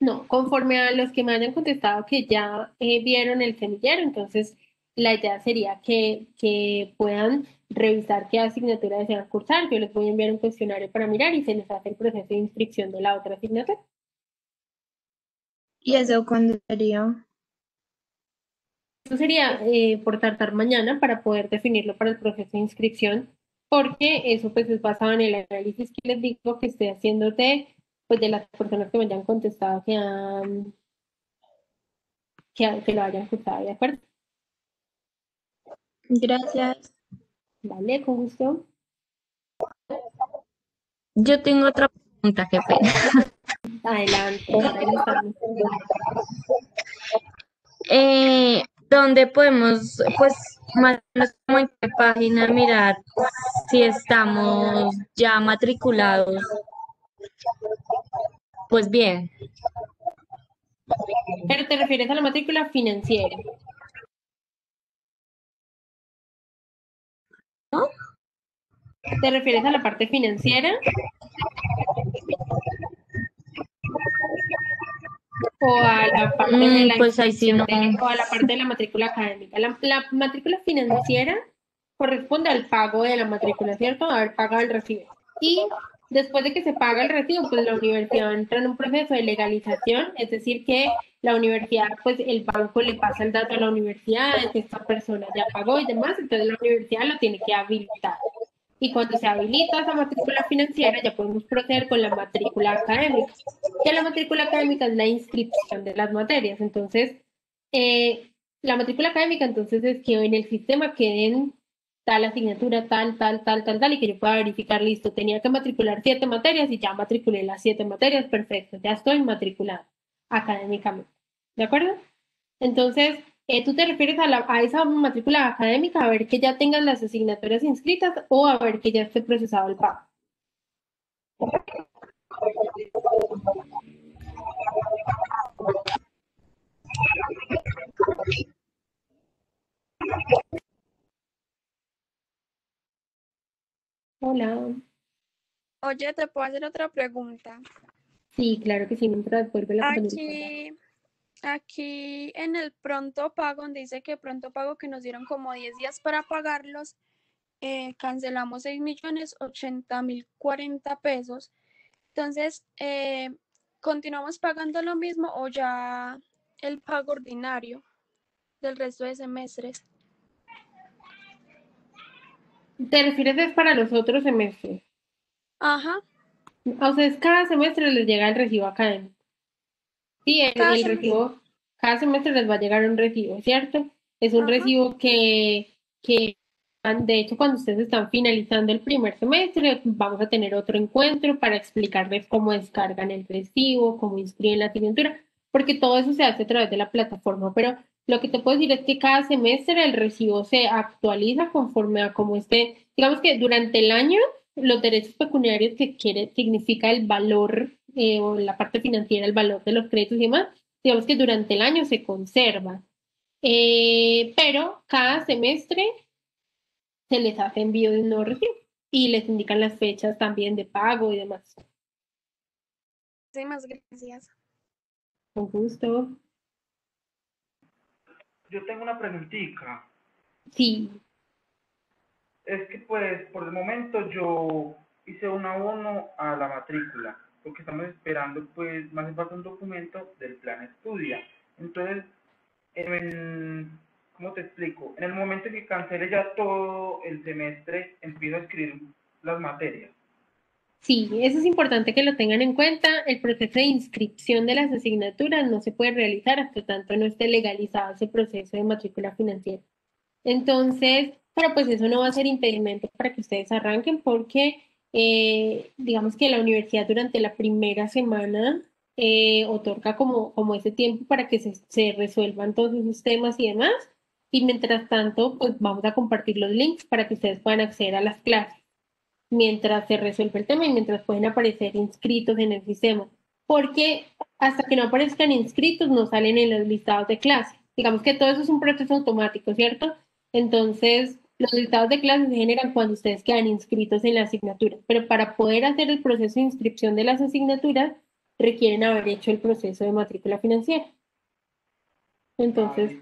[SPEAKER 1] No, conforme a los que me hayan contestado que ya eh, vieron el semillero, entonces la idea sería que, que puedan revisar qué asignatura desean cursar. Yo les voy a enviar un cuestionario para mirar y se les hace el proceso de inscripción de la otra asignatura.
[SPEAKER 34] ¿Y eso cuándo sería?
[SPEAKER 1] Eso sería eh, por tardar mañana para poder definirlo para el proceso de inscripción, porque eso pues es basado en el análisis que les digo que estoy haciendo de, pues, de las personas que me hayan contestado que han, que, que lo hayan cursado, ¿de acuerdo?
[SPEAKER 34] Gracias.
[SPEAKER 1] Vale, con gusto.
[SPEAKER 8] Yo tengo otra pregunta.
[SPEAKER 1] Adelante. adelante.
[SPEAKER 8] Eh, ¿dónde podemos, pues, más o menos como en qué página mirar si estamos ya matriculados? Pues bien,
[SPEAKER 1] Pero te refieres a la matrícula financiera.
[SPEAKER 8] ¿no?
[SPEAKER 1] ¿Te refieres a la parte financiera? ¿O a la parte de
[SPEAKER 8] Mm,
[SPEAKER 1] la
[SPEAKER 8] pues ahí sí no.
[SPEAKER 1] inscripción de- o a la parte de la matrícula académica? La, la matrícula financiera corresponde al pago de la matrícula, ¿cierto? Haber pagado el recibo. Y después de que se paga el recibo, pues la universidad entra en un proceso de legalización, es decir, que la universidad, pues el banco le pasa el dato a la universidad de que esta persona ya pagó y demás, entonces la universidad lo tiene que habilitar. Y cuando se habilita esa matrícula financiera, ya podemos proceder con la matrícula académica. Que la matrícula académica es la inscripción de las materias. Entonces, eh, la matrícula académica entonces es que en el sistema queden tal asignatura, tal, tal, tal, tal, tal, y que yo pueda verificar, listo, tenía que matricular siete materias y ya matriculé las siete materias, perfecto, ya estoy matriculado académicamente. ¿De acuerdo? Entonces, eh, ¿tú te refieres a, la- a esa matrícula académica, a ver que ya tengan las asignaturas inscritas o a ver que ya esté procesado el pago? Hola.
[SPEAKER 35] Oye, ¿te puedo hacer otra pregunta?
[SPEAKER 1] Sí, claro que sí, mientras vuelve la.
[SPEAKER 35] Aquí, aquí en el pronto pago, donde dice que pronto pago que nos dieron como 10 días para pagarlos, eh, cancelamos 6 millones 80 mil 40 pesos. Entonces, eh, ¿continuamos pagando lo mismo o ya el pago ordinario del resto de semestres?
[SPEAKER 1] ¿Te refieres es para los otros semestres?
[SPEAKER 35] Ajá,
[SPEAKER 1] A ustedes cada semestre les llega el recibo académico. Sí, el,
[SPEAKER 35] Cada
[SPEAKER 1] el
[SPEAKER 35] semestre.
[SPEAKER 1] recibo, cada semestre les va a llegar un recibo, ¿cierto? Es un
[SPEAKER 35] Ajá.
[SPEAKER 1] recibo que, que, de hecho, cuando ustedes están finalizando el primer semestre, vamos a tener otro encuentro para explicarles cómo descargan el recibo, cómo inscriben la asignatura, porque todo eso se hace a través de la plataforma, pero lo que te puedo decir es que cada semestre el recibo se actualiza conforme a cómo esté, digamos que durante el año los derechos pecuniarios que quiere, significa el valor eh, o la parte financiera, el valor de los créditos y demás, digamos que durante el año se conserva. Eh, pero cada semestre se les hace envío de un nuevo recibo y les indican las fechas también de pago y demás.
[SPEAKER 35] muchísimas gracias.
[SPEAKER 1] Con gusto.
[SPEAKER 36] Yo tengo una preguntita.
[SPEAKER 1] Sí,
[SPEAKER 36] Es que pues por el momento yo hice un abono a la matrícula, porque estamos esperando pues más falta un documento del plan estudia. Entonces, en, ¿cómo te explico? En el momento en que cancele ya todo el semestre, empiezo a escribir las materias.
[SPEAKER 1] Sí, eso es importante que lo tengan en cuenta. El proceso de inscripción de las asignaturas no se puede realizar hasta tanto no esté legalizado ese proceso de matrícula financiera. Entonces, pero pues eso no va a ser impedimento para que ustedes arranquen porque eh, digamos que la universidad durante la primera semana eh, otorga como, como ese tiempo para que se, se resuelvan todos esos temas y demás. Y mientras tanto, pues vamos a compartir los links para que ustedes puedan acceder a las clases mientras se resuelve el tema y mientras pueden aparecer inscritos en el sistema. Porque hasta que no aparezcan inscritos no salen en los listados de clase. Digamos que todo eso es un proceso automático, ¿cierto? Entonces, los listados de clase se generan cuando ustedes quedan inscritos en la asignatura. Pero para poder hacer el proceso de inscripción de las asignaturas, requieren haber hecho el proceso de matrícula financiera. Entonces,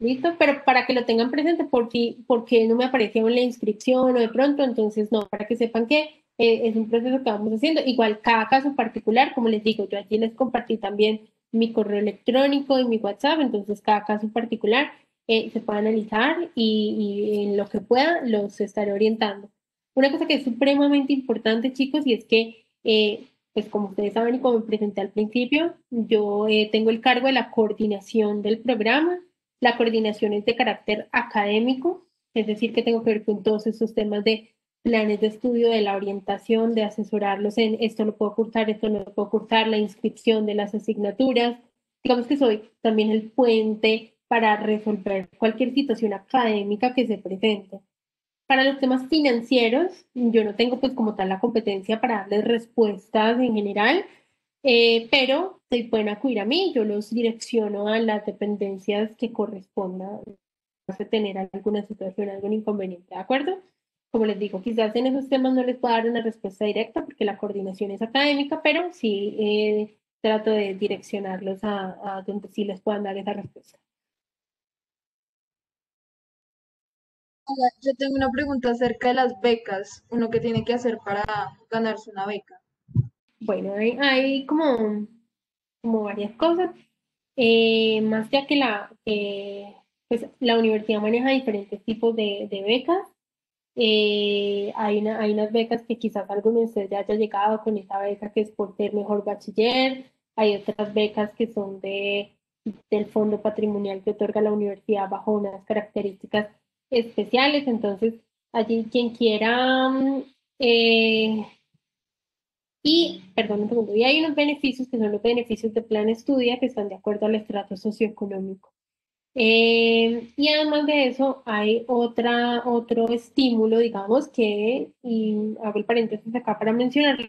[SPEAKER 1] ¿Listo? Pero para que lo tengan presente, por porque no me apareció en la inscripción o de pronto, entonces no, para que sepan que eh, es un proceso que vamos haciendo. Igual, cada caso particular, como les digo, yo aquí les compartí también mi correo electrónico y mi WhatsApp, entonces cada caso particular eh, se puede analizar y, y en lo que pueda los estaré orientando. Una cosa que es supremamente importante, chicos, y es que eh, pues como ustedes saben y como presenté al principio, yo eh, tengo el cargo de la coordinación del programa. La coordinación es de carácter académico, es decir, que tengo que ver con todos esos temas de planes de estudio, de la orientación, de asesorarlos en esto lo puedo cursar, esto no puedo cursar, la inscripción de las asignaturas. Digamos que soy también el puente para resolver cualquier situación académica que se presente. Para los temas financieros, yo no tengo pues como tal la competencia para darles respuestas en general, eh, pero si pueden acudir a mí, yo los direcciono a las dependencias que correspondan a tener alguna situación, algún inconveniente, ¿de acuerdo? Como les digo, quizás en esos temas no les puedo dar una respuesta directa porque la coordinación es académica, pero sí eh, trato de direccionarlos a, a donde sí les puedan dar esa respuesta.
[SPEAKER 23] Hola, Yo tengo una pregunta acerca de las becas, uno que tiene que hacer para ganarse una beca.
[SPEAKER 1] Bueno, hay, hay como, como varias cosas. Eh, más ya que la, que, pues, la universidad maneja diferentes tipos de, de becas. Eh, hay, una, hay unas becas que quizás alguno de ustedes ya haya llegado con esa beca que es por ser mejor bachiller. Hay otras becas que son de, del fondo patrimonial que otorga la universidad bajo unas características especiales. Entonces, allí quien quiera mm, eh, y, perdón un segundo, y hay unos beneficios que son los beneficios de plan estudia que están de acuerdo al estrato socioeconómico. Eh, y además de eso, hay otra, otro estímulo, digamos, que, y hago el paréntesis acá para mencionarlo,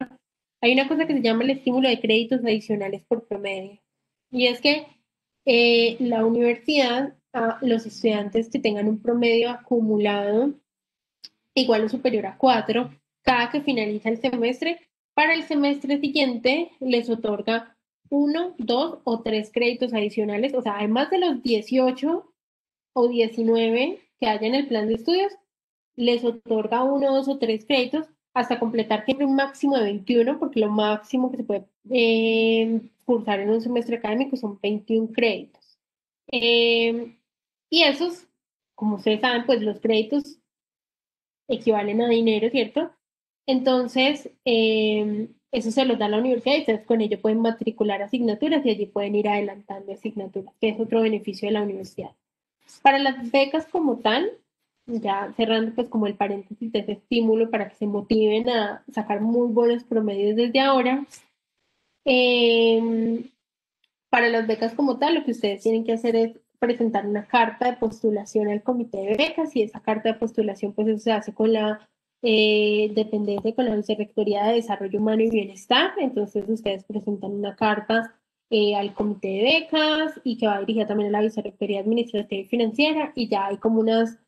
[SPEAKER 1] hay una cosa que se llama el estímulo de créditos adicionales por promedio. Y es que eh, la universidad, a los estudiantes que tengan un promedio acumulado igual o superior a 4, cada que finaliza el semestre, para el semestre siguiente les otorga uno, dos o tres créditos adicionales, o sea, además de los 18 o 19 que haya en el plan de estudios, les otorga uno, dos o tres créditos hasta completar siempre un máximo de 21, porque lo máximo que se puede eh, cursar en un semestre académico son 21 créditos. Eh, y esos, como ustedes saben, pues los créditos equivalen a dinero, ¿cierto? Entonces, eh, eso se los da la universidad y ustedes con ello pueden matricular asignaturas y allí pueden ir adelantando asignaturas, que es otro beneficio de la universidad. Para las becas como tal, ya cerrando pues como el paréntesis de ese estímulo para que se motiven a sacar muy buenos promedios desde ahora. Em, para las becas como tal, lo que ustedes tienen que hacer es presentar una carta de postulación al comité de becas y esa carta de postulación pues eso se hace con la eh, dependencia con la Vicerrectoría de Desarrollo Humano y Bienestar. Entonces ustedes presentan una carta eh, al comité de becas y que va dirigida también a la Vicerrectoría Administrativa y Financiera y ya hay como unas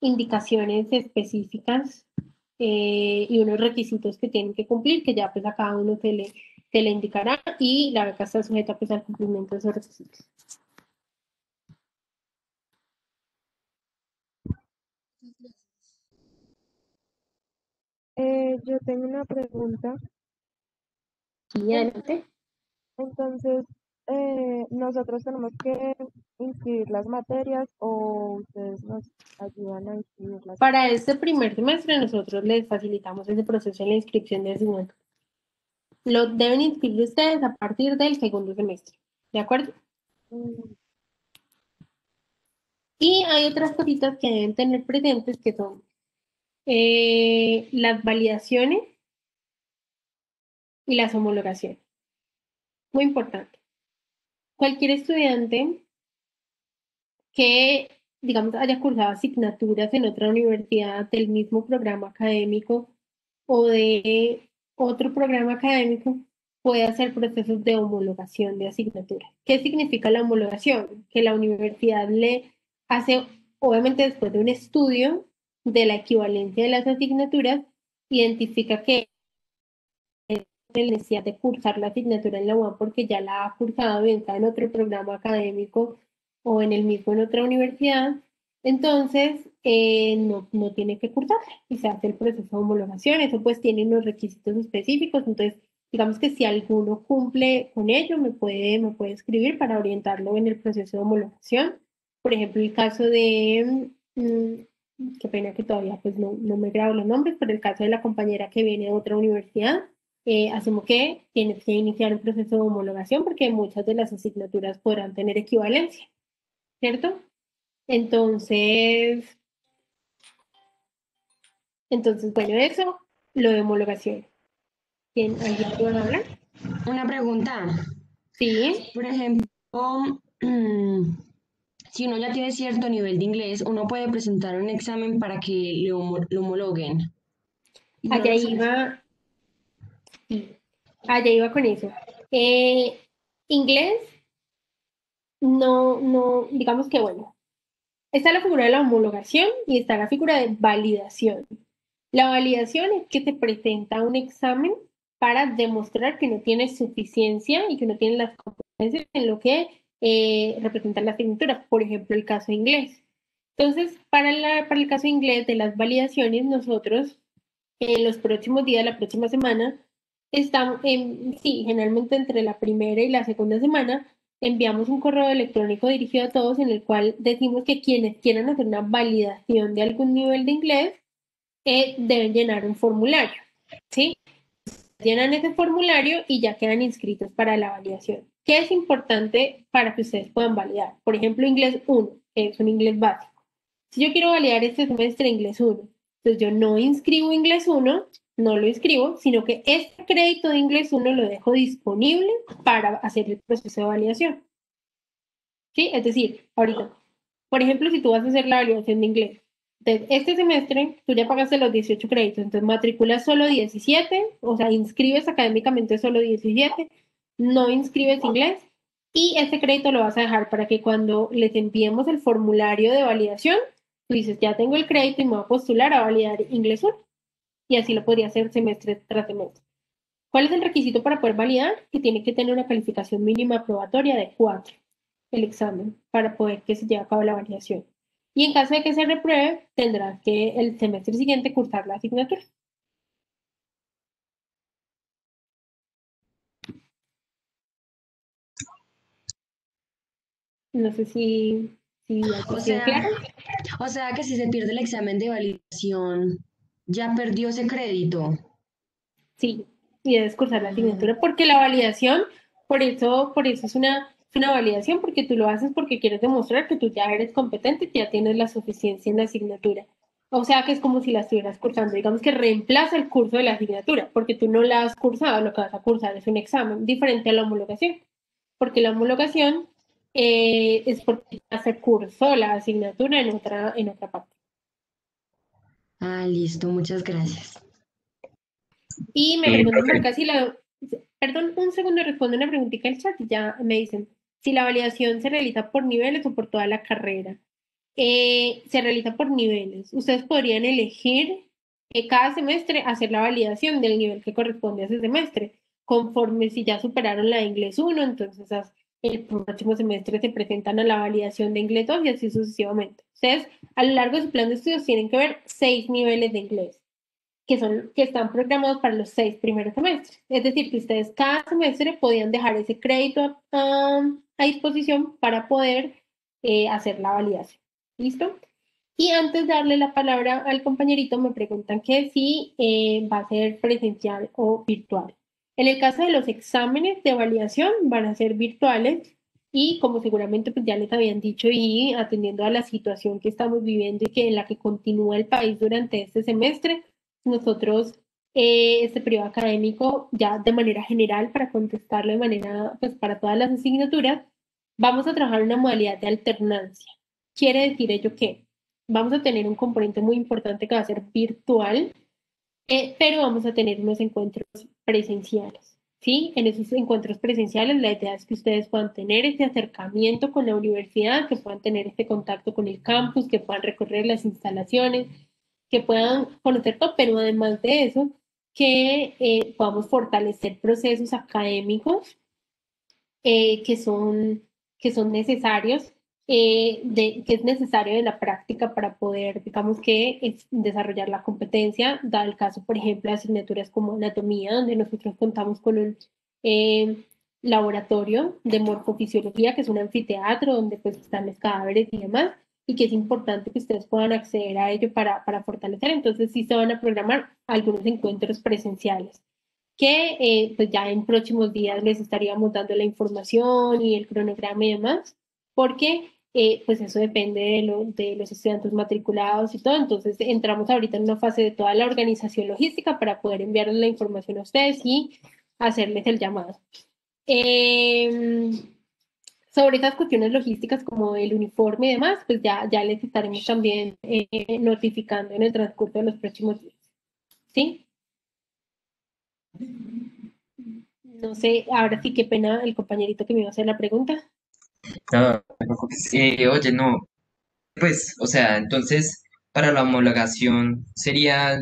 [SPEAKER 1] indicaciones específicas eh, y unos requisitos que tienen que cumplir que ya pues a cada uno se le, se le indicará y la beca está sujeta pues al cumplimiento de esos requisitos.
[SPEAKER 27] Eh, yo tengo una pregunta.
[SPEAKER 1] Sí, adelante.
[SPEAKER 27] Entonces, eh, nosotros tenemos que inscribir las materias o ustedes nos ayudan a inscribirlas.
[SPEAKER 1] Para este primer semestre nosotros les facilitamos ese proceso de la inscripción de asignaturas. Lo deben inscribir ustedes a partir del segundo semestre, ¿de acuerdo?
[SPEAKER 27] Mm,
[SPEAKER 1] Y hay otras cositas que deben tener presentes que son eh, las validaciones y las homologaciones. Muy importante. Cualquier estudiante que, digamos, haya cursado asignaturas en otra universidad del mismo programa académico o de otro programa académico puede hacer procesos de homologación de asignaturas. ¿Qué significa la homologación? Que la universidad le hace, obviamente después de un estudio de la equivalencia de las asignaturas, identifica que la necesidad de cursar la asignatura en la UAM porque ya la ha cursado, bien sea en otro programa académico o en el mismo en otra universidad, entonces eh, no, no tiene que cursarla y se hace el proceso de homologación. Eso pues tiene unos requisitos específicos, entonces digamos que si alguno cumple con ello, me puede, me puede escribir para orientarlo en el proceso de homologación. Por ejemplo, el caso de, mm, qué pena que todavía pues no, no me grabo los nombres, pero el caso de la compañera que viene de otra universidad, eh, asumo que tienes que iniciar un proceso de homologación porque muchas de las asignaturas podrán tener equivalencia, ¿cierto? Entonces, entonces, bueno, eso, lo de homologación. ¿Quién, ¿Alguien puede hablar?
[SPEAKER 29] Una pregunta.
[SPEAKER 1] Sí.
[SPEAKER 29] Por ejemplo, [clears throat] si uno ya tiene cierto nivel de inglés, uno puede presentar un examen para que le homo- lo homologuen. No
[SPEAKER 1] Allá
[SPEAKER 29] lo
[SPEAKER 1] iba, allá iba con eso. Eh, inglés, no, no, digamos que bueno, está la figura de la homologación y está la figura de validación. La validación es que te presenta un examen para demostrar que no tienes suficiencia y que no tienes las competencias en lo que eh, representa la asignatura, por ejemplo, el caso inglés. Entonces, para, el caso inglés de las validaciones, nosotros en los próximos días, la próxima semana, estamos, en, sí, generalmente entre la primera y la segunda semana, enviamos un correo electrónico dirigido a todos en el cual decimos que quienes quieran hacer una validación de algún nivel de inglés eh, deben llenar un formulario, ¿sí? Llenan ese formulario y ya quedan inscritos para la validación. ¿Qué es importante para que ustedes puedan validar? Por ejemplo, inglés 1, que es un inglés básico. Si yo quiero validar este semestre inglés 1, entonces yo no inscribo inglés 1, no lo inscribo, sino que este crédito de inglés 1 lo dejo disponible para hacer el proceso de validación. ¿Sí? Es decir, ahorita, por ejemplo, si tú vas a hacer la validación de inglés, entonces este semestre tú ya pagaste los 18 créditos, entonces matriculas solo 17, o sea, inscribes académicamente solo 17, no inscribes inglés y este crédito lo vas a dejar para que cuando les enviemos el formulario de validación, tú dices, ya tengo el crédito y me voy a postular a validar inglés 1. Y así lo podría hacer semestre tras semestre. ¿Cuál es el requisito para poder validar? Que tiene que tener una calificación mínima probatoria de 4, el examen, para poder que se lleve a cabo la validación. Y en caso de que se repruebe, tendrás que el semestre siguiente cursar la asignatura. No sé si, si
[SPEAKER 29] O sea,
[SPEAKER 1] claro.
[SPEAKER 29] o sea que si se pierde el examen de validación, ya perdió ese crédito.
[SPEAKER 1] Sí, y debes cursar la asignatura porque la validación, por eso, por eso es una, es una validación, porque tú lo haces porque quieres demostrar que tú ya eres competente, que ya tienes la suficiencia en la asignatura. O sea que es como si la estuvieras cursando, digamos que reemplaza el curso de la asignatura, porque tú no la has cursado, lo que vas a cursar es un examen, diferente a la homologación, porque la homologación eh, es porque ya se cursó la asignatura en otra, en otra parte.
[SPEAKER 29] Ah, listo, muchas gracias.
[SPEAKER 1] Y me
[SPEAKER 29] Sí,
[SPEAKER 1] preguntan acá si la... Perdón, un segundo, respondo una preguntita al chat y ya me dicen si la validación se realiza por niveles o por toda la carrera. Eh, se realiza por niveles. Ustedes podrían elegir eh, cada semestre hacer la validación del nivel que corresponde a ese semestre. Conforme si ya superaron la de inglés 1, entonces el próximo semestre se presentan a la validación de inglés 2 y así sucesivamente. Ustedes a lo largo de su plan de estudios tienen que ver seis niveles de inglés que, son, que están programados para los seis primeros semestres. Es decir, que ustedes cada semestre podían dejar ese crédito a, a disposición para poder eh, hacer la validación. ¿Listo? Y antes de darle la palabra al compañerito, me preguntan que si eh, va a ser presencial o virtual. En el caso de los exámenes de validación, van a ser virtuales y como seguramente pues, ya les habían dicho y atendiendo a la situación que estamos viviendo y que en la que continúa el país durante este semestre, nosotros, eh, este periodo académico, ya de manera general, para contestarlo de manera, pues para todas las asignaturas, vamos a trabajar una modalidad de alternancia. Quiere decir ello que vamos a tener un componente muy importante que va a ser virtual, eh, pero vamos a tener unos encuentros presenciales. ¿sí? En esos encuentros presenciales, la idea es que ustedes puedan tener este acercamiento con la universidad, que puedan tener este contacto con el campus, que puedan recorrer las instalaciones, que puedan conocer todo, pero además de eso, que eh, podamos fortalecer procesos académicos eh, que, son, que son necesarios, eh, de, que es necesario de la práctica para poder, digamos que, es- desarrollar la competencia, da el caso, por ejemplo, de asignaturas como anatomía, donde nosotros contamos con un eh, laboratorio de morfofisiología, que es un anfiteatro donde pues están los cadáveres y demás, y que es importante que ustedes puedan acceder a ello para, para fortalecer. Entonces sí se van a programar algunos encuentros presenciales. que eh, pues ya en próximos días les estaríamos dando la información y el cronograma y demás, porque eh, pues eso depende de, lo, de los estudiantes matriculados y todo. Entonces entramos ahorita en una fase de toda la organización logística para poder enviarles la información a ustedes y hacerles el llamado. Em, sobre esas cuestiones logísticas como el uniforme y demás, pues ya, ya les estaremos también eh, notificando en el transcurso de los próximos días. ¿Sí? No sé, ahora sí, qué pena el compañerito que me iba a hacer la pregunta.
[SPEAKER 2] Eh, oye, no, pues, o sea, entonces, para la homologación sería,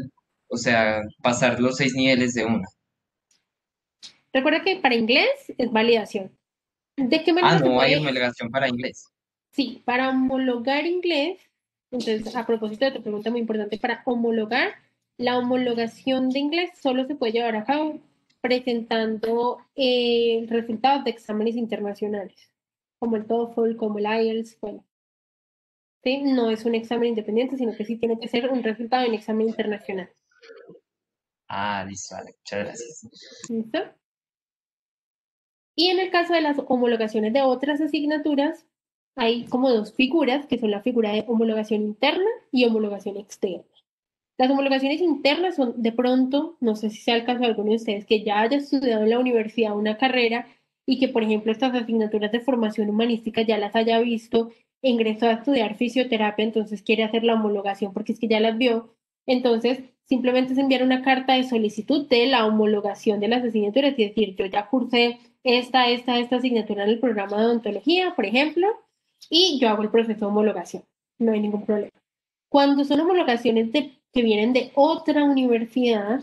[SPEAKER 2] o sea, pasar los seis niveles de una.
[SPEAKER 1] Recuerda que para inglés es validación. ¿De qué manera
[SPEAKER 2] Ah, no hay homologación para inglés.
[SPEAKER 1] Sí, para homologar inglés, entonces a propósito de tu pregunta muy importante, para homologar, la homologación de inglés solo se puede llevar a cabo presentando eh, resultados de exámenes internacionales, como el TOEFL, como el IELTS, bueno. ¿sí? No es un examen independiente, sino que sí tiene que ser un resultado de un examen internacional.
[SPEAKER 2] Ah, listo, vale, muchas gracias.
[SPEAKER 1] ¿Listo? Y en el caso de las homologaciones de otras asignaturas, hay como dos figuras, que son la figura de homologación interna y homologación externa. Las homologaciones internas son de pronto, no sé si sea el caso de alguno de ustedes, que ya haya estudiado en la universidad una carrera y que, por ejemplo, estas asignaturas de formación humanística ya las haya visto, ingresó a estudiar fisioterapia, entonces quiere hacer la homologación porque es que ya las vio. Entonces, simplemente es enviar una carta de solicitud de la homologación de las asignaturas y decir, yo ya cursé esta, esta, esta asignatura en el programa de odontología, por ejemplo, y yo hago el proceso de homologación. No hay ningún problema. Cuando son homologaciones de, que vienen de otra universidad,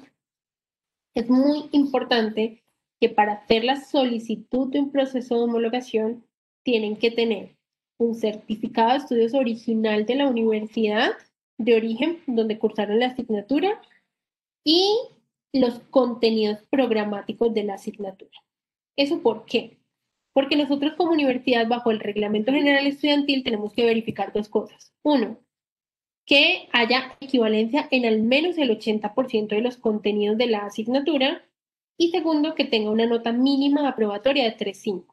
[SPEAKER 1] es muy importante que para hacer la solicitud de un proceso de homologación tienen que tener un certificado de estudios original de la universidad de origen donde cursaron la asignatura y los contenidos programáticos de la asignatura. ¿Eso por qué? Porque nosotros como universidad, bajo el Reglamento General Estudiantil, tenemos que verificar dos cosas. Uno, que haya equivalencia en al menos el 80% de los contenidos de la asignatura. Y segundo, que tenga una nota mínima aprobatoria de 3.5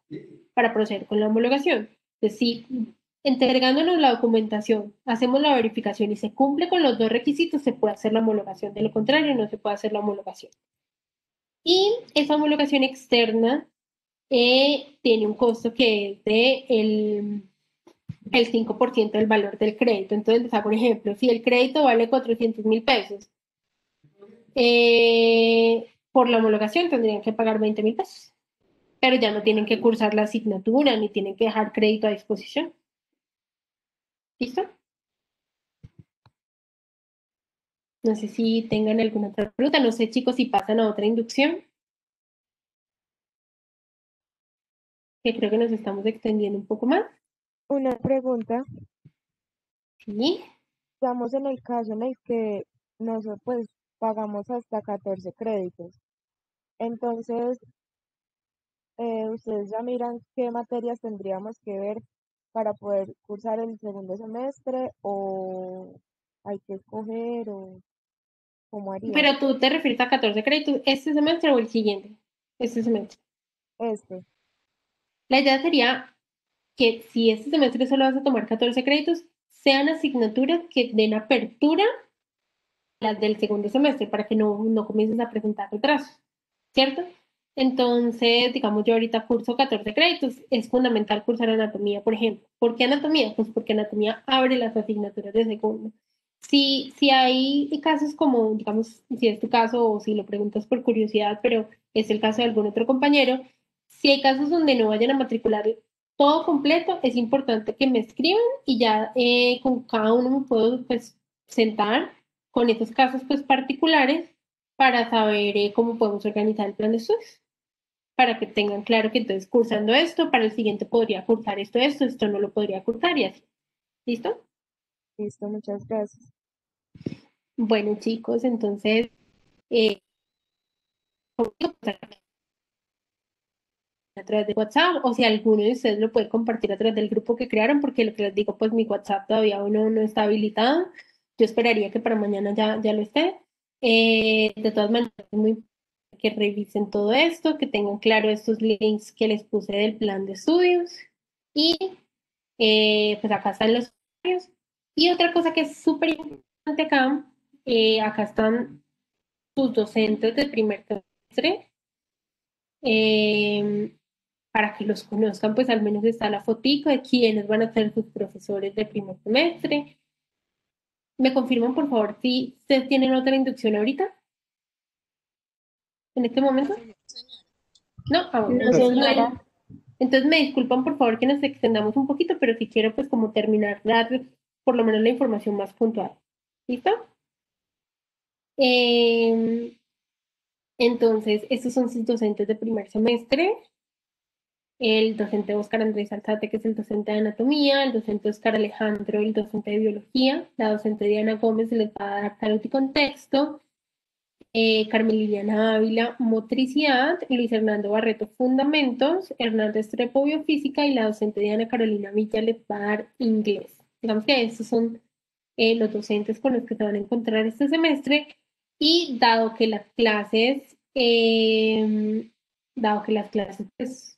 [SPEAKER 1] para proceder con la homologación. Es decir, entregándonos la documentación, hacemos la verificación y se cumple con los dos requisitos, se puede hacer la homologación. De lo contrario, no se puede hacer la homologación. Y esa homologación externa eh, tiene un costo que es de el, el 5% del valor del crédito. Entonces, les hago un ejemplo. Si el crédito vale 400 mil pesos, eh, por la homologación tendrían que pagar 20 mil pesos. Pero ya no tienen que cursar la asignatura ni tienen que dejar crédito a disposición. ¿Listo? No sé si tengan alguna otra pregunta. No sé, chicos, si pasan a otra inducción. Que creo que nos estamos extendiendo un poco más.
[SPEAKER 27] Una pregunta.
[SPEAKER 1] Sí.
[SPEAKER 27] Estamos en el caso en el que nosotros pues pagamos hasta 14 créditos. Entonces, eh, ustedes ya miran qué materias tendríamos que ver para poder cursar el segundo semestre o hay que escoger o cómo haría.
[SPEAKER 1] Pero tú te refieres a 14 créditos, ¿este semestre o el siguiente? Este semestre.
[SPEAKER 27] Este.
[SPEAKER 1] La idea sería que si este semestre solo vas a tomar 14 créditos, sean asignaturas que den apertura a las del segundo semestre para que no, no comiences a presentar retrasos, ¿cierto? Entonces, digamos, yo ahorita curso 14 créditos, es fundamental cursar anatomía, por ejemplo. ¿Por qué anatomía? Pues porque anatomía abre las asignaturas de segundo. Si, si hay casos como, digamos, si es tu caso o si lo preguntas por curiosidad, pero es el caso de algún otro compañero, si hay casos donde no vayan a matricular todo completo, es importante que me escriban y ya eh, con cada uno me puedo pues sentar con esos casos pues particulares para saber eh, cómo podemos organizar el plan de estudios. Para que tengan claro que entonces cursando esto, para el siguiente podría cursar esto, esto, esto no lo podría cursar y así. ¿Listo?
[SPEAKER 27] Listo, muchas gracias.
[SPEAKER 1] Bueno, chicos, entonces, eh, a través de WhatsApp o si alguno de ustedes lo puede compartir a través del grupo que crearon, porque lo que les digo, pues mi WhatsApp todavía uno no está habilitado. Yo esperaría que para mañana ya, ya lo esté. Eh, de todas maneras, es muy que revisen todo esto, que tengan claro estos links que les puse del plan de estudios. Y eh, pues acá están los horarios. Y otra cosa que es súper importante acá, eh, acá están tus docentes del primer semestre. Em, para que los conozcan, pues al menos está la fotico de quiénes van a ser sus profesores del primer semestre. ¿Me confirman, por favor, si ustedes tienen otra inducción ahorita? ¿En este momento? No, ah, bueno,
[SPEAKER 34] No,
[SPEAKER 1] entonces,
[SPEAKER 34] señora.
[SPEAKER 1] entonces me disculpan, por favor, que nos extendamos un poquito, pero si quiero, pues como terminar, dar por lo menos la información más puntual. ¿Listo? Em, entonces, estos son sus docentes de primer semestre. El docente Oscar Andrés Alzate, que es el docente de anatomía, el docente Oscar Alejandro, el docente de biología, la docente Diana Gómez les va a dar salud y contexto, eh, Ávila, motricidad, Luis Hernando Barreto, fundamentos, Hernando Estrepo, biofísica y la docente Diana Carolina Villa les va a dar inglés. Digamos que estos son eh, los docentes con los que se van a encontrar este semestre y dado que las clases, eh, dado que las clases pues,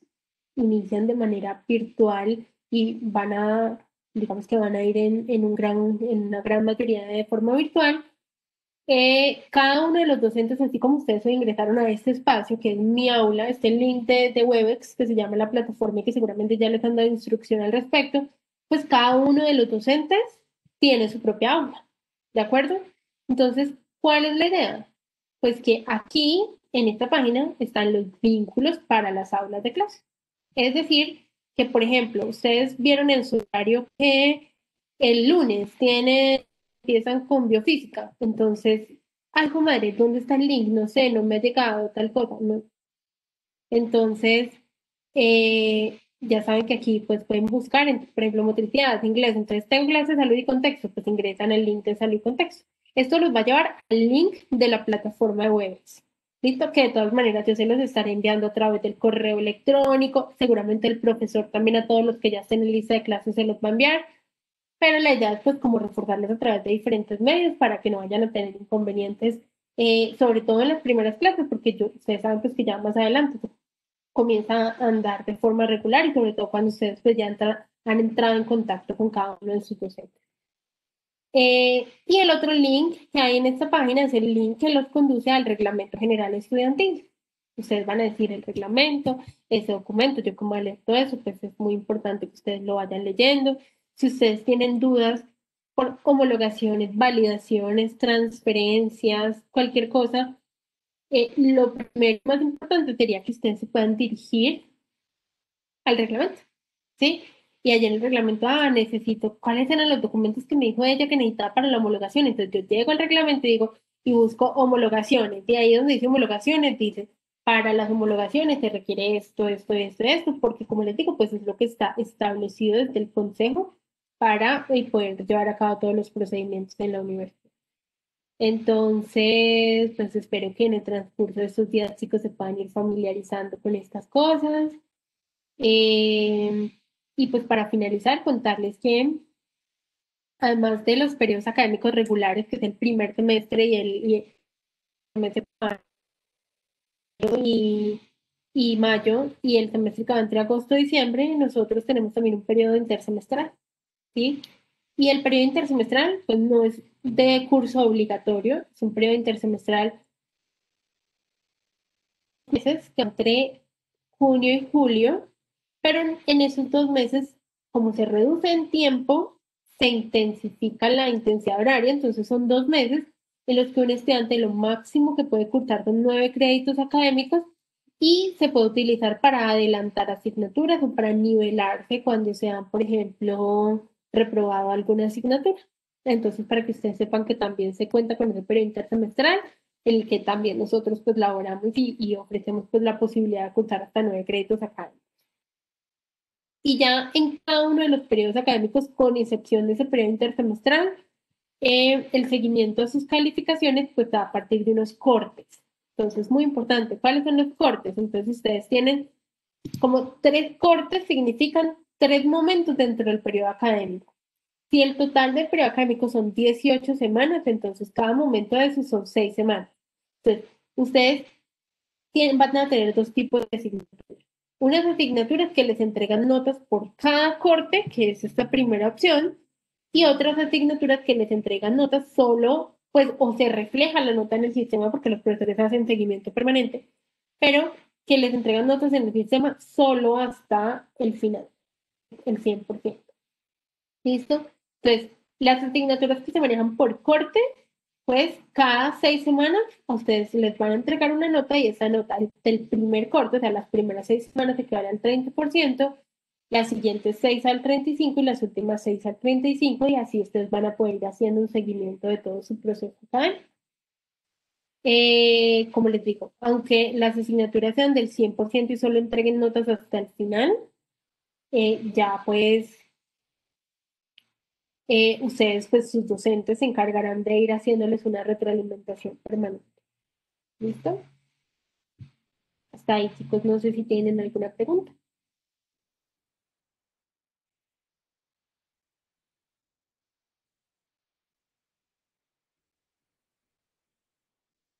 [SPEAKER 1] inician de manera virtual y van a, digamos que van a ir en, en un gran, en una gran mayoría de forma virtual, eh, cada uno de los docentes, así como ustedes hoy ingresaron a este espacio, que es mi aula, este link de, de Webex, que se llama la plataforma y que seguramente ya les han dado instrucción al respecto, pues cada uno de los docentes tiene su propia aula, ¿de acuerdo? Entonces, ¿cuál es la idea? Pues que aquí, en esta página, están los vínculos para las aulas de clase. Es decir, que por ejemplo, ustedes vieron en su horario que el lunes tiene, empiezan con biofísica. Entonces, algo madre, ¿dónde está el link? No sé, no me ha llegado tal cosa. No. Entonces, eh, ya saben que aquí pues pueden buscar, por ejemplo, motricidad, inglés. Entonces, tengo clase de salud y contexto, pues ingresan el link de salud y contexto. Esto los va a llevar al link de la plataforma de Webex. Listo, que de todas maneras yo se los estaré enviando a través del correo electrónico. Seguramente el profesor también a todos los que ya estén en lista de clases se los va a enviar. Pero la idea es pues como reforzarles a través de diferentes medios para que no vayan a tener inconvenientes, eh, sobre todo en las primeras clases, porque ustedes saben pues que ya más adelante pues, comienza a andar de forma regular y sobre todo cuando ustedes pues ya han entrado en contacto con cada uno de sus docentes. Eh, y el otro link que hay en esta página es el link que los conduce al reglamento general estudiantil. Ustedes van a decir el reglamento, ese documento, yo como leer todo eso, pues es muy importante que ustedes lo vayan leyendo. Si ustedes tienen dudas por homologaciones, validaciones, transferencias, cualquier cosa, eh, lo primero más importante sería que ustedes se puedan dirigir al reglamento, ¿sí? Y allá en el reglamento, ah, necesito, ¿cuáles eran los documentos que me dijo ella que necesitaba para la homologación? Entonces yo llego al reglamento y digo, y busco homologaciones. Y ahí donde dice homologaciones, dice, para las homologaciones se requiere esto, esto, esto, esto, porque como les digo, pues es lo que está establecido desde el consejo para eh, poder llevar a cabo todos los procedimientos en la universidad. Entonces, pues espero que en el transcurso de estos días, chicos, se puedan ir familiarizando con estas cosas. Eh, y pues para finalizar, contarles que además de los periodos académicos regulares, que es el primer semestre y el, y el semestre y, mayo, y el semestre que va entre agosto y diciembre, nosotros tenemos también un periodo intersemestral, ¿sí? Y el periodo intersemestral, pues no es de curso obligatorio, es un periodo intersemestral meses que entre junio y julio, pero en, esos dos meses, como se reduce en tiempo, se intensifica la intensidad horaria, entonces son dos meses en los que un estudiante lo máximo que puede cursar son nueve créditos académicos y se puede utilizar para adelantar asignaturas o para nivelarse cuando se por ejemplo, reprobado alguna asignatura. Entonces, para que ustedes sepan que también se cuenta con ese periodo intersemestral, en el que también nosotros pues laboramos y, y ofrecemos pues la posibilidad de cursar hasta nueve créditos académicos. Y ya en cada uno de los periodos académicos, con excepción de ese periodo intersemestral, eh, el seguimiento de sus calificaciones pues a partir de unos cortes. Entonces, muy importante, ¿cuáles son los cortes? Entonces, ustedes tienen como tres cortes, significan tres momentos dentro del periodo académico. Si el total del periodo académico son 18 semanas, entonces cada momento de eso son 6 semanas. Entonces, ustedes tienen, van a tener dos tipos de. Unas asignaturas que les entregan notas por cada corte, que es esta primera opción, y otras asignaturas que les entregan notas solo, pues, o se refleja la nota en el sistema porque los profesores hacen seguimiento permanente, pero que les entregan notas en el sistema solo hasta el final, el 100%. ¿Listo? Entonces, las asignaturas que se manejan por corte, pues cada seis semanas a ustedes les van a entregar una nota y esa nota del primer corte, o sea, las primeras seis semanas equivale al 30%, las siguientes seis al 35% y las últimas seis al 35% y así ustedes van a poder ir haciendo un seguimiento de todo su proceso, ¿saben? Eh, como les digo, aunque las asignaturas sean del 100% y solo entreguen notas hasta el final, eh, ya pues eh, ustedes, pues sus docentes se encargarán de ir haciéndoles una retroalimentación permanente. ¿Listo? Hasta ahí, chicos, no sé si tienen alguna pregunta.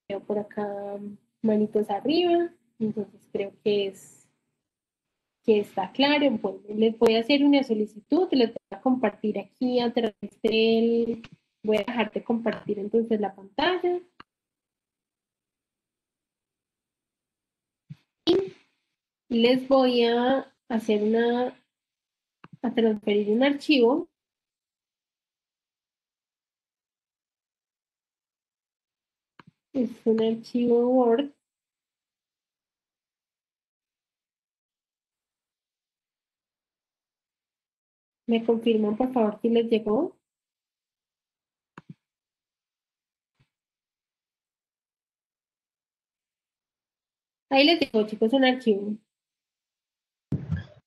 [SPEAKER 1] Veo por acá manitos arriba, entonces creo que es que está claro. Bueno, les voy a hacer una solicitud, les voy a compartir aquí a través del... Voy a dejar de compartir entonces la pantalla. Y les voy a hacer una... a transferir un archivo. Es un archivo Word ¿Me confirman, por favor, si les llegó? Ahí les digo, chicos, un archivo.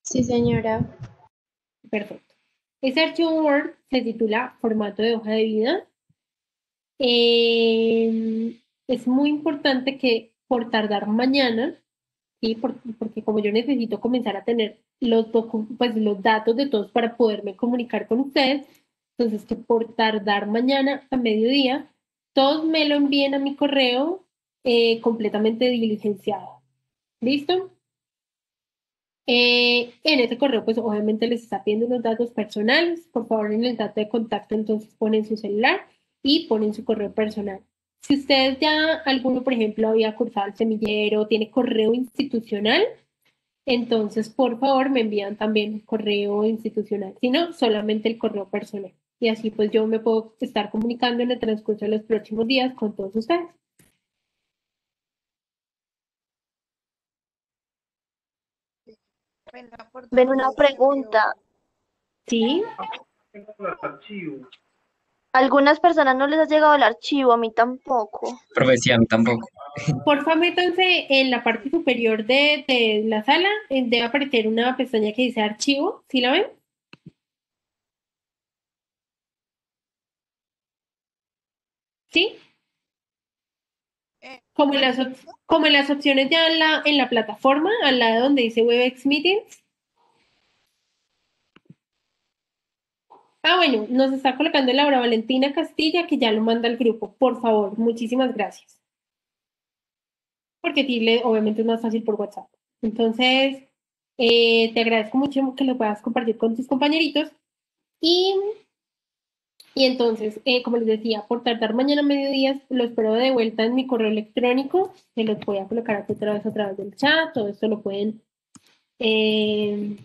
[SPEAKER 34] Sí, señora.
[SPEAKER 1] Perfecto. Ese archivo Word se titula Formato de hoja de vida. Eh, es muy importante que por tardar mañana, ¿sí? porque como yo necesito comenzar a tener los, pues, los datos de todos para poderme comunicar con ustedes. Entonces, que por tardar mañana a mediodía, todos me lo envíen a mi correo eh, completamente diligenciado. ¿Listo? Eh, en ese correo, pues obviamente les está pidiendo los datos personales. Por favor, en el dato de contacto, entonces ponen su celular y ponen su correo personal. Si ustedes ya, alguno, por ejemplo, había cursado el semillero, tiene correo institucional, entonces, por favor, me envían también correo institucional, si no, solamente el correo personal. Y así pues yo me puedo estar comunicando en el transcurso de los próximos días con todos ustedes.
[SPEAKER 37] Ven una pregunta.
[SPEAKER 1] Sí.
[SPEAKER 37] Algunas personas no les ha llegado el archivo, a mí tampoco.
[SPEAKER 2] Profesía, a mí tampoco.
[SPEAKER 1] Por favor, métanse en la parte superior de, de, la sala, eh, debe aparecer una pestaña que dice archivo, ¿sí la ven? ¿Sí? Como en las, como en las opciones ya en la, en la plataforma, al lado donde dice WebEx Meetings. Ah, bueno, nos está colocando Laura Valentina Castilla, que ya lo manda al grupo. Por favor, muchísimas gracias. Porque Tile obviamente es más fácil por WhatsApp. Entonces, eh, te agradezco mucho que lo puedas compartir con tus compañeritos. Y, y entonces, eh, como les decía, por tardar mañana a mediodía, lo espero de vuelta en mi correo electrónico. Se los voy a colocar aquí otra vez a través del chat. Todo esto lo pueden... Eh,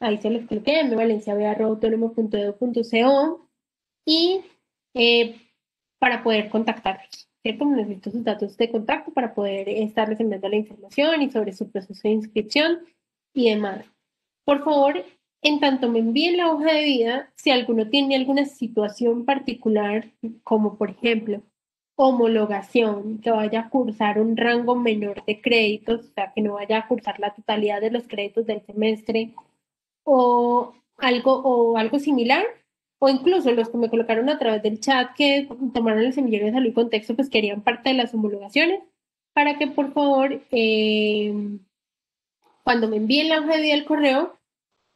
[SPEAKER 1] ahí se los coloqué, mvalenciabea.autónomo.edu.co y eh, para poder contactarlos, ¿cierto? Necesito sus datos de contacto para poder estarles enviando la información y sobre su proceso de inscripción y demás. Por favor, en tanto me envíen la hoja de vida, si alguno tiene alguna situación particular, como por ejemplo homologación, que vaya a cursar un rango menor de créditos, o sea, que no vaya a cursar la totalidad de los créditos del semestre, o algo, o algo similar, o incluso los que me colocaron a través del chat que tomaron el semillero de salud y contexto, pues querían parte de las homologaciones, para que por favor, eh, cuando me envíen la hoja de vida al correo,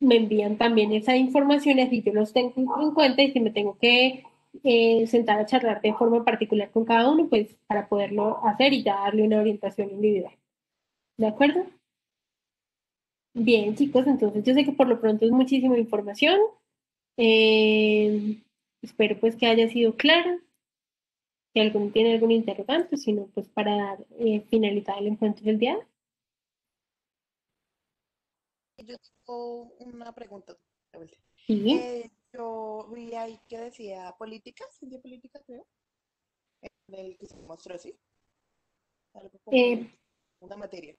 [SPEAKER 1] me envían también esa información, así yo los tengo en cuenta y si me tengo que eh, sentar a charlar de forma particular con cada uno, pues para poderlo hacer y ya darle una orientación individual. ¿De acuerdo? Bien, chicos, entonces yo sé que por lo pronto es muchísima información. Eh, espero pues que haya sido clara. Si alguno tiene algún interrogante, si no, pues para dar, eh, finalizar el encuentro del día.
[SPEAKER 16] Yo tengo una pregunta.
[SPEAKER 1] Sí.
[SPEAKER 16] Eh, yo vi ahí que decía política, ciencia política, creo. En el que se mostró, ¿sí? Algo como
[SPEAKER 1] Eh,
[SPEAKER 16] una materia,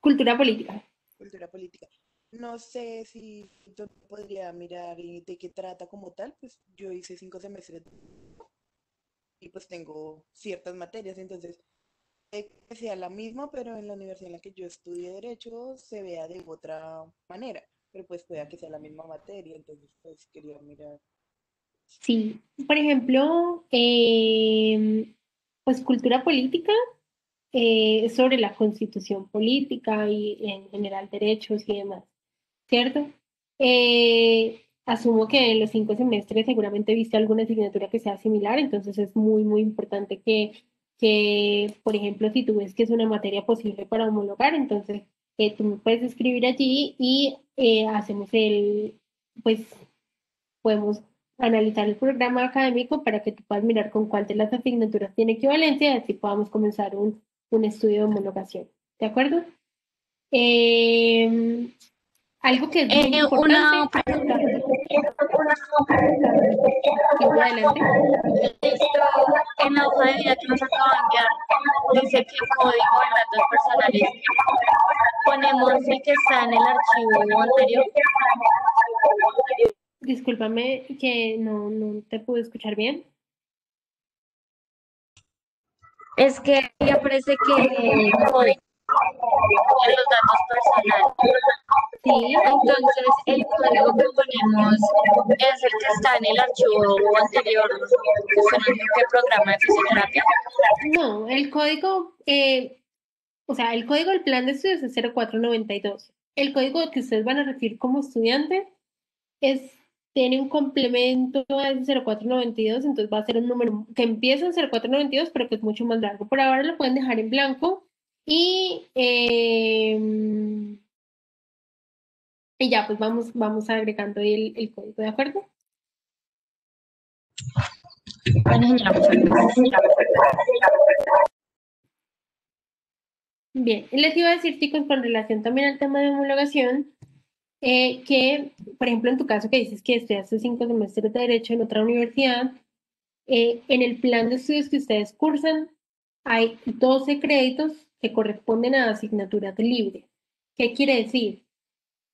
[SPEAKER 1] cultura política.
[SPEAKER 16] Cultura política. No sé si yo podría mirar de qué trata como tal, pues yo hice cinco semestres y pues tengo ciertas materias, entonces eh, que sea la misma, pero en la universidad en la que yo estudié Derecho se vea de otra manera, pero pues pueda que sea la misma materia, entonces pues quería mirar.
[SPEAKER 1] Sí, por ejemplo, em, pues cultura política eh, sobre la constitución política y en general derechos y demás, ¿cierto? Eh, asumo que en los cinco semestres seguramente viste alguna asignatura que sea similar, entonces es muy, muy importante que, que, por ejemplo, si tú ves que es una materia posible para homologar, entonces eh, tú me puedes escribir allí y eh, hacemos el, pues podemos analizar el programa académico para que tú puedas mirar con cuál de las asignaturas tiene equivalencia y así podamos comenzar un, un estudio de homologación. ¿De acuerdo? Eh, algo que es muy
[SPEAKER 8] Eh,
[SPEAKER 1] importante.
[SPEAKER 8] una
[SPEAKER 1] adelante.
[SPEAKER 8] En la hoja de vida que nos acaban de enviar, dice que código de datos personales ponemos el que está en el archivo anterior.
[SPEAKER 1] Discúlpame que no, no te pude escuchar bien.
[SPEAKER 8] Es que ahí aparece que los datos personales.
[SPEAKER 1] Sí.
[SPEAKER 8] Entonces, el código que ponemos es el que está en el archivo anterior, que programa de fisioterapia.
[SPEAKER 1] No, el código, eh, o sea, el código del plan de estudios es 0492. El código que ustedes van a recibir como estudiante es, tiene un complemento al 0492, entonces va a ser un número que empieza en 0492, pero que es mucho más largo. Por ahora lo pueden dejar en blanco y, eh, y ya, pues vamos, vamos agregando el, el código, ¿de acuerdo?
[SPEAKER 8] Bueno.
[SPEAKER 1] Bien, les iba a decir, chicos, con relación también al tema de homologación, eh, que, por ejemplo, en tu caso que dices que estudiaste cinco semestres de Derecho en otra universidad, eh, en el plan de estudios que ustedes cursan hay 12 créditos que corresponden a asignaturas libres. ¿Qué quiere decir?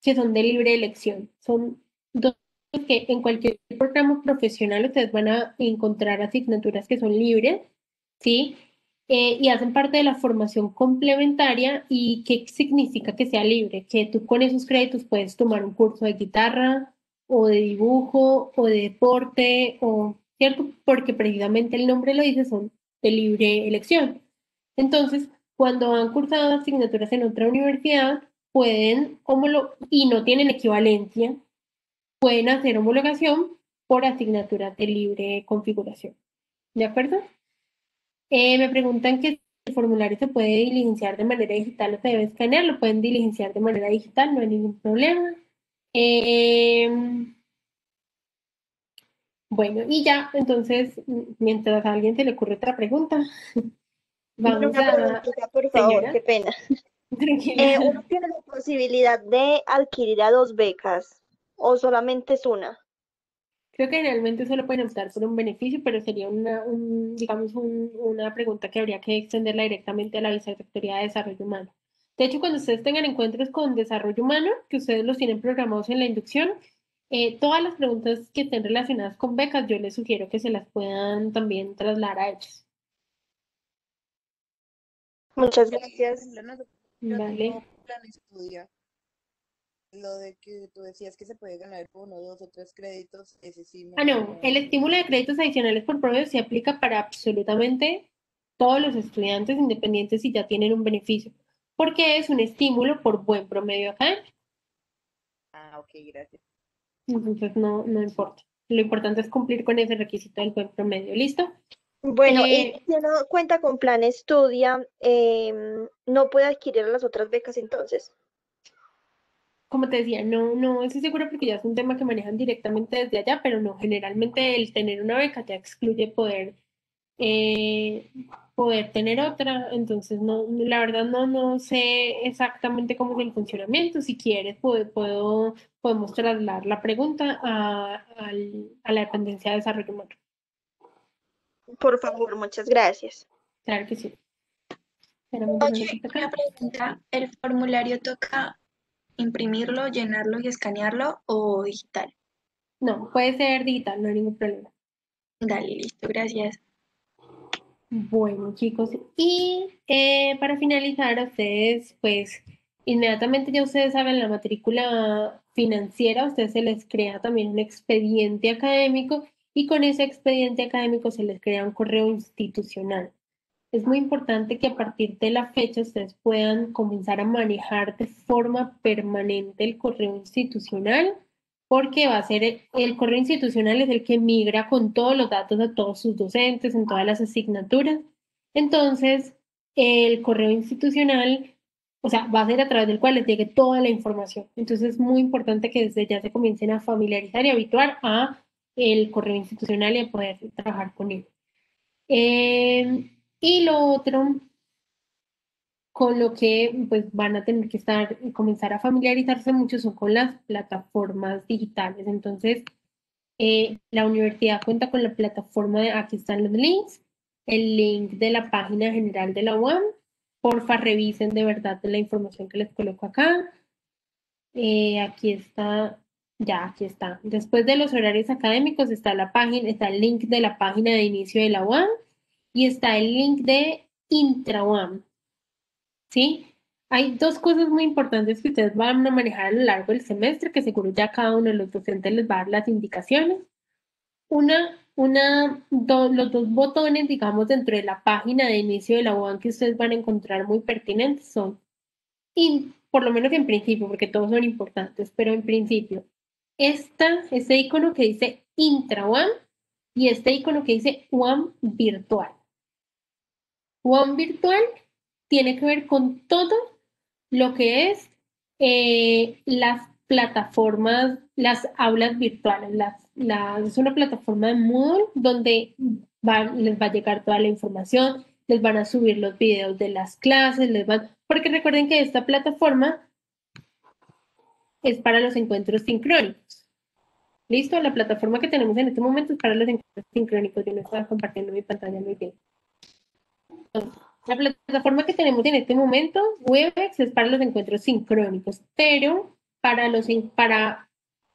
[SPEAKER 1] Que son de libre elección. Son dos que en cualquier programa profesional ustedes van a encontrar asignaturas que son libres, ¿sí? Eh, y hacen parte de la formación complementaria. ¿Y qué significa que sea libre? Que tú con esos créditos puedes tomar un curso de guitarra o de dibujo o de deporte, o, ¿cierto? Porque precisamente el nombre lo dice, son de libre elección. Entonces, cuando han cursado asignaturas en otra universidad, pueden, y no tienen equivalencia, pueden hacer homologación por asignaturas de libre configuración. ¿De acuerdo? Eh, me preguntan que el formulario se puede diligenciar de manera digital o se debe escanear, lo pueden diligenciar de manera digital, no hay ningún problema. Eh, bueno, y ya, entonces, mientras a alguien se le ocurre otra pregunta, [laughs] vamos
[SPEAKER 10] Una
[SPEAKER 1] a...
[SPEAKER 10] preguntita, por favor,
[SPEAKER 1] Señora.
[SPEAKER 10] qué pena. [laughs] Eh, ¿uno tiene la posibilidad de adquirir a dos becas o solamente es una?
[SPEAKER 1] Creo que generalmente solo pueden optar por un beneficio, pero sería una, un, digamos, un- una pregunta que habría que extenderla directamente a la Vicerrectoría de Desarrollo Humano. De hecho, cuando ustedes tengan encuentros con desarrollo humano, que ustedes los tienen programados en la inducción, eh, todas las preguntas que estén relacionadas con becas, yo les sugiero que se las puedan también trasladar a ellos.
[SPEAKER 10] Muchas gracias.
[SPEAKER 1] Vale.
[SPEAKER 16] Lo de que tú decías que se puede ganar uno, dos o tres créditos, ese sí me...
[SPEAKER 1] Ah, no, el estímulo de créditos adicionales por promedio se aplica para absolutamente todos los estudiantes, independientes si ya tienen un beneficio, porque es un estímulo por buen promedio académico.
[SPEAKER 16] Ah, ok, gracias.
[SPEAKER 1] Entonces no, no importa. Lo importante es cumplir con ese requisito del buen promedio, ¿listo?
[SPEAKER 37] Bueno,
[SPEAKER 1] Eh,
[SPEAKER 37] y si uno cuenta con plan estudia, em, no puede adquirir las otras becas entonces.
[SPEAKER 1] Como te decía, no, no estoy segura porque ya es un tema que manejan directamente desde allá, pero no, generalmente el tener una beca ya excluye poder, eh, poder tener otra, entonces no, la verdad no, no sé exactamente cómo es el funcionamiento, si quieres puedo, puedo- podemos trasladar la pregunta a, la dependencia de desarrollo humano.
[SPEAKER 37] Por favor, muchas gracias.
[SPEAKER 1] Claro que sí.
[SPEAKER 17] Oye, una pregunta, ¿el formulario toca imprimirlo, llenarlo y escanearlo o digital?
[SPEAKER 1] No, puede ser digital, no hay ningún problema.
[SPEAKER 17] Dale, listo, gracias.
[SPEAKER 1] Bueno, chicos, y eh, para finalizar, ustedes, pues inmediatamente ya ustedes saben la matrícula financiera, a ustedes se les crea también un expediente académico y con ese expediente académico se les crea un correo institucional. Es muy importante que a partir de la fecha ustedes puedan comenzar a manejar de forma permanente el correo institucional porque va a ser el, el correo institucional es el que migra con todos los datos a todos sus docentes en todas las asignaturas. Entonces, el correo institucional, o sea, va a ser a través del cual les llegue toda la información. Entonces, es muy importante que desde ya se comiencen a familiarizar y habituar a el correo institucional y a poder trabajar con él. Eh, y lo otro con lo que pues van a tener que estar comenzar a familiarizarse mucho son con las plataformas digitales. Entonces, eh, la universidad cuenta con la plataforma de, aquí están los links, el link de la página general de la UAM. Porfa, revisen de verdad la información que les coloco acá. Eh, aquí está, ya, aquí está. Después de los horarios académicos está la página, está el link de la página de inicio de la UAM y está el link de IntraUAM. ¿sí? Hay dos cosas muy importantes que ustedes van a manejar a lo largo del semestre, que seguro ya cada uno de los docentes les va a dar las indicaciones. Una, una, do- los dos botones, digamos, dentro de la página de inicio de la UAM que ustedes van a encontrar muy pertinentes son, y por lo menos en principio, porque todos son importantes, pero en principio, esta, este icono que dice Intra UAM y este icono que dice UAM Virtual. UAM Virtual tiene que ver con todo lo que es eh, las plataformas, las aulas virtuales. Es una plataforma de Moodle donde les va a llegar toda la información, les van a subir los videos de las clases, les van, porque recuerden que esta plataforma es para los encuentros sincrónicos. ¿Listo? La plataforma que tenemos en este momento es para los encuentros sincrónicos. Yo no estaba compartiendo mi pantalla muy bien. La plataforma que tenemos en este momento, Webex, es para los encuentros sincrónicos, pero para, los, para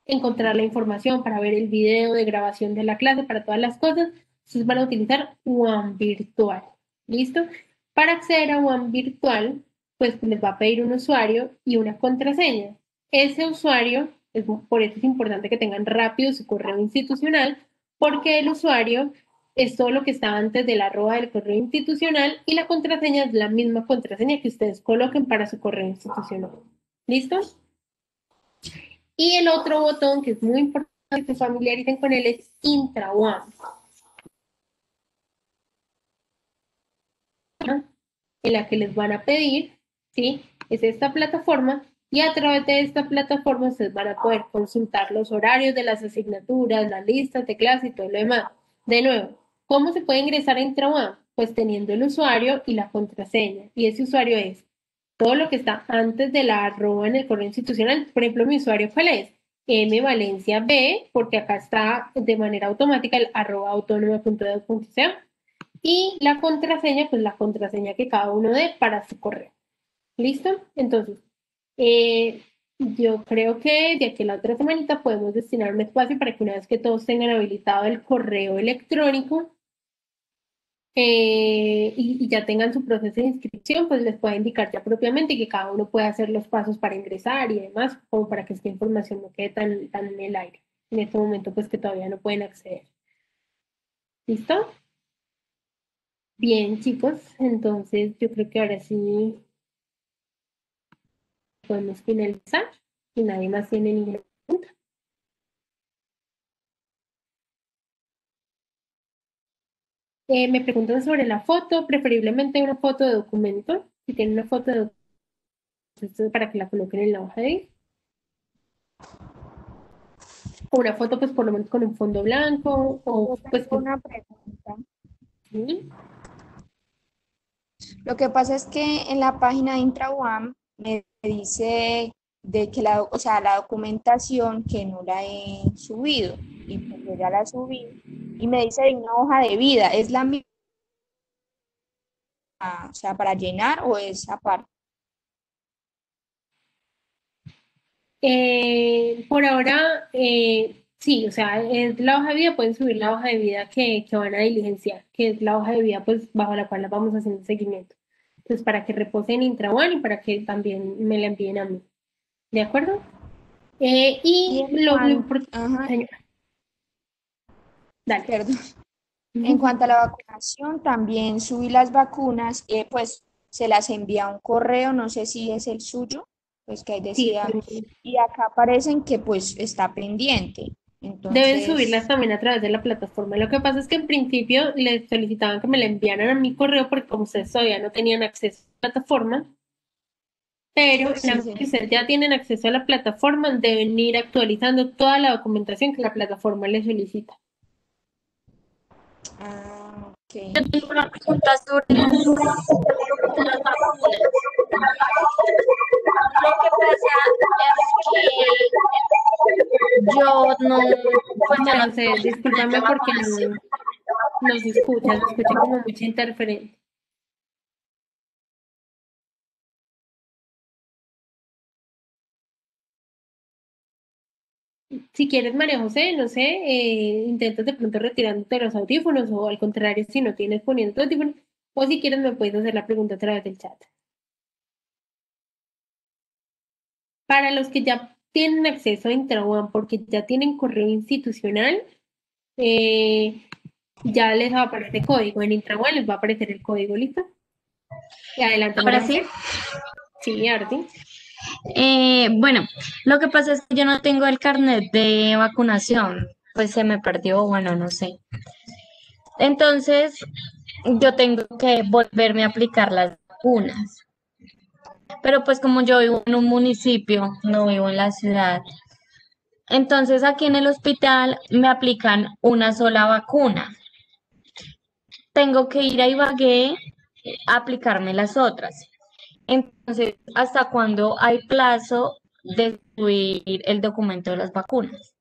[SPEAKER 1] encontrar la información, para ver el video de grabación de la clase, para todas las cosas, ustedes van a utilizar One Virtual. ¿Listo? Para acceder a One Virtual, pues les va a pedir un usuario y una contraseña. Ese usuario, por eso es importante que tengan rápido su correo institucional, porque el usuario es todo lo que está antes del arroba del correo institucional y la contraseña es la misma contraseña que ustedes coloquen para su correo institucional. ¿Listo? Y el otro botón que es muy importante que se familiaricen con él es Intra One. En la que les van a pedir, ¿sí? Es esta plataforma y a través de esta plataforma ustedes van a poder consultar los horarios de las asignaturas, las listas de clase y todo lo demás. De nuevo, ¿cómo se puede ingresar a IntraOne? Pues teniendo el usuario y la contraseña. Y ese usuario es todo lo que está antes de la arroba en el correo institucional. Por ejemplo, mi usuario, ¿cuál es? M Valencia B, porque acá está de manera automática el arroba autónoma.edu.co. Y la contraseña, pues la contraseña que cada uno dé para su correo. ¿Listo? Entonces, eh, yo creo que de aquí a la otra semanita podemos destinar un espacio para que una vez que todos tengan habilitado el correo electrónico eh, y, y ya tengan su proceso de inscripción, pues les pueda indicar ya propiamente que cada uno pueda hacer los pasos para ingresar y demás, como para que esta información no quede tan, tan en el aire. En este momento, pues que todavía no pueden acceder. ¿Listo? Bien, chicos, entonces yo creo que ahora sí podemos finalizar y nadie más tiene ninguna Eh, me preguntan sobre la foto, preferiblemente una foto de documento. Si tienen una foto de documento, para que la coloquen en la hoja de vida. Una foto, pues por lo menos con un fondo blanco o pues
[SPEAKER 38] una pregunta.
[SPEAKER 1] ¿Sí?
[SPEAKER 38] Lo que pasa es que en la página de IntraUAM me dice de que la, o sea, la documentación que no la he subido y pues ya la subí y me dice de una hoja de vida, ¿es la misma? O sea, para llenar o es aparte?
[SPEAKER 1] Eh, por ahora, eh, sí, o sea, es la hoja de vida, pueden subir la hoja de vida que, que van a diligenciar, que es la hoja de vida pues bajo la cual la vamos haciendo seguimiento. Entonces, para que repose en Intraone y para que también me la envíen a mí. ¿De acuerdo? Eh, y lo, lo importante. Dale.
[SPEAKER 38] Perdón. En cuanto a la vacunación, también subí las vacunas, eh, pues se las envía un correo, no sé si es el suyo, pues que ahí decía, y acá aparecen que pues está pendiente. Entonces,
[SPEAKER 1] Deben subirlas también a través de la plataforma. Lo que pasa es que en principio les solicitaban que me la enviaran a mi correo porque como ustedes todavía no tenían acceso a la plataforma, pero
[SPEAKER 38] Sí,
[SPEAKER 1] que ustedes ya tienen acceso a la plataforma, deben ir actualizando toda la documentación que la plataforma les solicita.
[SPEAKER 38] Ah, ok.
[SPEAKER 8] Yo tengo una pregunta sobre las vacunas. Lo que pasa es que yo no, pues yo
[SPEAKER 1] No sé, discúlpame porque no, no se escucha, se escucha como mucha interferencia. Si quieres, María José, no sé, eh, intentas de pronto retirándote los audífonos o al contrario, si no tienes poniendo audífonos, o si quieres me puedes hacer la pregunta a través del chat. Para los que ya tienen acceso a Intraone porque ya tienen correo institucional, eh, ya les va a aparecer código. En Intraone les va a aparecer el código, ¿listo? Y adelante,
[SPEAKER 8] Ahora
[SPEAKER 1] María
[SPEAKER 8] sí.
[SPEAKER 1] José. Sí, Arti.
[SPEAKER 8] Eh, bueno, lo que pasa es que yo no tengo el carnet de vacunación, pues se me perdió, bueno, no sé. Entonces, yo tengo que volverme a aplicar las vacunas. Pero pues como yo vivo en un municipio, no vivo en la ciudad, entonces aquí en el hospital me aplican una sola vacuna. Tengo que ir a Ibagué a aplicarme las otras. Entonces, ¿hasta cuándo hay plazo de subir el documento de las vacunas?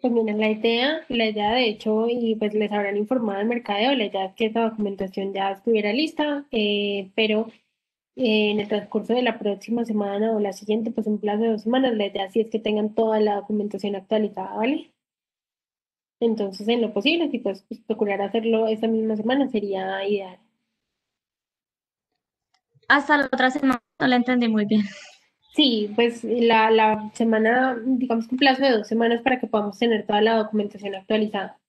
[SPEAKER 1] Pues mira, la idea, la idea de hecho, y pues les habrán informado al mercadeo, la idea es que esta documentación ya estuviera lista, eh, pero eh, en el transcurso de la próxima semana o la siguiente, pues en plazo de dos semanas, la idea sí es que tengan toda la documentación actualizada, ¿vale? Entonces, en lo posible, si pues, pues, procurar hacerlo esta misma semana sería ideal.
[SPEAKER 8] Hasta la otra semana, no la entendí muy bien.
[SPEAKER 1] Sí, pues la, la semana, digamos que un plazo de dos semanas para que podamos tener toda la documentación actualizada.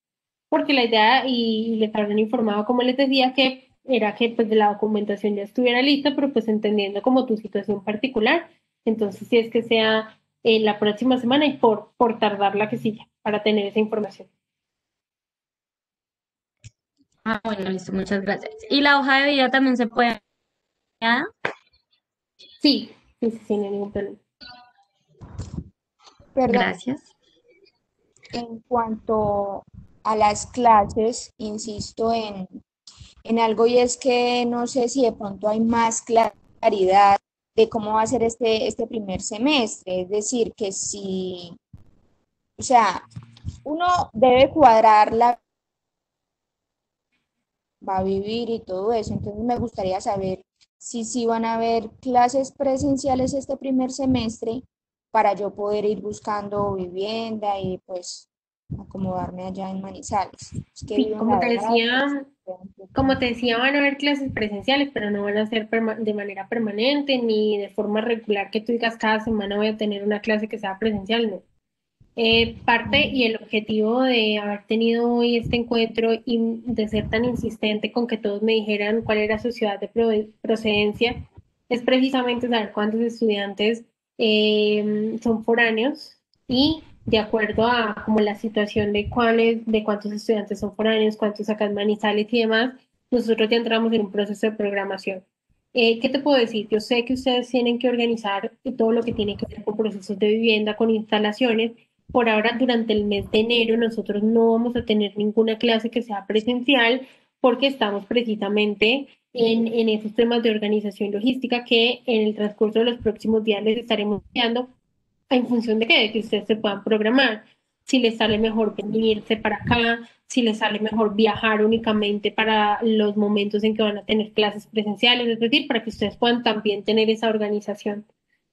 [SPEAKER 1] Porque la idea, y les habrán informado, como les decía, que era que pues la documentación ya estuviera lista, pero pues entendiendo como tu situación particular. Entonces, si es que sea eh, la próxima semana y por, por tardar la que siga para tener esa información.
[SPEAKER 8] Ah, bueno, listo, muchas gracias. ¿Y la hoja de vida también se puede? ¿Ah?
[SPEAKER 1] Sí, sí, sí, sin ningún problema.
[SPEAKER 38] Perdón.
[SPEAKER 8] Gracias.
[SPEAKER 38] En cuanto a las clases, insisto en, en algo y es que no sé si de pronto hay más claridad de cómo va a ser este, este primer semestre. Es decir, que si, o sea, uno debe cuadrar la va a vivir y todo eso. Entonces me gustaría saber si sí van a haber clases presenciales este primer semestre para yo poder ir buscando vivienda y pues acomodarme allá en Manizales. Es que
[SPEAKER 1] Sí, como te decía, como te decía, van a haber clases presenciales, pero no van a ser de manera permanente ni de forma regular que tú digas cada semana voy a tener una clase que sea presencial, no. Eh, parte y el objetivo de haber tenido hoy este encuentro y de ser tan insistente con que todos me dijeran cuál era su ciudad de pro- procedencia es precisamente saber cuántos estudiantes eh, son foráneos y de acuerdo a como la situación de cuáles, de cuántos estudiantes son foráneos, cuántos sacan manizales y demás, nosotros ya entramos en un proceso de programación. Eh, ¿Qué te puedo decir? Yo sé que ustedes tienen que organizar todo lo que tiene que ver con procesos de vivienda, con instalaciones. Por ahora, durante el mes de enero, nosotros no vamos a tener ninguna clase que sea presencial porque estamos precisamente en, en esos temas de organización logística que en el transcurso de los próximos días les estaremos enviando en función de que, de que ustedes se puedan programar. Si les sale mejor venirse para acá, si les sale mejor viajar únicamente para los momentos en que van a tener clases presenciales, es decir, para que ustedes puedan también tener esa organización.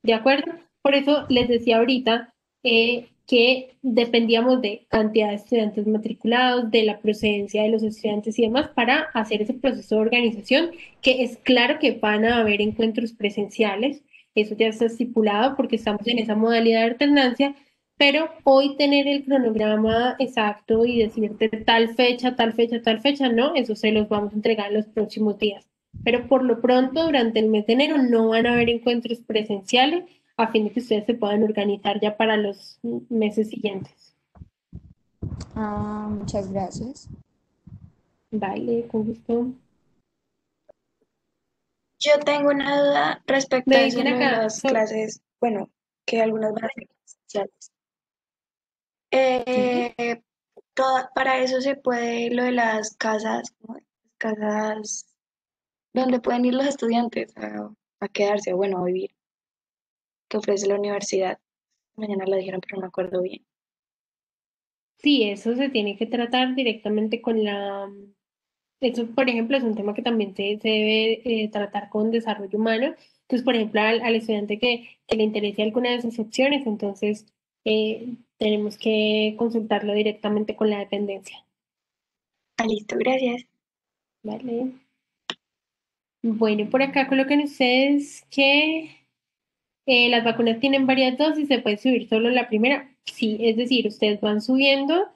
[SPEAKER 1] ¿De acuerdo? Por eso les decía ahorita eh, que dependíamos de cantidad de estudiantes matriculados, de la procedencia de los estudiantes y demás para hacer ese proceso de organización, que es claro que van a haber encuentros presenciales, eso ya está estipulado porque estamos en esa modalidad de alternancia, pero hoy tener el cronograma exacto y decirte tal fecha, tal fecha, tal fecha, no, eso se los vamos a entregar en los próximos días. Pero por lo pronto, durante el mes de enero no van a haber encuentros presenciales a fin de que ustedes se puedan organizar ya para los meses siguientes.
[SPEAKER 38] Ah, muchas gracias.
[SPEAKER 1] Vale, con gusto.
[SPEAKER 17] Yo tengo una duda respecto
[SPEAKER 1] Me
[SPEAKER 17] a eso de las
[SPEAKER 1] so-
[SPEAKER 17] clases, bueno, que algunas van a ser presenciales. Eh, toda- para eso se puede lo de las casas, ¿no? casas donde pueden ir los estudiantes a, a quedarse, bueno, a vivir, que ofrece la universidad. Mañana lo dijeron, pero no me acuerdo bien.
[SPEAKER 1] Sí, eso se tiene que tratar directamente con la... Eso, por ejemplo, es un tema que también se, se debe eh, tratar con desarrollo humano. Entonces, por ejemplo, al, al estudiante que, que le interese alguna de esas opciones, entonces eh, tenemos que consultarlo directamente con la dependencia.
[SPEAKER 17] Ah, listo, gracias.
[SPEAKER 1] Vale. Bueno, por acá colocan ustedes que las vacunas tienen varias dosis, se puede subir solo la primera. Sí, es decir, ustedes van subiendo,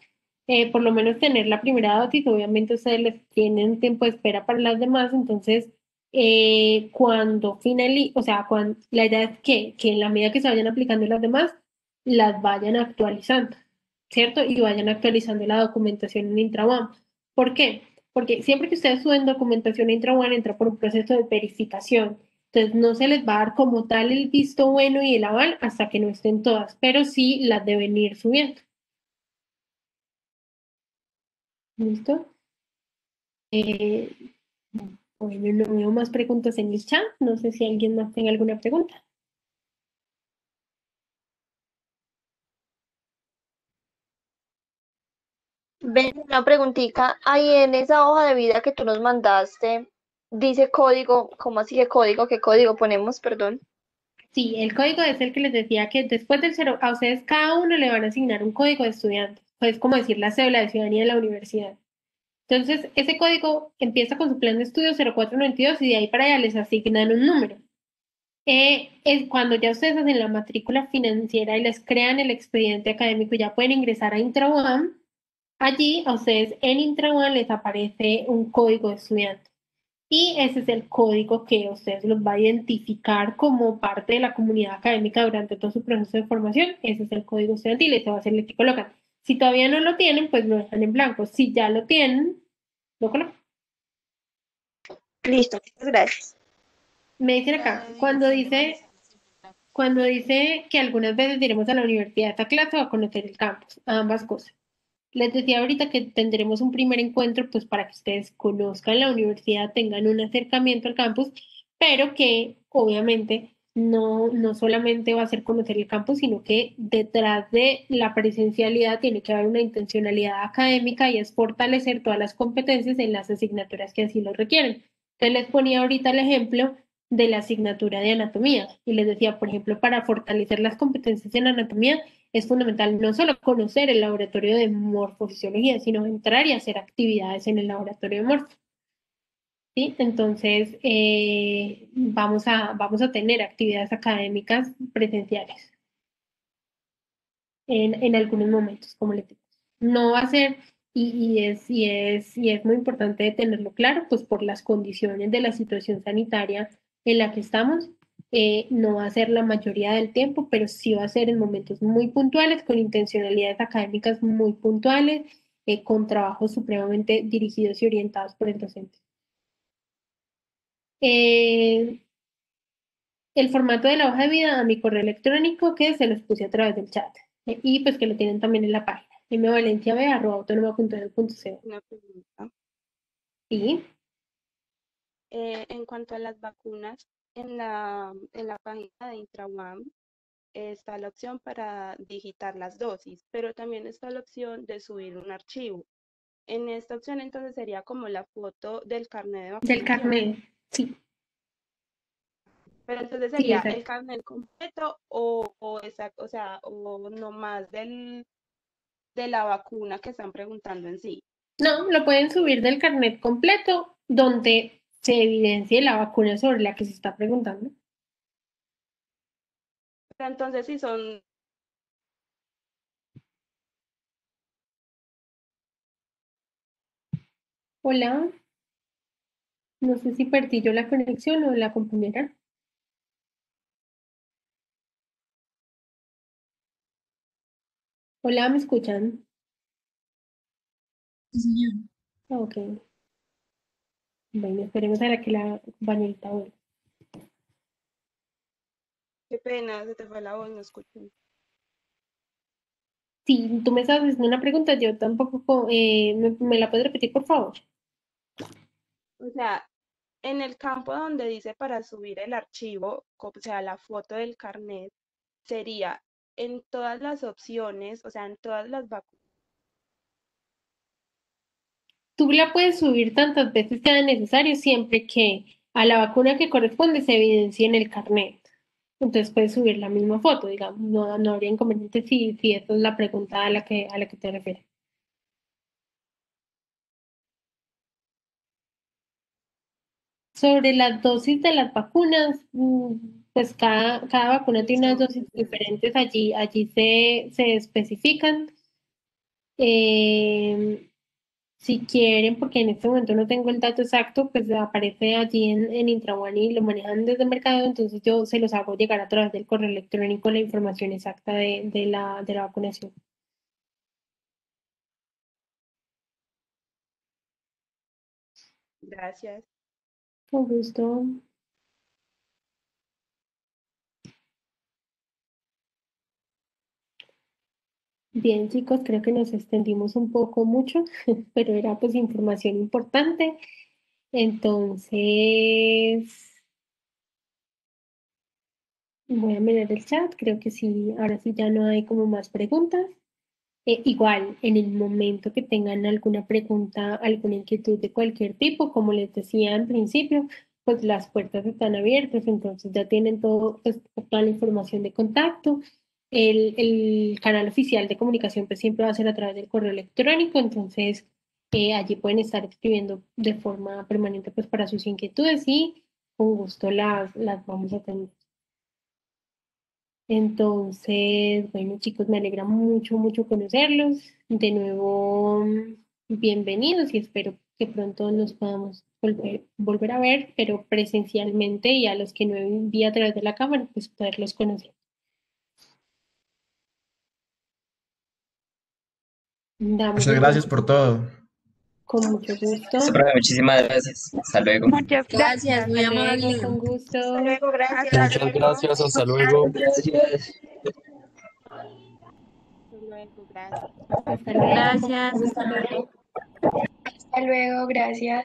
[SPEAKER 1] eh, por lo menos tener la primera dosis, obviamente ustedes les tienen tiempo de espera para las demás, entonces eh, cuando finalice, o sea, la idea es que, que en la medida que se vayan aplicando las demás, las vayan actualizando, ¿cierto? Y vayan actualizando la documentación en Intrawan. ¿Por qué? Porque siempre que ustedes suben documentación a Intrawan, entra por un proceso de verificación. Entonces no se les va a dar como tal el visto bueno y el aval hasta que no estén todas, pero sí las deben ir subiendo. ¿Listo? Eh, bueno, no veo más preguntas en el chat. No sé si alguien más tenga alguna pregunta.
[SPEAKER 37] Ven, una preguntita. Ahí en esa hoja de vida que tú nos mandaste, dice código, ¿cómo así que código? ¿Qué código ponemos? Perdón.
[SPEAKER 1] Sí, el código es el que les decía que después del cero, a ustedes cada uno le van a asignar un código de estudiante. Pues como decir la cédula de ciudadanía de la universidad. Entonces, ese código empieza con su plan de estudio 0492 y de ahí para allá les asignan un número. Eh, es cuando ya ustedes hacen la matrícula financiera y les crean el expediente académico, ya pueden ingresar a IntraOne. Allí a ustedes en IntraOne les aparece un código de estudiante. Y ese es el código que ustedes los va a identificar como parte de la comunidad académica durante todo su proceso de formación. Ese es el código estudiantil y ese va a ser el que colocan. Si todavía no lo tienen, pues lo dejan en blanco. Si ya lo tienen, lo colocan.
[SPEAKER 37] Listo, muchas gracias.
[SPEAKER 1] Me dicen acá, cuando dice, cuando dice que algunas veces iremos a la universidad a esta clase o a conocer el campus, ambas cosas. Les decía ahorita que tendremos un primer encuentro, pues para que ustedes conozcan la universidad, tengan un acercamiento al campus, pero que obviamente no, no solamente va a ser conocer el campus, sino que detrás de la presencialidad tiene que haber una intencionalidad académica y es fortalecer todas las competencias en las asignaturas que así lo requieren. Entonces les ponía ahorita el ejemplo de la asignatura de anatomía y les decía, por ejemplo, para fortalecer las competencias en anatomía es fundamental no solo conocer el laboratorio de morfofisiología, sino entrar y hacer actividades en el laboratorio de morfo. ¿Sí? Entonces, eh, vamos, a, vamos a tener actividades académicas presenciales en, en algunos momentos, como les digo. No va a ser, y, y, es, y, es, y es muy importante tenerlo claro, pues por las condiciones de la situación sanitaria en la que estamos, eh, no va a ser la mayoría del tiempo, pero sí va a ser en momentos muy puntuales, con intencionalidades académicas muy puntuales, eh, con trabajos supremamente dirigidos y orientados por el docente. Eh, el formato de la hoja de vida a mi correo electrónico que se los puse a través del chat y pues que lo tienen también en la página mvalenciab.autónoma.edu.co.
[SPEAKER 39] Una pregunta.
[SPEAKER 1] Sí,
[SPEAKER 39] Eh, en cuanto a las vacunas, en la, en la página de IntraUAM está la opción para digitar las dosis, pero también está la opción de subir un archivo. En esta opción entonces sería como la foto del carnet de
[SPEAKER 1] del
[SPEAKER 39] vacunación.
[SPEAKER 1] carnet, sí,
[SPEAKER 39] Pero entonces
[SPEAKER 1] sí,
[SPEAKER 39] sería el carnet completo o, o, esa, o sea, o nomás del, de la vacuna que están preguntando en sí.
[SPEAKER 1] No, lo pueden subir del carnet completo donde se evidencie la vacuna sobre la que se está preguntando.
[SPEAKER 39] Entonces si son
[SPEAKER 1] Hola, no sé si perdí yo la conexión o la compañera. Hola, ¿me escuchan?
[SPEAKER 8] Sí, señor.
[SPEAKER 1] Ok. Bueno, esperemos a la que la compañerita vuelva.
[SPEAKER 39] Qué pena, se te fue la voz, no escuché.
[SPEAKER 1] Si tú me estás haciendo una pregunta, yo tampoco, co- eh, ¿me, me la puedes repetir, por favor?
[SPEAKER 39] O sea, en el campo donde dice para subir el archivo, o sea, la foto del carnet, sería en todas las opciones, o sea, en todas las vacunas.
[SPEAKER 1] Tú la puedes subir tantas veces sea necesario, siempre que a la vacuna que corresponde se evidencie en el carnet. Entonces puedes subir la misma foto, digamos, no, no habría inconveniente si, si esa es la pregunta a la que, a la que te refieres. Sobre las dosis de las vacunas, mm, pues cada, cada vacuna tiene unas dosis diferentes, allí, allí se, se especifican. Eh, si quieren, porque en este momento no tengo el dato exacto, pues aparece allí en, en Intraone y lo manejan desde el mercado, entonces yo se los hago llegar a través del correo electrónico la información exacta de, de la, de la vacunación.
[SPEAKER 39] Gracias.
[SPEAKER 1] Con gusto. Bien, chicos, creo que nos extendimos un poco mucho, [laughs] pero era pues información importante. Entonces, voy a mirar el chat, creo que sí, ahora sí ya no hay como más preguntas. Eh, igual, en el momento que tengan alguna pregunta, alguna inquietud de cualquier tipo, como les decía en principio, pues las puertas están abiertas, entonces ya tienen todo, pues, toda la información de contacto. El, canal oficial de comunicación pues siempre va a ser a través del correo electrónico, entonces eh, allí pueden estar escribiendo de forma permanente pues para sus inquietudes y con gusto las, las vamos a tener. Entonces, bueno, chicos, me alegra mucho, mucho conocerlos. De nuevo, bienvenidos y espero que pronto nos podamos volver, volver a ver, pero presencialmente y a los que no vi a través de la cámara, pues poderlos conocer. Damos
[SPEAKER 40] Muchas gracias por todo.
[SPEAKER 1] con mucho gusto.
[SPEAKER 2] Listo, profe, muchísimas gracias. Hasta luego.
[SPEAKER 1] Muchas
[SPEAKER 8] Gracias,
[SPEAKER 1] luego,
[SPEAKER 8] amable.
[SPEAKER 1] con gusto.
[SPEAKER 25] Hasta luego, gracias.
[SPEAKER 40] Muchas gracias, hasta luego.
[SPEAKER 2] Gracias.
[SPEAKER 39] Hasta luego, gracias.
[SPEAKER 1] Hasta luego.
[SPEAKER 8] Gracias.
[SPEAKER 1] Hasta luego.
[SPEAKER 32] Hasta luego, gracias.